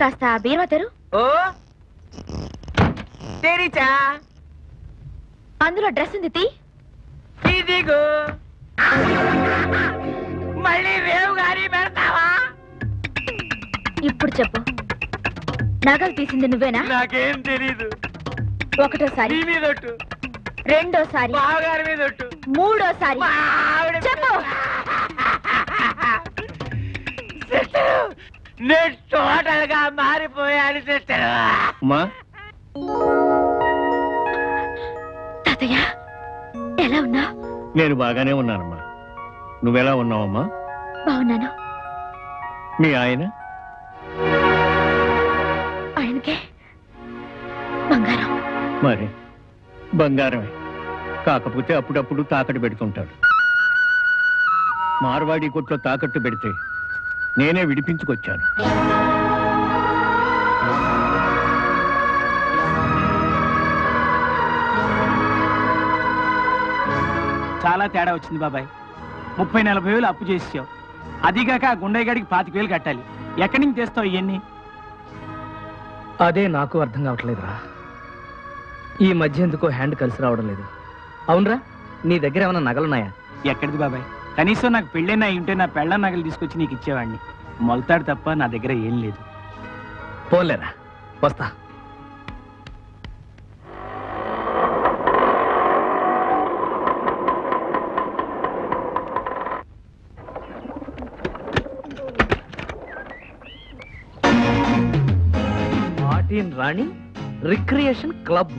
కాస్త బీరువా తెరు. ఓ తెరిచా. అందులో డ్రెస్ ఉంది తీ. ఇదిగో. మళ్ళీ రేవు గారి పెడతావా? ఇప్పుడు చెప్పు. నగలు తీసింది నువ్వేనా? నాకేం తెలీదు. ఒకటోసారి నీ మీద ఒట్టు రెండోసారి బావగారి మీద ఒట్టు మూడోసారి చెప్పు. సిస్టరు, నేను టోటల్గా మారిపోయాను సిస్టర్. అమ్మా. తాతయ్య ఎలా ఉన్నా నేను బాగానే ఉన్నానమ్మా. నువ్వెలా ఉన్నావమ్మా? బాగున్నాను. మీ ఆయన? ఆయనకే బంగారం. మరి? బంగారమే. కాకపోతే అప్పుడప్పుడు తాకట్టు పెడుతుంటాడు. మార్వాడి కొట్లో తాకట్టు పెడితే నేనే విడిపించుకొచ్చాను. చాలా తేడా వచ్చింది బాబాయ్. ముప్పై నలభై వేలు అప్పు చేసావు అదిగాక ఆ గుండయ్య గడికి పాతిక వేలు కట్టాలి. ఎక్కడి నుంచి తెస్తావు ఇవన్నీ అదే నాకు అర్థం కావట్లేదురా. ఈ మధ్య ఎందుకో హ్యాండ్ కలిసి రావడం లేదు. అవునరా? నీ దగ్గర ఏమైనా నగలున్నాయా? ఎక్కడిది బాబాయ్? కనీసం నాకు పెళ్ళైనా ఉంటే నా పెళ్ళ నగలు తీసుకొచ్చి నీకు ఇచ్చేవాడిని. మొలతాడు తప్ప నా దగ్గర ఏం లేదు. పోలేరా వస్తా. Martin Rani recreation club.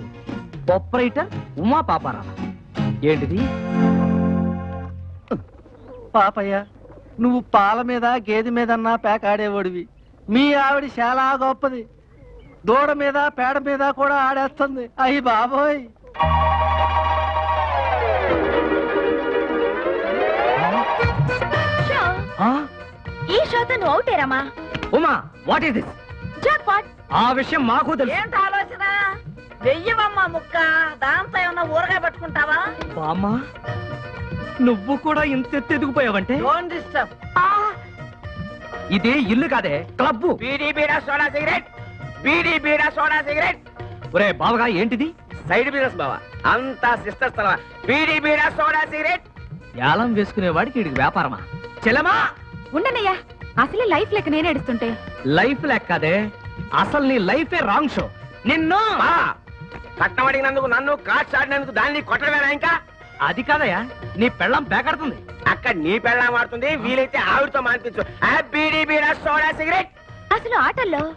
Operator Uma Paparao. ఏంటిది? పాపయ్య నువ్వు పాల మీద గేదె మీదన్నా పేక ఆడేవాడివి. మీ ఆవిడ చాలా గొప్పది. దూడ మీద పేడ మీద కూడా ఆడేస్తుంది. అయ్యి బాబోయ్. ఈ షోతో నువ్వు అవుటేరమ్మా Uma what is this jack ఆ విషయం మాకు తెలుసు. ఏంటి ఆలోచన? వెయ్యవమ్మా ముక్క. దాంతో ఏమన్నా ఊరగా పట్టుకుంటావా? బామ్మా నువ్వు కూడా ఇంత ఎత్తు ఎదిగిపోయావంటే? డోంట్ డిస్టర్బ్ ఇదే ఇల్లు కాదే club beedi beeda soda cigarette. Beedi beeda soda cigarette. ఒరే బావగా ఏంటిది? సైడ్ బిజినెస్ బావా. అంతా సిస్టర్ స్థలం బీడీ బీడా సోడా సిగరెట్. యాలం వేసుకునేవాడికి వీడికి వ్యాపారమా? చెలమా ఉండనయ్యా అసలే లైఫ్ లెక్క నేను ఏడుస్తుంటే. లైఫ్ లెక్కదే అసలు నీ లైఫే రాంగ్ షో. నిన్ను! కట్నం అడిగినందుకు నన్ను కాచ్ ఆడినందుకు దాన్ని కొట్టడమేనా ఇంకా? అది కాదయ్యా నీ పెళ్ళం పేకడుతుంది. అక్కడ నీ పెళ్ళం ఆడుతుంది వీలైతే ఆవిడతో మానిపించు. ఆ బీడీ బీడా సోడా సిగరెట్. అసలు ఆటల్లో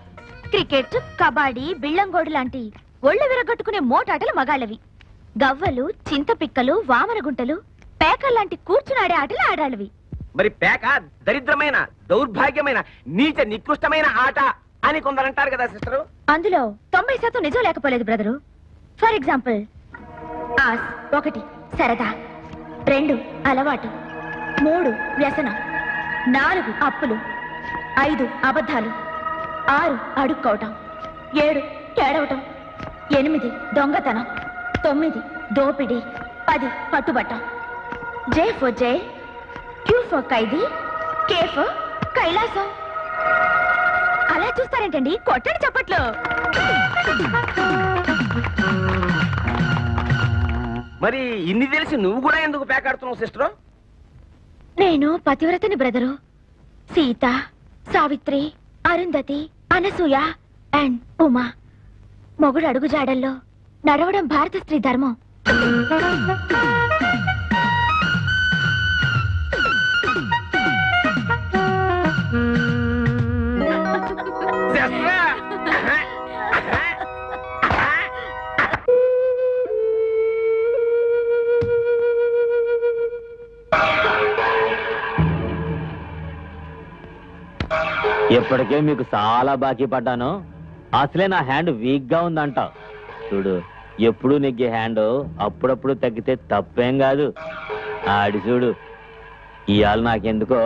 క్రికెట్ కబడ్డీ బిళ్ళంగోడు లాంటి ఒళ్ళు విరగొట్టుకునే మోటాటలు మగాళ్ళవి. గవ్వలు చింతపిక్కలు వామనగుంటలు పేకల్లాంటి కూర్చునాడే ఆటలు ఆడాళ్ళవి. మరి పేక దరిద్రమైన దౌర్భాగ్యమైన నీచ నికృష్టమైన ఆట అని కొందరంటారు కదా సిస్టరు? అందులో తొంభై శాతం నిజం లేకపోలేదు బ్రదరు. ఫర్ ఎగ్జాంపుల్ ఆస్ ఒకటి. సరదా. రెండు అలవాటు. మూడు వ్యసనం. నాలుగు అప్పులు. ఐదు అబద్ధాలు. ఆరు అడుక్కోవటం. ఏడు కేడవటం ఎనిమిది దొంగతనం. తొమ్మిది దోపిడీ. పది పట్టుబట్టం. జే ఫర్ జై క్యూ ఫర్ ఖైదీ కే ఫర్ కైలాసం. అలా చూస్తారేంటండి? కొట్టండి చప్పట్లు. మరి ఇన్ని తెలిసి నువ్వు కూడా ఎందుకు పేకాడుతున్నావు సిస్టర్? నేను పతివ్రతని బ్రదరు. సీత సావిత్రి అరుంధతి అనసూయ అండ్ ఉమా. మొగుడు అడుగుజాడల్లో నడవడం భారత స్త్రీ ధర్మం. ఇప్పటికే మీకు చాలా బాకీ పడ్డాను. అసలే నా హ్యాండ్ వీక్గా ఉందంట. చూడు ఎప్పుడు నెగ్గే హ్యాండ్ అప్పుడప్పుడు తగ్గితే తప్పేం కాదు. ఆడి చూడు ఇవాళ నాకెందుకో?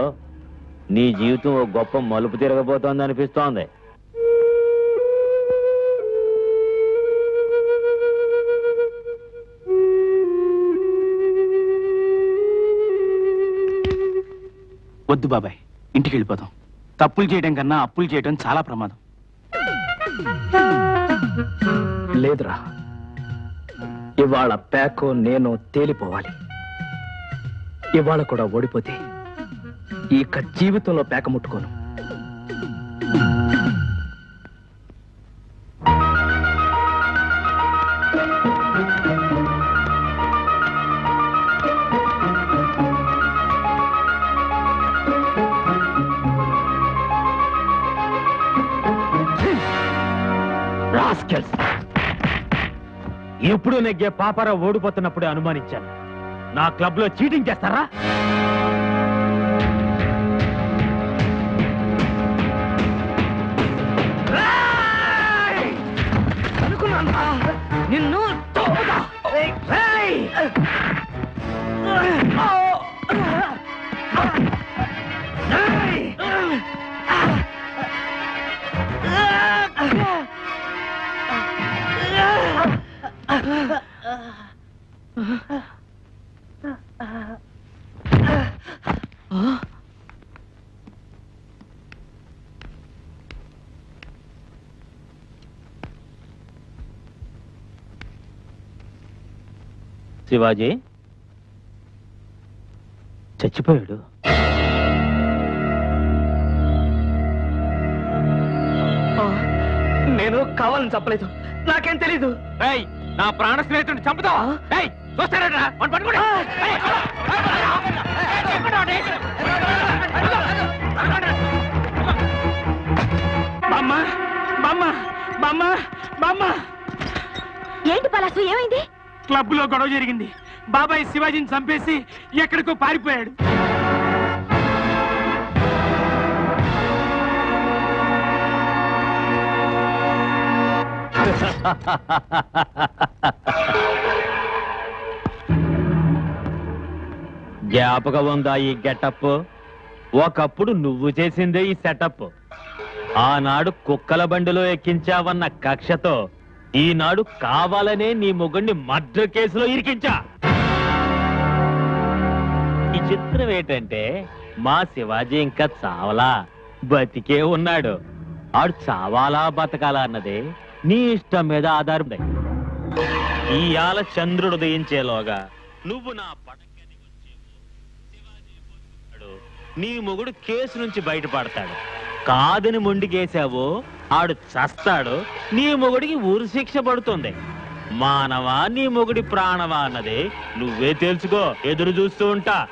నీ జీవితం ఓ గొప్ప మలుపు తిరగబోతోంది అనిపిస్తోంది. వద్దు బాబాయ్ ఇంటికి వెళ్ళిపోదాం. తప్పులు చేయడం కన్నా అప్పులు చేయడం చాలా ప్రమాదం. లేదురా. ఇవాళ ప్యాకో నేను తేలిపోవాలి. ఇవాళ కూడా ఓడిపోతే ఇక జీవితంలో పేక ముట్టుకోను. ఎప్పుడు నెగ్గే పాపారా ఓడిపోతున్నప్పుడే అనుమానించాను. నా క్లబ్లో చీటింగ్ చేస్తారా? నిన్ను శివాజీ. చచ్చిపోయాడు. నేను కావాలని చెప్పలేదు. నాకేం తెలీదు. నా ప్రాణ స్నేహితుడిని చంపుతావా? బామ్మ బామ్మ బామ్మ బామ్మ. ఏంటి పలాసు ఏమైంది? క్లబ్లో గొడవ జరిగింది. బాబాయ్ శివాజీని చంపేసి ఎక్కడికో పారిపోయాడు. జ్ఞాపకం ఉందా ఈ గెటప్? ఒకప్పుడు నువ్వు చేసిందే ఈ సెటప్. ఆనాడు కుక్కల బండిలో ఎక్కించావన్న కక్షతో ఈనాడు కావాలనే నీ మొగుణ్ణి మర్డర్ కేసులో ఇరికించా. ఈ చిత్రం ఏంటంటే మా శివాజీ ఇంకా చావలా. బతికే ఉన్నాడు. ఆడు చావాలా బతకాలా అన్నదే. నీ ఇష్టం మీద ఆధారపడి. ఇయాల చంద్రుడు ఉదయించేలోగా నువ్వు నా పడకని వచ్చేవు నీ మొగుడు కేసు నుంచి బయటపడతాడు. కాదని మొండికేశావో ఆడు చస్తాడు. నీ మొగుడికి ఊరు శిక్ష పడుతుంది. మానవా నీ మొగుడి ప్రాణవా అన్నది నువ్వే తెలుసుకో. ఎదురు చూస్తూ ఉంటా.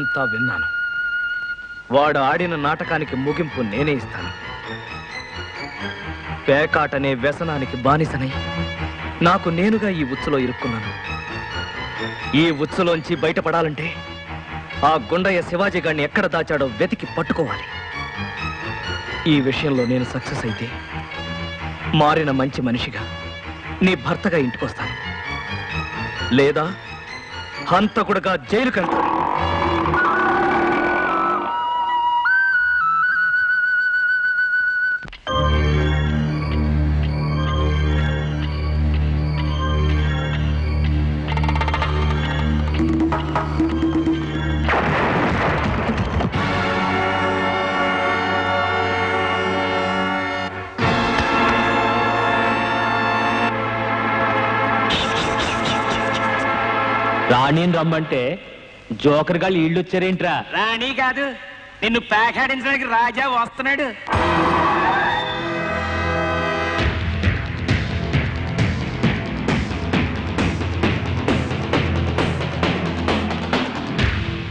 అంతా విన్నాను. వాడు ఆడిన నాటకానికి ముగింపు నేనే ఇస్తాను. పేకాటనే వ్యసనానికి బానిసనై నాకు నేనుగా ఈ ఉచ్చులో ఇరుక్కున్నాను. ఈ ఉచ్చులోంచి బయటపడాలంటే ఆ గుండయ్య శివాజీ గారిని ఎక్కడ దాచాడో వెతికి పట్టుకోవాలి. ఈ విషయంలో నేను సక్సెస్ అయితే మారిన మంచి మనిషిగా నీ భర్తగా ఇంటికొస్తాను. లేదా హంతకుడుగా జైలుకి రమ్మంటే జోకర్ గాళ్ళు ఇళ్ళు వచ్చారేంట్రా రాణి కాదు నిన్ను పేకాడించడానికి రాజా వస్తున్నాడు.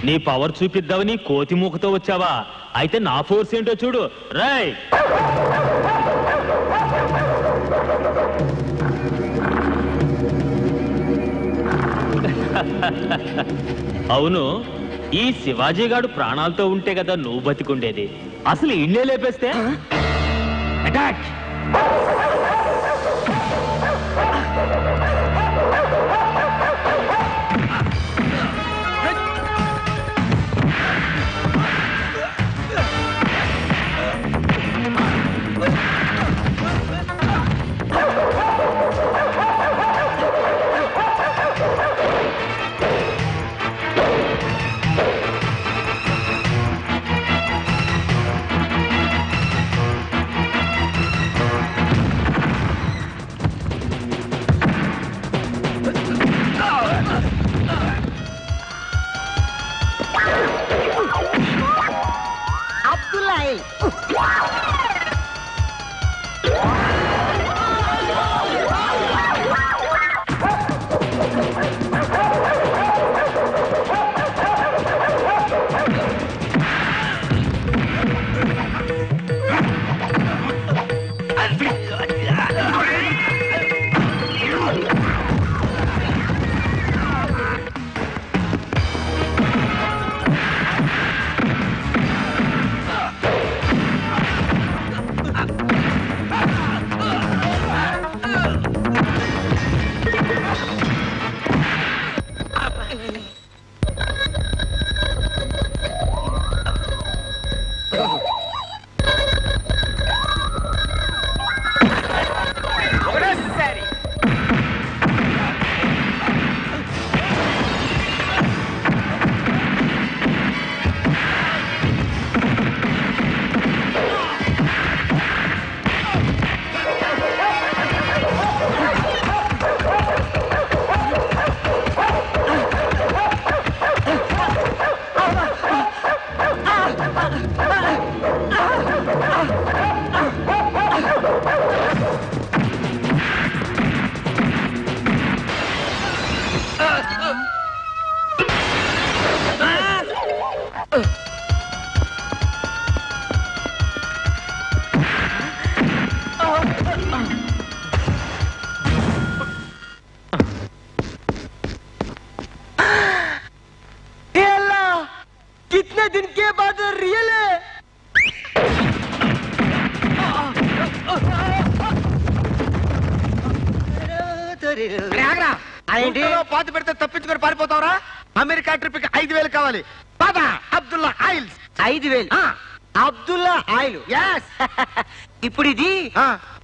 నీ పవర్ చూపిద్దామని కోతి మూకతో వచ్చావా? అయితే నా ఫోర్స్ ఏంటో చూడు. రై అవును ఈ శివాజీ గాడు ప్రాణాలతో ఉంటే కదా నువ్వు బతికుండేది. అసలు ఇళ్ళే లేపేస్తే? Attack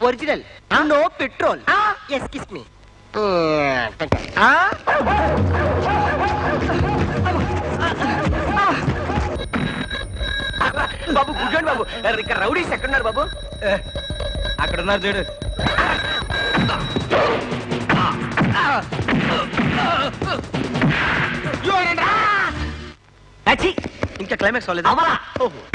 original. No petrol excuse me బాబు కూర్చోండి బాబు. ఇక్కడ రౌడీస్ ఎక్కడున్నారు బాబు? అక్కడ ఉన్నారు చూడు. ఇంకా క్లైమాక్స్ అవ్వలేదు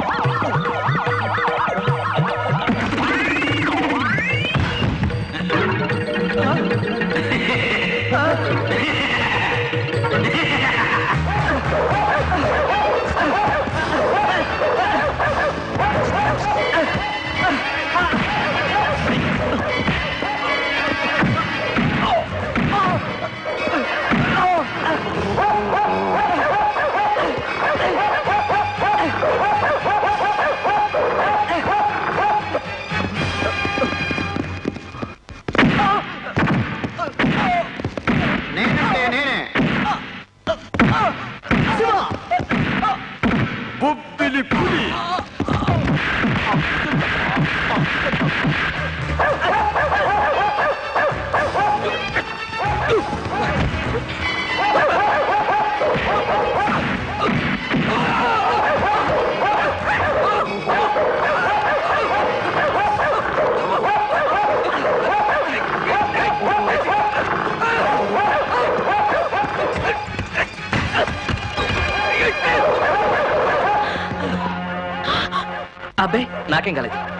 இன்ஜினியரிங்